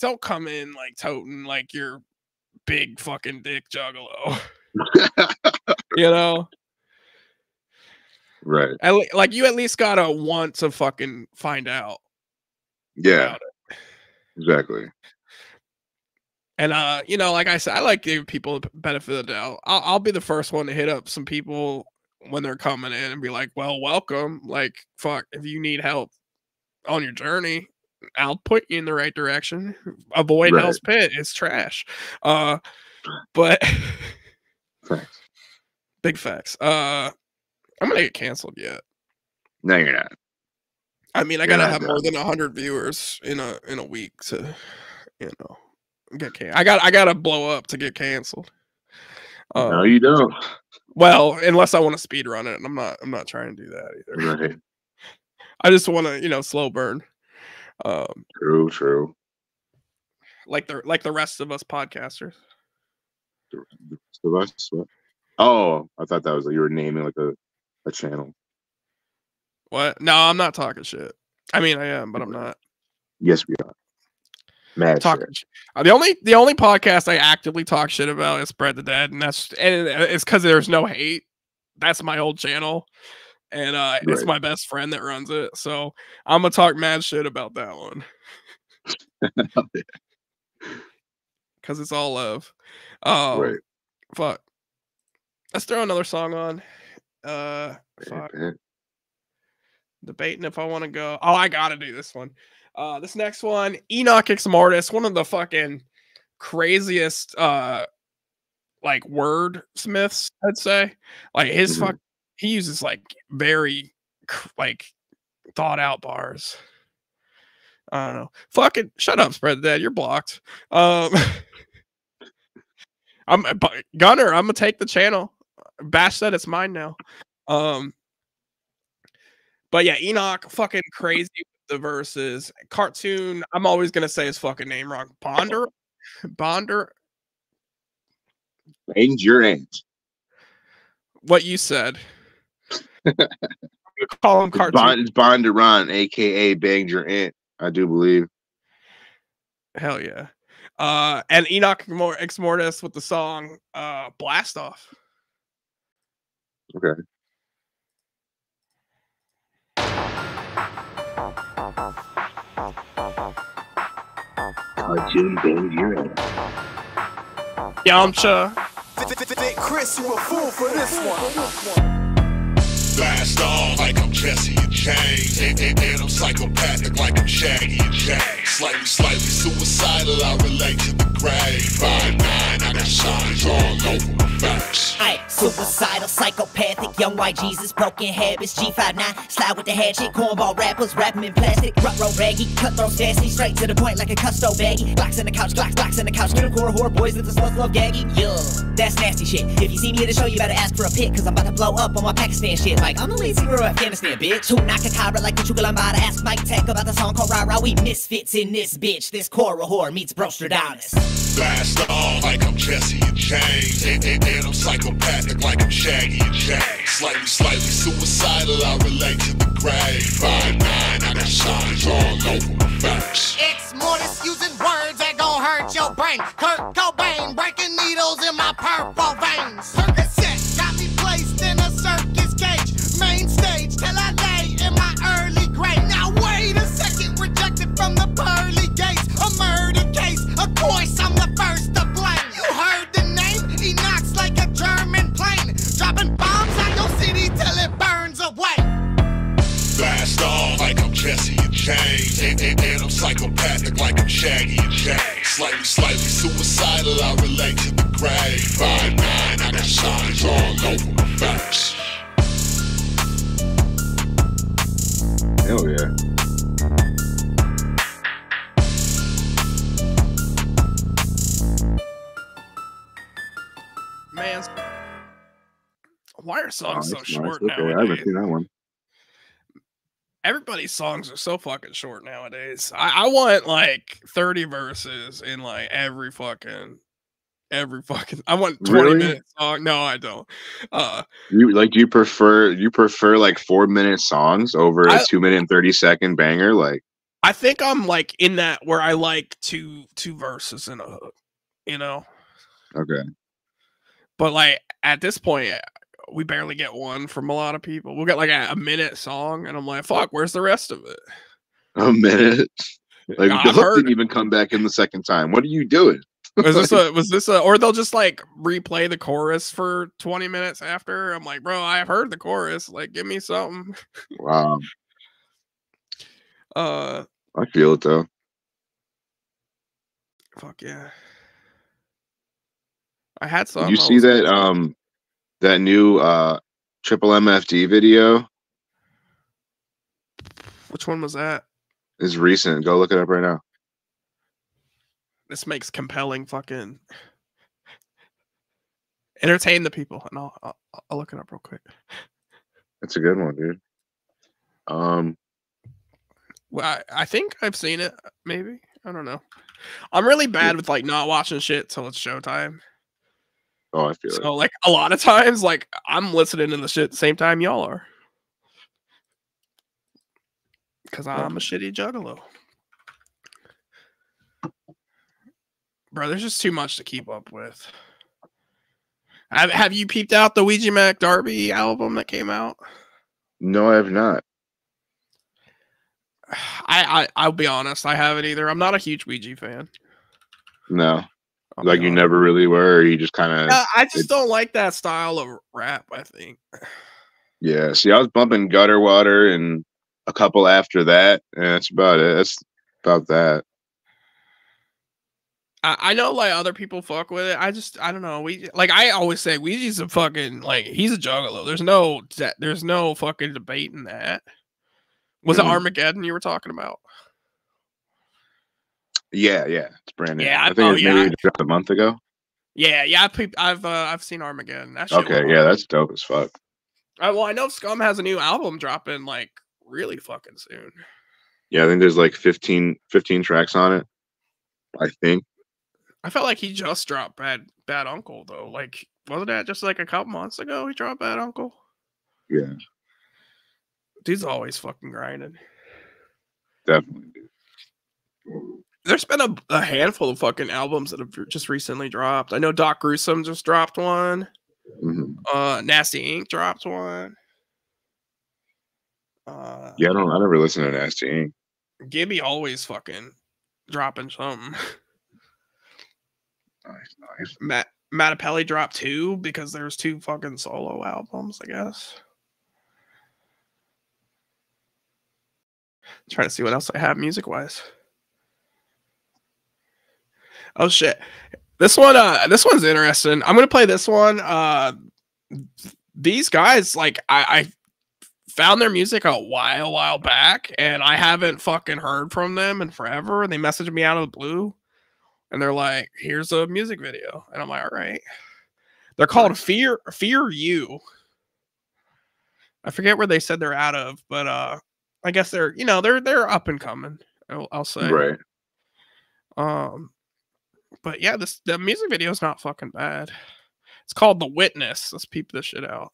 don't come in like toting like you're big fucking dick juggalo. <laughs> you know, right? at like you at least gotta want to fucking find out. Yeah, exactly. And uh, you know, like I said, I like giving people the benefit of the doubt. I'll, I'll be the first one to hit up some people when they're coming in and be like, "Well, welcome." Like, fuck, if you need help on your journey, I'll put you in the right direction. Avoid Right. Hell's Pit; it's trash. Uh, but Thanks. big facts. Uh, I'm gonna get canceled yet. No, you're not. I mean, I You're gotta have more done. than hundred viewers in a in a week to, you know, get can. I got I gotta blow up to get canceled. Uh, no, you don't. Well, unless I want to speed run it, and I'm not. I'm not trying to do that either. Right. I just want to, you know, slow burn, um, True. True. like the like the rest of us podcasters. The rest of us, what? Oh, I thought that was like you were naming like a, a channel. What? No, I'm not talking shit. I mean, I am, but I'm not Yes, we are. Mad talking. shit. Sh- uh, the only the only podcast I actively talk shit about is Spread the Dead, and that's and it's because there's no hate. That's my old channel, and uh, it's my best friend that runs it. So I'm gonna talk mad shit about that one. <laughs> because it's all love. Um, Right. Fuck. Let's throw another song on. Uh, fuck. debating if I want to go. Oh, I gotta do this one. Uh, this next one, Enoch X Mortis, one of the fucking craziest uh like word smiths, I'd say. Like his Mhm. fuck, he uses like very like thought out bars. I don't know. Fucking shut up, spread that. You're blocked. Um, <laughs> I'm Gunner. I'm gonna take the channel. Bash said it's mine now. Um, but yeah, Enoch, fucking crazy with the verses. Cartoon. I'm always gonna say his fucking name wrong. Bonder, Bonder. And your aunt. What you said. I'm gonna call him It's cartoon. Bond, it's Bondurant, aka Banged Your Aunt. I do believe. Hell yeah. Uh, and Enoch Mor- Ex Mortis with the song uh Blast Off. Okay. Cartoon Banged Your Aunt. Yamcha. Chris, you a fool for this one. Blast off like I'm Jesse and James. And, and, and I'm psychopathic like I'm Shaggy and James. Slightly, slightly suicidal, I relate to the grave. Five nine, I signs all over my face. Aye, suicidal, psychopathic, young white Jesus, broken habits, G59, slide with the head shit, cornball rappers, rapping in plastic, rut roll baggy, cutthroat sassy, straight to the point like a custo baggy, blocks in the couch, blocks, blocks in the couch, get 'em core whore boys with the sluts love gaggy, yeah, that's nasty shit. If you see me at the show, you better ask for a pic, cause I'm about to blow up on my Pakistan shit, like I'm the lead singer of Afghanistan, bitch. Who knock a cabra like the chugal, I'm about to ask Mike Tech about the song called Rah, we misfits in this bitch, this Cora whore meets Brostradamus. Blast off like I'm Jesse and James. And, and, and I'm psychopathic like I'm Shaggy and James. Slightly, slightly suicidal, I relate to the grave. Five nine, I got signs all over my face. It's Mortis using words that gon' hurt your brain. Kurt Cobain breaking needles in my purple veins. Dropping bombs on your city till it burns away. Blast off like I'm Jesse and James. And, and, and I'm psychopathic like I'm Shaggy and James. Slightly, slightly suicidal, I relate to the grave. Five nine, I got signs all over my face. Hell yeah. Man, why are Oh, songs so that's short. Okay, I haven't nowadays? seen that one. Everybody's songs are so fucking short nowadays. I, I want like 30 verses in like every fucking every fucking I want 20 Really? minute song. No, I don't. Uh You like? Do you prefer? You prefer like four minute songs over a two minute and thirty second banger? Like, I think I'm like in that where I like two two verses in a hook, you know. okay, But like at this point, we barely get one from a lot of people. We'll get like a, a minute song, and I'm like, fuck, where's the rest of it? a minute. Like Yeah, the I've hook didn't even come back in the second time. What are you doing? Was this a <laughs> was this a or they'll just like replay the chorus for 20 minutes after? I'm like, bro, I've heard the chorus. Like, give me something. Wow, <laughs> Uh I feel it though. fuck yeah. I had some. You see that? Um, that new uh triple MFD video Which one was that? is recent. Go look it up right now. This makes compelling fucking <laughs> entertain the people, and I'll I'll, I'll look it up real quick. It's a good one, dude. Um, Well, I, I think I've seen it. Maybe I don't know. I'm really bad with like not watching shit till it's showtime. Oh, I feel it. So like a lot of times, like I'm listening to the shit the same time y'all are. Cause I'm a shitty juggalo. Bro, there's just too much to keep up with. Have, have you peeped out the Ouija Macc Darby album that came out? No, I have not. <sighs> I, I I'll be honest, I haven't either. I'm not a huge Ouija fan. No, I'll like be you never really were. You just kind of. Uh, I just don't like that style of rap. I think <sighs> Yeah. See, I was bumping Gutter Water and a couple after that, and that's about it. That's about that. I, I know like other people fuck with it. I just I don't know. We like I always say Ouija's a fucking like he's a juggalo. There's no de- there's no fucking debating that. Was it Mhm. Armageddon you were talking about? Yeah, yeah. It's brand new. Yeah, I- I think oh, it was yeah, maybe I- just a month ago. Yeah, yeah. I've I've uh, I've seen Armageddon. That shit Okay, yeah, that's dope as fuck. Uh, well, I know Scum has a new album dropping like really fucking soon. Yeah, I think there's like 15, 15 tracks on it. I think. I felt like he just dropped Bad Bad Uncle though. Like wasn't that just like a couple months ago he dropped Bad Uncle? Yeah, Dude's always fucking grinding. definitely. There's been a, a handful of fucking albums that have just recently dropped. I know Doc Gruesome just dropped one. Mhm. Uh, Nasty Ink dropped one. Uh, Yeah, I don't. I never listened to Nasty Ink. Gibby always fucking dropping something. <laughs> Nice, nice. Matt Mattapelli dropped two because there's two fucking solo albums, I guess. Trying to see what else I have music wise. Oh shit. This one uh this one's interesting. I'm gonna play this one. Uh these guys, like I, I found their music a while, while back, and I haven't fucking heard from them in forever. And they messaged me out of the blue and they're like, here's a music video. And I'm like, all right. They're called Fear Fear You. I forget where they said they're out of, but uh I guess they're you know they're they're up and coming. I'll, I'll say. Right. Um but yeah, this the music video is not fucking bad. It's called The Witness. Let's peep this shit out.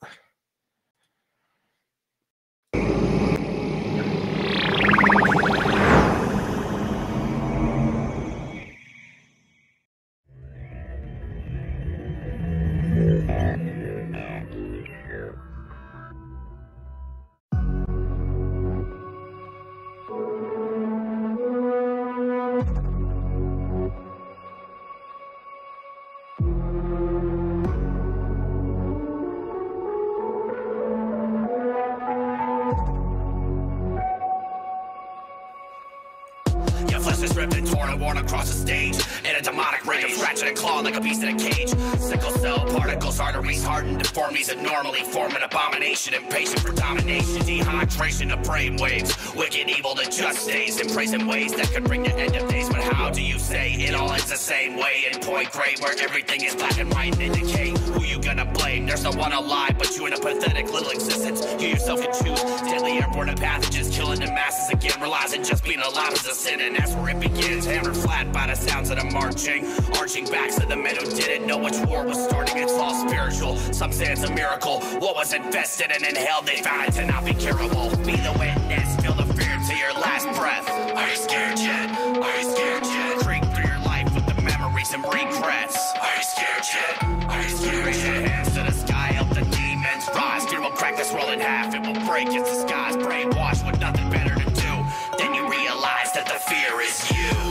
Scratching and clawing like a beast in a cage. Sickle cell particles, arteries hardened, deformities abnormally form an abomination, impatient for domination. Dehydration of brain waves, wicked evil that just stays in praise in ways that could bring the end of days. But how do you say it all ends the same way? In point gray, where everything is black and white and in decay. Who you gonna blame? There's no one alive but you in a pathetic little existence. You yourself can choose. Deadly airborne pathogens killing the masses again, realizing just being alive is a sin, and that's where it begins. Hammered flat by the sounds of the marching, arching backs of the men who didn't know which war was starting. It's all spiritual. Some say it's a miracle. What was infested and inhaled, they found to not be curable. Be the witness, feel the fear to your last breath. Are you scared yet? Are you scared yet? Creep through your life with the memories and regrets. Are you scared yet? Are you scared Raise your hands to the sky, help the demons rise. Fear will crack this world in half, it will break its disguise. Brainwashed with nothing better to do. Then you realize that the fear is you.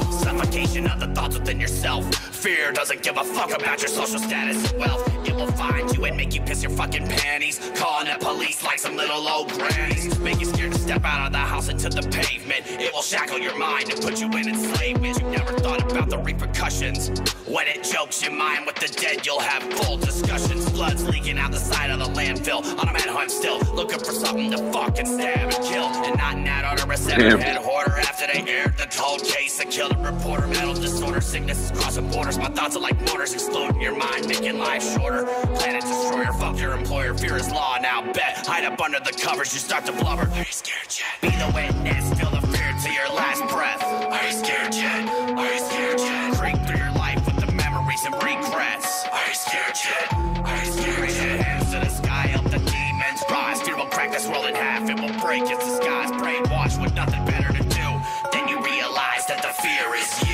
Suffocation of the thoughts within yourself. Fear doesn't give a fuck about your social status and wealth. It will find you and make you piss your fucking panties. Calling the police like some little old grannies. Make you scared to step out of the house into the pavement. It will shackle your mind and put you in enslavement. You never thought about the repercussions. When it jokes your mind with the dead, you'll have full discussions. Blood's leaking out the side of the landfill. On a manhunt still, looking for something to fucking stab and kill. And not in that order, a seven head hoarder after they aired the cold case. that killed a reporter, mental disorder, sickness is crossing borders. My thoughts are like mortars exploding your mind, making life shorter. Planet destroyer, fuck your employer, fear is law. Now bet, hide up under the covers, you start to blubber. Are you scared yet? Be the witness, feel the fear to your last breath. Are you scared yet? Are you scared yet? Creep through your life with the memories and regrets. Are you scared yet? Are you scared your hands to the sky, help the demons rise. Fear will crack this world in half, it will break its disguise. Brainwashed with nothing better to do. Then you realize that the fear is you,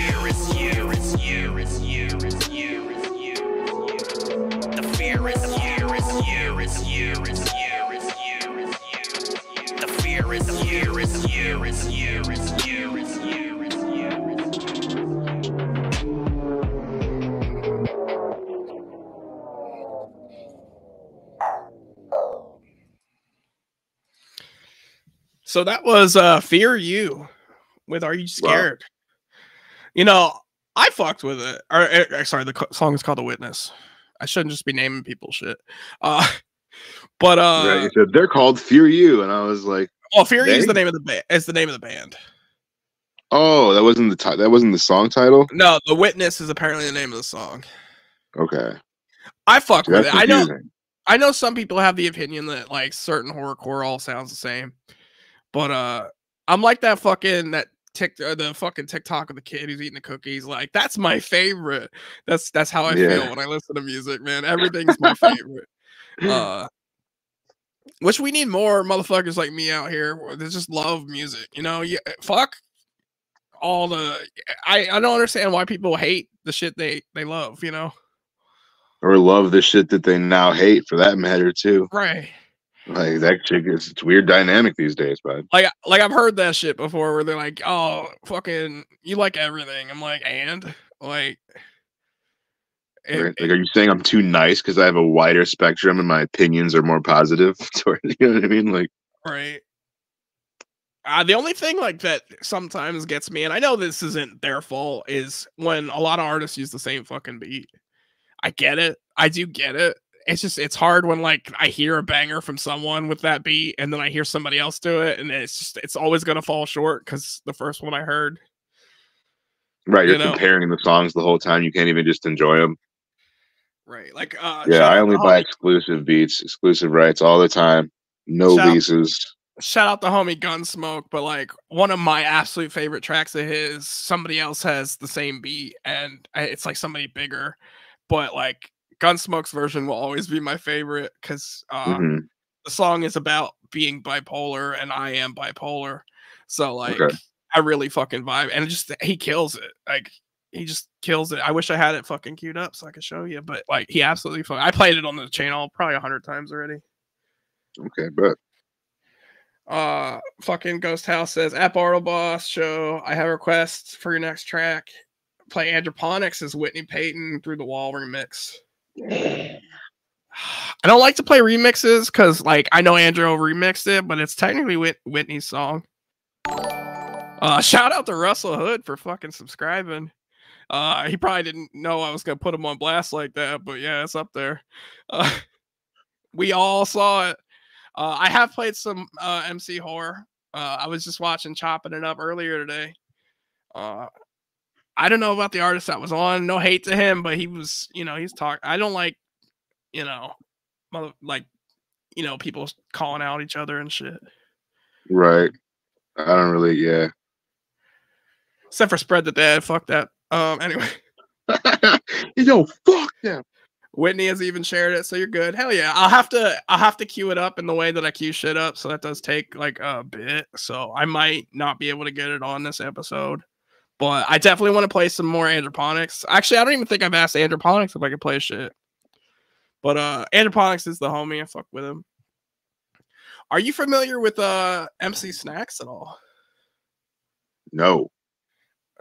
So that was uh Fear You with Are You Scared? You know, I fucked with it. Or, eh, eh, sorry, the song is called The Witness. I shouldn't just be naming people shit. Uh <laughs> but uh right, said they're called Fear You, and I was like, well, Fear You is the name of the band. Is the name of the band. oh, that wasn't the ti- that wasn't the song title. No, The Witness is apparently the name of the song. Okay, I fucked with that's it. I know. I know some people have the opinion that like certain horrorcore all sounds the same, but uh, I'm like that fucking that tick uh, the fucking TikTok of the kid who's eating the cookies. Like that's my favorite. That's that's how I Yeah. feel when I listen to music, man. <laughs> Everything's my favorite. Uh, which we need more motherfuckers like me out here that just love music. You know, yeah, fuck all the. I I don't understand why people hate the shit they they love. You know, Or love the shit that they now hate, for that matter, too. right? Like that chick is it's weird dynamic these days, bud. like like I've heard that shit before where they're like, "Oh, fucking, you like everything." I'm like, "And like, it-? Like, are you saying I'm too nice because I have a wider spectrum and my opinions are more positive? <laughs> toward- you know what I mean? Like, right." Uh, the only thing like that sometimes gets me, and I know this isn't their fault, is when a lot of artists use the same fucking beat. I get it. I do get it. It's just it's hard when like I hear a banger from someone with that beat, and then I hear somebody else do it, and it's just it's always gonna fall short because the first one I heard. right? You're You know? comparing the songs the whole time. You can't even just enjoy them. Right. Like uh yeah, I only buy homie- exclusive beats, exclusive rights all the time. No Shout out- leases. shout out the homie Gunsmoke, but like one of my absolute favorite tracks of his, somebody else has the same beat, and it's like somebody bigger, but like Gunsmoke's version will always be my favorite because uh, Mhm. the song is about being bipolar, and I am bipolar, so like Okay. I really fucking vibe, and just he kills it, like. He just kills it. I wish I had it fucking queued up so I could show you, but like he absolutely. I played it on the channel probably a hundred times already. Okay, but Uh, fucking Ghost House says at Bartle Boss show. I have requests for your next track. Play Androponics as Whitney Payton through the wall remix. I don't like to play remixes because, like, I know Andrew remixed it, but it's technically Whit- Whitney's song. Uh, shout out to Russell Hood for fucking subscribing. Uh, he probably didn't know I was gonna put him on blast like that, but yeah, it's up there. Uh, <laughs> we all saw it. Uh, I have played some uh, MC horror. Uh, I was just watching Chopping It Up earlier today. Uh, I don't know about the artist that was on. No hate to him, but he was, you know, he's talk. I don't like, you know, mother, like, you know, people calling out each other and shit. right. I don't really. Yeah. Except for Spread the Dead. Fuck that. Um. Anyway, <laughs> <laughs> Yo, fuck them. Whitney has even shared it, so you're good. Hell yeah. I'll have to. I'll have to queue it up in the way that I queue shit up. So that does take like a bit. So I might not be able to get it on this episode. But I definitely want to play some more Androponics. Actually, I don't even think I've asked Androponics if I could play shit. But uh Androponics is the homie. I fuck with him. Are you familiar with uh MC Snacks at all? No.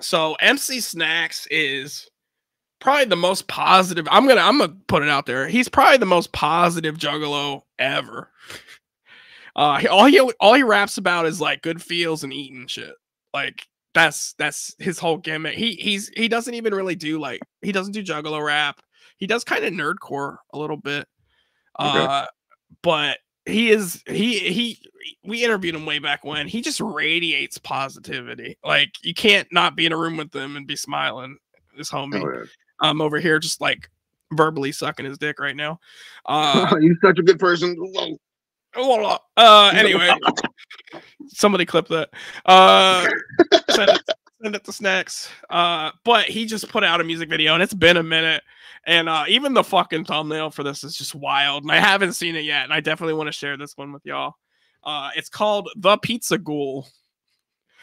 So MC Snacks is probably the most positive. I'm gonna I'm gonna put it out there. He's probably the most positive juggalo ever. <laughs> Uh, all he all he raps about is like good feels and eating shit. Like that's that's his whole gimmick. He he's he doesn't even really do like he doesn't do juggalo rap. He does kind of nerdcore a little bit. Okay. Uh, but he is he he we interviewed him way back when he just radiates positivity like you can't not be in a room with him and be smiling this homie Oh, yeah. i'm over here just like verbally sucking his dick right now <laughs> uh You're such a good person. Uh anyway. Somebody clip that. Uh <laughs> send it, send it to snacks. Uh but he just put out a music video and it's been a minute. And uh even the fucking thumbnail for this is just wild and i haven't seen it yet and i definitely want to share this one with y'all. Uh it's called the pizza ghoul.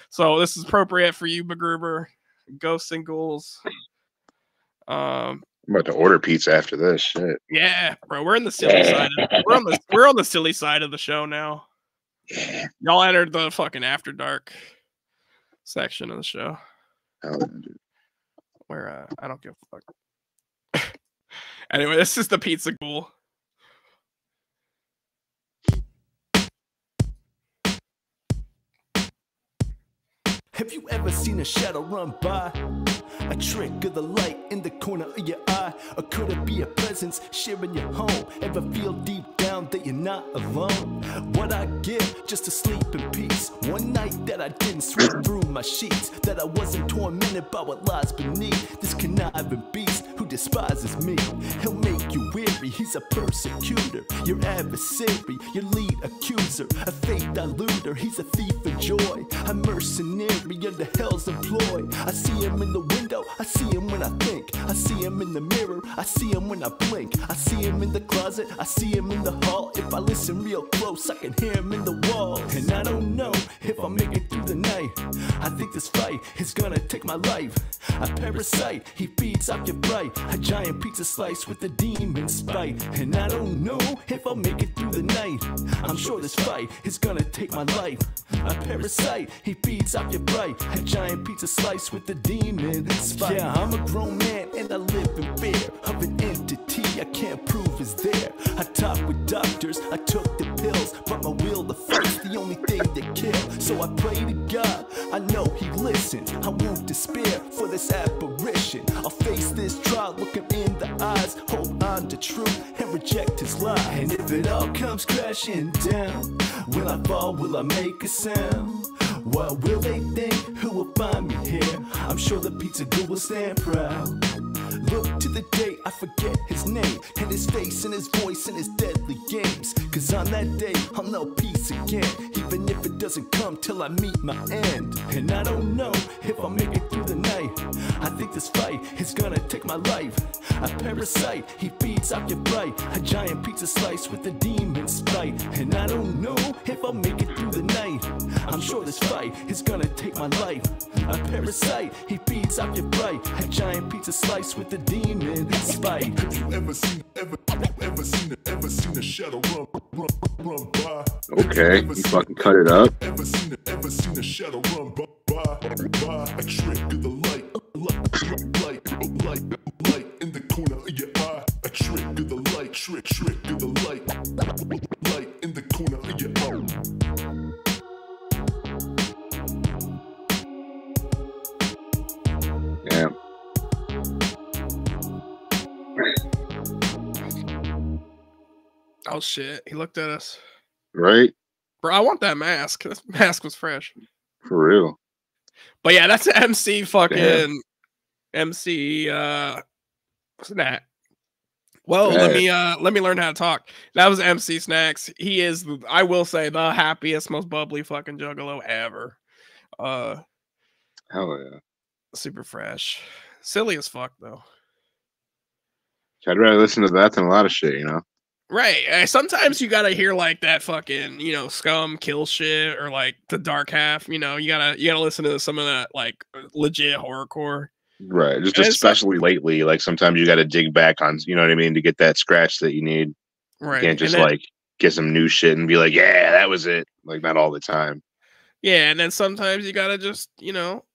So this is appropriate for you McGruber, ghosts and ghouls. Um I'm about to order pizza after this. Shit. yeah, bro, we're in the silly side. Of, <laughs> we're on the we're on the silly side of the show now. Y'all entered the fucking after dark section of the show Hell where uh, I don't give a fuck. <laughs> anyway, this is the pizza ghoul. Have you ever seen a shadow run by? A trick of the light in the corner of your eye? Or could it be a presence sharing your home? Ever feel deep that you're not alone? What I give just to sleep in peace. One night that I didn't swim through my sheets, that I wasn't tormented by what lies beneath. This conniving beast who despises me. He'll make you weary, he's a persecutor, your adversary, your lead accuser, a faith diluter, he's a thief of joy, a mercenary under hell's employ. I see him in the window, I see him when I think, I see him in the mirror, I see him when I blink, I see him in the closet, I see him in the hall. If I listen real close, I can hear him in the walls. And I don't know if I'll make it through the night. I think this fight is gonna take my life. A parasite, he feeds off your bright. A giant pizza slice with a demon spite. And I don't know if I'll make it through the night. I'm sure this fight is gonna take my life. A parasite, he feeds off your bright. A giant pizza slice with a demon spite. Yeah, I'm a grown man and I live in fear of an entity I can't prove is there. I talk with doctors, I took the pills, but my will to first, the only thing that kills. So I pray to God, I know He listens. I won't despair for this apparition. I'll face this trial, look him in the eyes, hold on to truth and reject his lie. And if it all comes crashing down, will I fall? Will I make a sound? What will they think? Who will find me here? I'm sure the pizza girl will stand proud. Look to the day I forget his name and his face and his voice and his deadly games. Cause on that day I'll know peace again, even if it doesn't come till I meet my end. And I don't know if I'll make it through the night. I think this fight is gonna take my life. A parasite, he feeds off your bright. A giant pizza slice with a demon spite. And I don't know if I'll make it through the night. I'm sure this fight is gonna take my life. A parasite, he feeds off your bright. A giant pizza slice with a demon spite. Have you ever seen, ever, ever seen, ever seen a shadow run, run, run by? Okay, you fucking cut it up. Ever seen, ever seen a shadow run by, by, by? A trick of the light, light, light, light, light in the corner of your eye. A trick of the light, trick, trick of the light, light in the corner of your eye. Yeah. Oh shit! He looked at us, Right? bro. I want that mask. That mask was fresh. For real. But yeah, that's MC fucking MC uh snack. Well, let me uh let me learn how to talk. That was MC Snacks. He is I will say the happiest, most bubbly fucking juggalo ever. Uh Hell yeah. super fresh. Silly as fuck though. I'd rather listen to that than a lot of shit, you know? Right. Sometimes you gotta hear like that fucking, you know, scum kill shit or like the dark half. You know, you gotta you gotta listen to some of that like legit horrorcore. Right. Just And it's like- especially lately, like sometimes you got to dig back on, you know what I mean, to get that scratch that you need. Right. You can't just then- like get some new shit and be like, yeah, that was it. Like not all the time. Yeah, and then sometimes you gotta just, you know,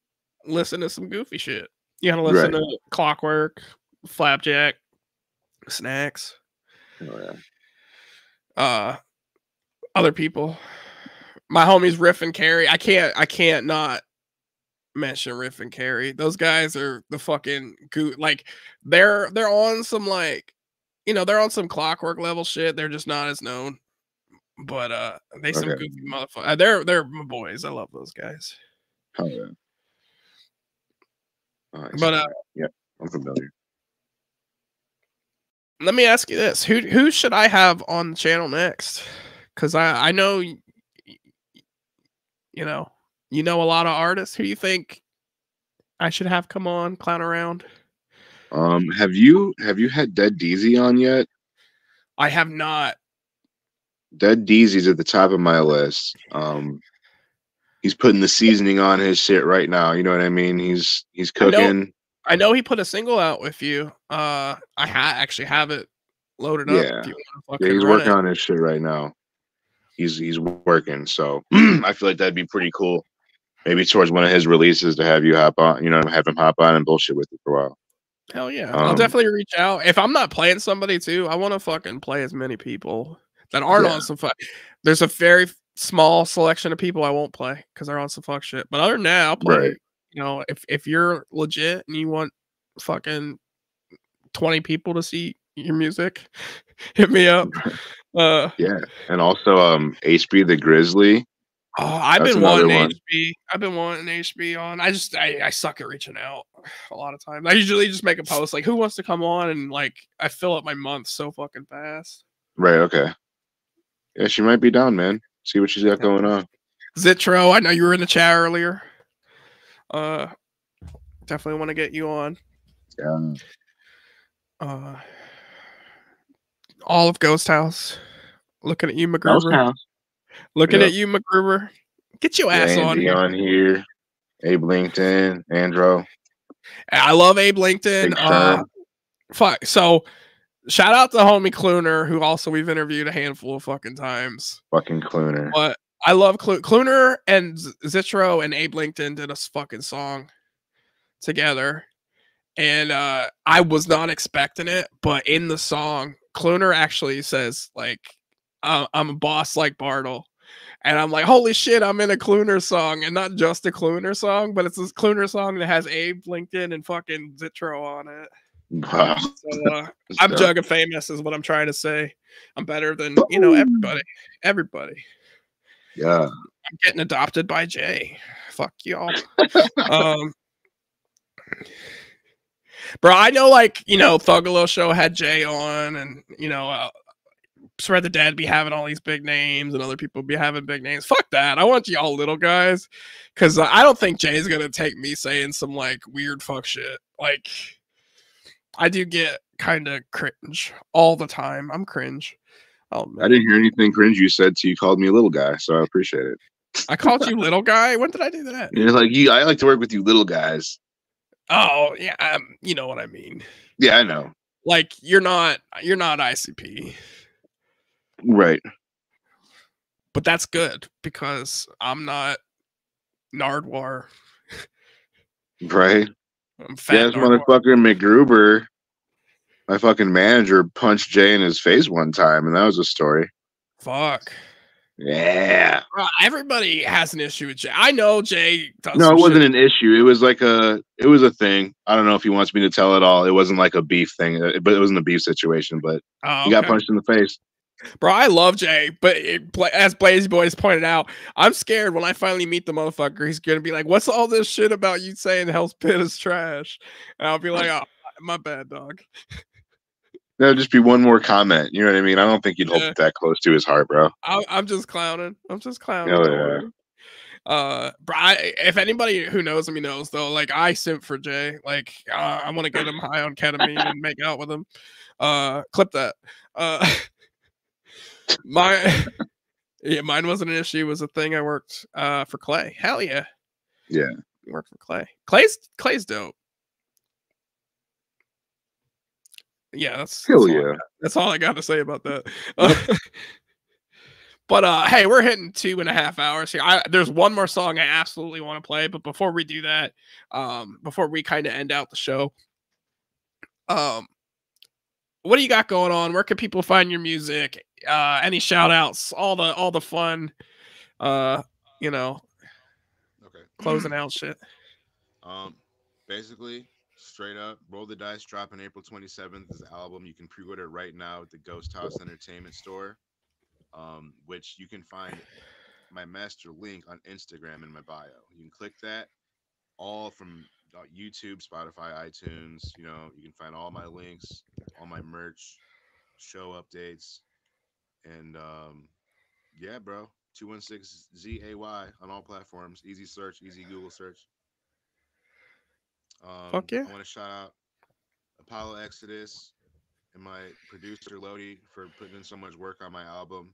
listen to some goofy shit. You gotta listen Right. to Clockwork, Flapjack, Snacks, Oh, yeah. uh, other people. My homies Riff and Carry. I can't, I can't not mention Riff and Carry. Those guys are the fucking goo. Like they're they're on some like, you know, they're on some Clockwork level shit. They're just not as known. But uh, they some Okay. goofy motherfuckers. They're they're my boys. I love those guys. Hell yeah. Nice. But uh, yeah, I'm familiar. Let me ask you this: who who should I have on the channel next? Because I I know you know you know a lot of artists. Who you think I should have come on clown around? Um, have you have you had Dead Deezy on yet? I have not. Dead Deezy's at the top of my list. Um, he's putting the seasoning on his shit right now. You know what I mean? He's he's cooking. I know he put a single out with you. Uh, I ha- actually have it loaded up. Yeah, you yeah, he's working it. on his shit right now. He's he's working, so <clears throat> I feel like that'd be pretty cool. Maybe towards one of his releases to have you hop on, you know, have him hop on and bullshit with you for a while. Hell yeah. I'll Um, definitely reach out. If I'm not playing somebody too, I want to fucking play as many people that aren't Yeah. on some fuck. There's a very small selection of people I won't play because they're on some fuck shit. But other than that, I'll play. Right. You know, if if you're legit and you want fucking twenty people to see your music, <laughs> hit me up. <laughs> Uh, Yeah, and also um HB the Grizzly. oh, I've That's been wanting one. HB. I've been wanting HB on. I just I, I suck at reaching out <sighs> a lot of times. I usually just make a post like, "Who wants to come on?" and like I fill up my month so fucking fast. Right. Okay. Yeah, she might be down, man. See what she's got going on. Zitro, I know you were in the chat earlier. Uh, definitely want to get you on. Yeah. Uh, all of Ghost House. Looking at you, McGruber. Looking Yep. at you, McGruber. Get your ass on here. on here. Abe LinkedIn, Andro. I love Abe. Big Uh, fuck. So, shout out to homie Cluner, who also we've interviewed a handful of fucking times. Fucking Cluner. But I love Cluner and Zitro and Abe LinkedIn did a fucking song together. And uh I was not expecting it, but in the song, Cluner actually says like I'm a boss like Bartle. And I'm like, holy shit, I'm in a Cluner song, and not just a Cluner song, but it's this Cluner song that has Abe LinkedIn and fucking Zitro on it. Wow. So <laughs> uh, I'm. Jugga famous, is what I'm trying to say. I'm better than you know everybody. Everybody. Yeah. I'm getting adopted by Jay. Fuck y'all. <laughs> um, bro, I know like you know Thuggalo show had Jay on, and you know uh, Spread the Dead be having all these big names, and other people be having big names. Fuck that. I want y'all little guys, because I don't think Jay's gonna take me saying some like weird fuck shit. Like, I do get kind of cringe all the time. I'm cringe. Oh man. I didn't hear anything cringe you said, so you called me a little guy, so I appreciate it. <laughs> I called you little guy. When did I do that? You're like you. I like to work with you, little guys. Oh yeah, um, you know what I mean. Yeah, I know. Like you're not you're not ICP, Right. but that's good because I'm not Nardwuar. Right. I'm fat. Nardwuar. motherfucker McGruber, my fucking manager, punched Jay in his face one time, and that was a story. Fuck. Yeah. Bro, everybody has an issue with Jay. I know Jay. No, it wasn't shit. an issue. It was like a, it was a thing. I don't know if he wants me to tell it all. It wasn't like a beef thing, uh, but it wasn't a beef situation. But Oh, he got okay. punched in the face. Bro, I love Jay, but it, as Blaze Boys pointed out, I'm scared when I finally meet the motherfucker. He's gonna be like, "What's all this shit about you saying Hell's Pit is trash?" And I'll be like, <laughs> "Oh, my bad, dog." <laughs> That'll just be one more comment. You know what I mean? I don't think he'd hold Yeah. it that close to his heart, bro. I'm, I'm just clowning. I'm just clowning. Oh, yeah. Uh, bro, I, if anybody who knows me knows though, like I simp for Jay. Like uh, I want to get him high on ketamine and make out with him. Uh, clip that. Uh, <laughs> my <laughs> yeah, mine wasn't an issue. It was a thing I worked uh for Clay. Hell yeah, Yeah. worked for Clay. Clay's Clay's dope. Yeah, that's Hell that's all I yeah. got- that's all I got to say about that. Uh, <laughs> but uh, hey, we're hitting two and a half hours here. I, there's one more song I absolutely want to play, but before we do that, um, before we kind of end out the show, um, what do you got going on? Where can people find your music? Uh, any shout outs? All the all the fun, uh, you know, Okay. closing <clears throat> out shit. Um, basically, straight up, Roll the Dice Drop dropping April 27th is the album. You can pre-order right now at the Ghost House Entertainment Store, um, which you can find my master link on Instagram in my bio. You can click that. All from uh, YouTube, Spotify, iTunes. You know, you can find all my links, all my merch, show updates, and um, yeah, bro. 216 ZAY on all platforms. Easy search, easy Google search. Um, Fuck yeah. I want to shout out Apollo Exodus and my producer Lodi for putting in so much work on my album.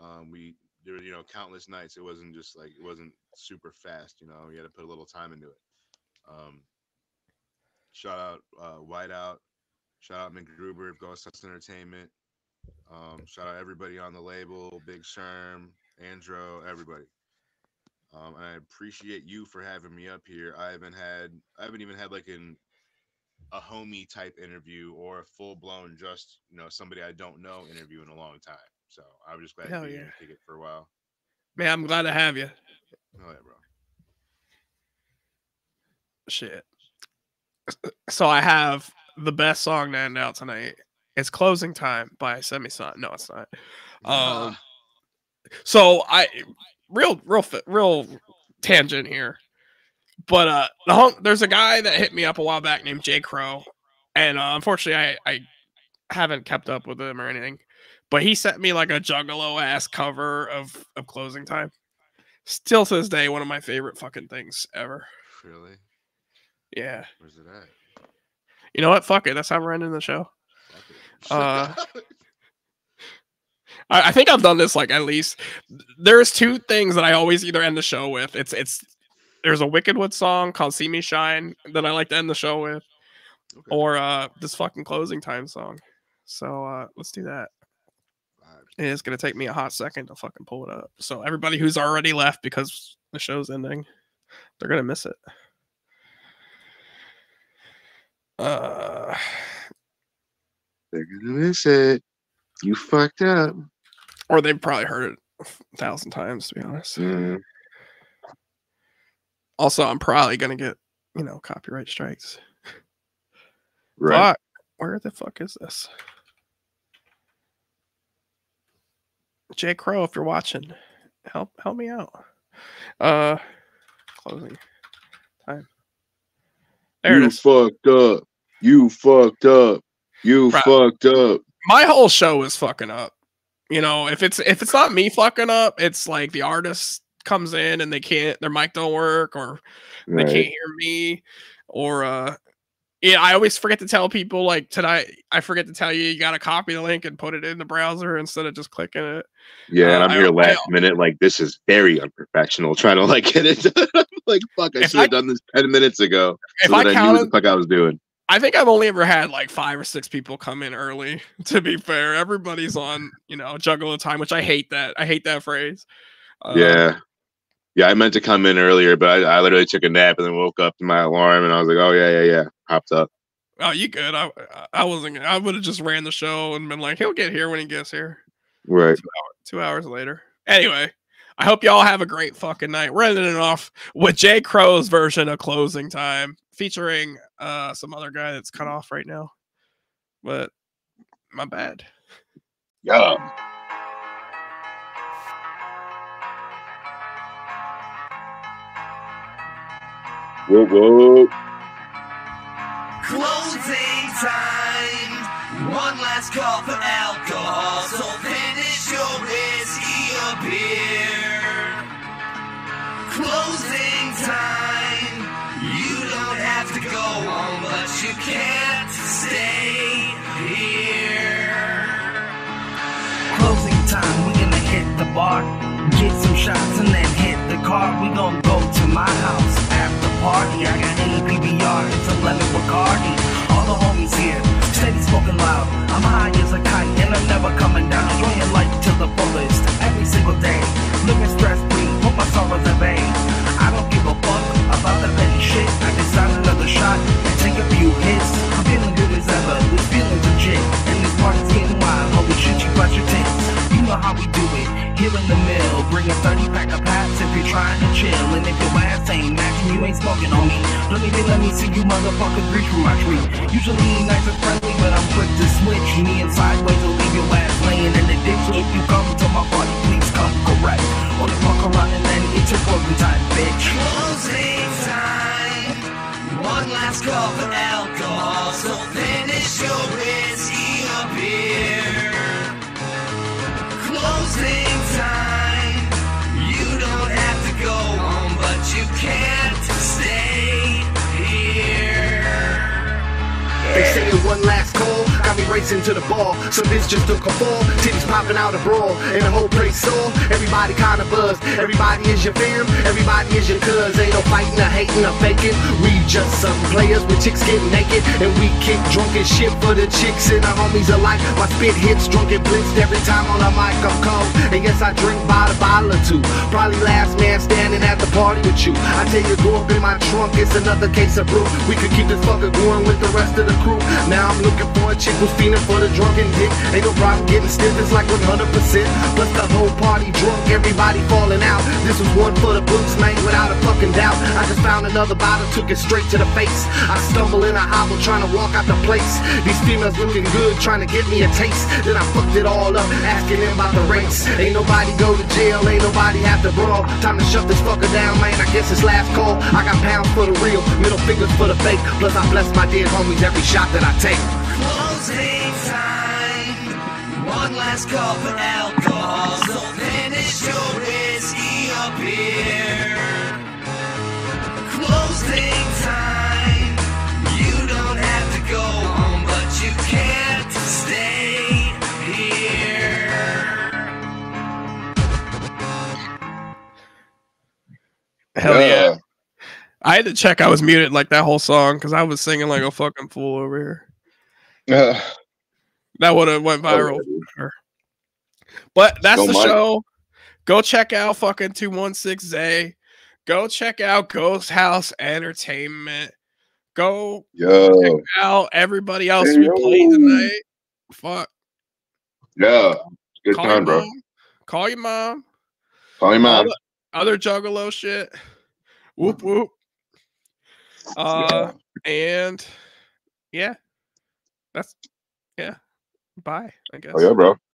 Um, we there were you know countless nights. It wasn't just like it wasn't super fast. You know, we had to put a little time into it. Um, shout out uh, Whiteout. Shout out McGruber, of Ghost House Entertainment. Um, shout out everybody on the label, Big Sherm, Andro, everybody. Um, and I appreciate you for having me up here. I haven't had, I haven't even had like an a homie type interview or a full blown just you know somebody I don't know interview in a long time. So I was just glad Hell to be yeah. here and kick it for a while. Man, I'm glad to have you. Oh yeah, bro. Shit. <laughs> So I have the best song to end out tonight. It's "Closing Time" by Semisonic. No, it's not. Um, so I real, real, real tangent here, but uh, the home, there's a guy that hit me up a while back named Jay Crow, and uh, unfortunately, I I haven't kept up with him or anything, but he sent me like a Juggalo ass cover of of "Closing Time." Still to this day, one of my favorite fucking things ever. Really? Yeah. Where's it at? You know what? Fuck it. That's how we're ending the show. Uh, <laughs> I, I think I've done this like at least. There's two things that I always either end the show with. It's it's there's a Wickedwood song called "See Me Shine" that I like to end the show with, or uh this fucking closing time song. So uh let's do that. And It's gonna take me a hot second to fucking pull it up. So everybody who's already left because the show's ending, they're gonna miss it. Uh, They're gonna miss it. You fucked up. or they've probably heard it a thousand times to be honest. Mm. Also, I'm probably gonna get you know copyright strikes. Right. Fuck, where the fuck is this? Jay Crow, if you're watching, help help me out. Uh, closing time. There you is. fucked up. You fucked up. You Right. fucked up. My whole show is fucking up. You know, if it's if it's not me fucking up, it's like the artist comes in and they can't their mic don't work or they Right. can't hear me or uh yeah, I always forget to tell people like tonight I forget to tell you you got to copy the link and put it in the browser instead of just clicking it. Yeah, and Uh, I'm I- here last minute, like this is very unprofessional. Trying to like get it. done. <laughs> Like, fuck, I should have done this ten minutes ago. If so I that I knew what the fuck I was doing. I think I've only ever had like five or six people come in early. <laughs> To be fair, everybody's on you know juggle of time, which I hate that. I hate that phrase. Uh, yeah. Yeah, I meant to come in earlier, but I, I literally took a nap and then woke up to my alarm and I was like, oh yeah, yeah, yeah. Hopped up. Oh, you good? I I wasn't. I would have just ran the show and been like, he'll get here when he gets here. Right. Two, hour, two hours later. Anyway, I hope y'all have a great fucking night. We're ending it off with Jay Crow's version of Closing Time, featuring uh some other guy that's cut off right now. But my bad. Yeah. Whoa, whoa. Closing time. One last call for alcohol. So finish your whiskey or beer. Closing time, we gonna hit the bar, get some shots and then hit the car. We gonna go to my house after party. I got any PBR, it's 11 Bacardi. All the homies here, steady smoking loud. I'm high as a kite and I'm never coming down. Enjoying life to the fullest every single day. Living stress free, put my sorrows at bay. I don't give a fuck about the petty shit. I decide another shot and take a few hits. I'm feeling good as ever, this feeling's legit. And this party's getting wild, holy shit, you got your tits. Know how we do it, here in the mill. Bring a 30 pack of packs if you're trying to chill. And if your ass ain't matching, you ain't smoking on me. Let me let me see you motherfuckers reach from my tree. Usually nice and friendly, but I'm quick to switch. Me and sideways will leave your ass laying in the ditch. If you come to my party, please come correct. Or the fuck around and then it's your closing time, bitch. Closing time. One last call for alcohol. So finish your whiskey or beer. Closing time. You don't have to go home, but you can't stay here. They say one last call, me racing to the ball. Some bitch just took a fall, titties popping out a brawl, and the whole place saw. Everybody kinda buzzed, everybody is your fam, everybody is your cuz. Ain't no fighting or hating or faking. We just some players with chicks getting naked, and we kick drunk shit for the chicks and the homies alike. My spit hits drunk and blitzed every time on the mic I'm cold. And yes, I drink by the bottle or two. Probably last man standing at the party with you. I tell you, go up in my trunk, it's another case of brew. We could keep this fucker going with the rest of the crew. Now I'm looking for a chick who's feeling for the drunken dick. Ain't no problem getting stiff, it's like 100%. Plus the whole party drunk, everybody falling out. This was one for the boots, man, without a fucking doubt. I just found another bottle, took it straight to the face. I stumble and I hobble, trying to walk out the place. These females looking good, trying to get me a taste. Then I fucked it all up, asking them about the race. Ain't nobody go to jail, ain't nobody have to brawl. Time to shut this fucker down, man. I guess it's last call. I got pounds for the real, middle fingers for the fake. Plus I bless my dead homies every shot that I take. Closing time. One last call for alcohol. So finish your whiskey up here. Closing time. You don't have to go home, but you can't stay here. Hell yeah. I had to check I was muted like that whole song because I was singing like a fucking fool over here. <sighs> That would have went viral. for. But that's the show. Go check out fucking 216Zay. Go check out Ghost House Entertainment. Go Yo. check out everybody else Hey, we played tonight. Fuck. Yeah. Good Call time, bro. mom. Call your mom. Call your mom. the Other juggalo shit. Whoop whoop. Uh and yeah. That's yeah. Bye, I guess. Oh yeah, bro.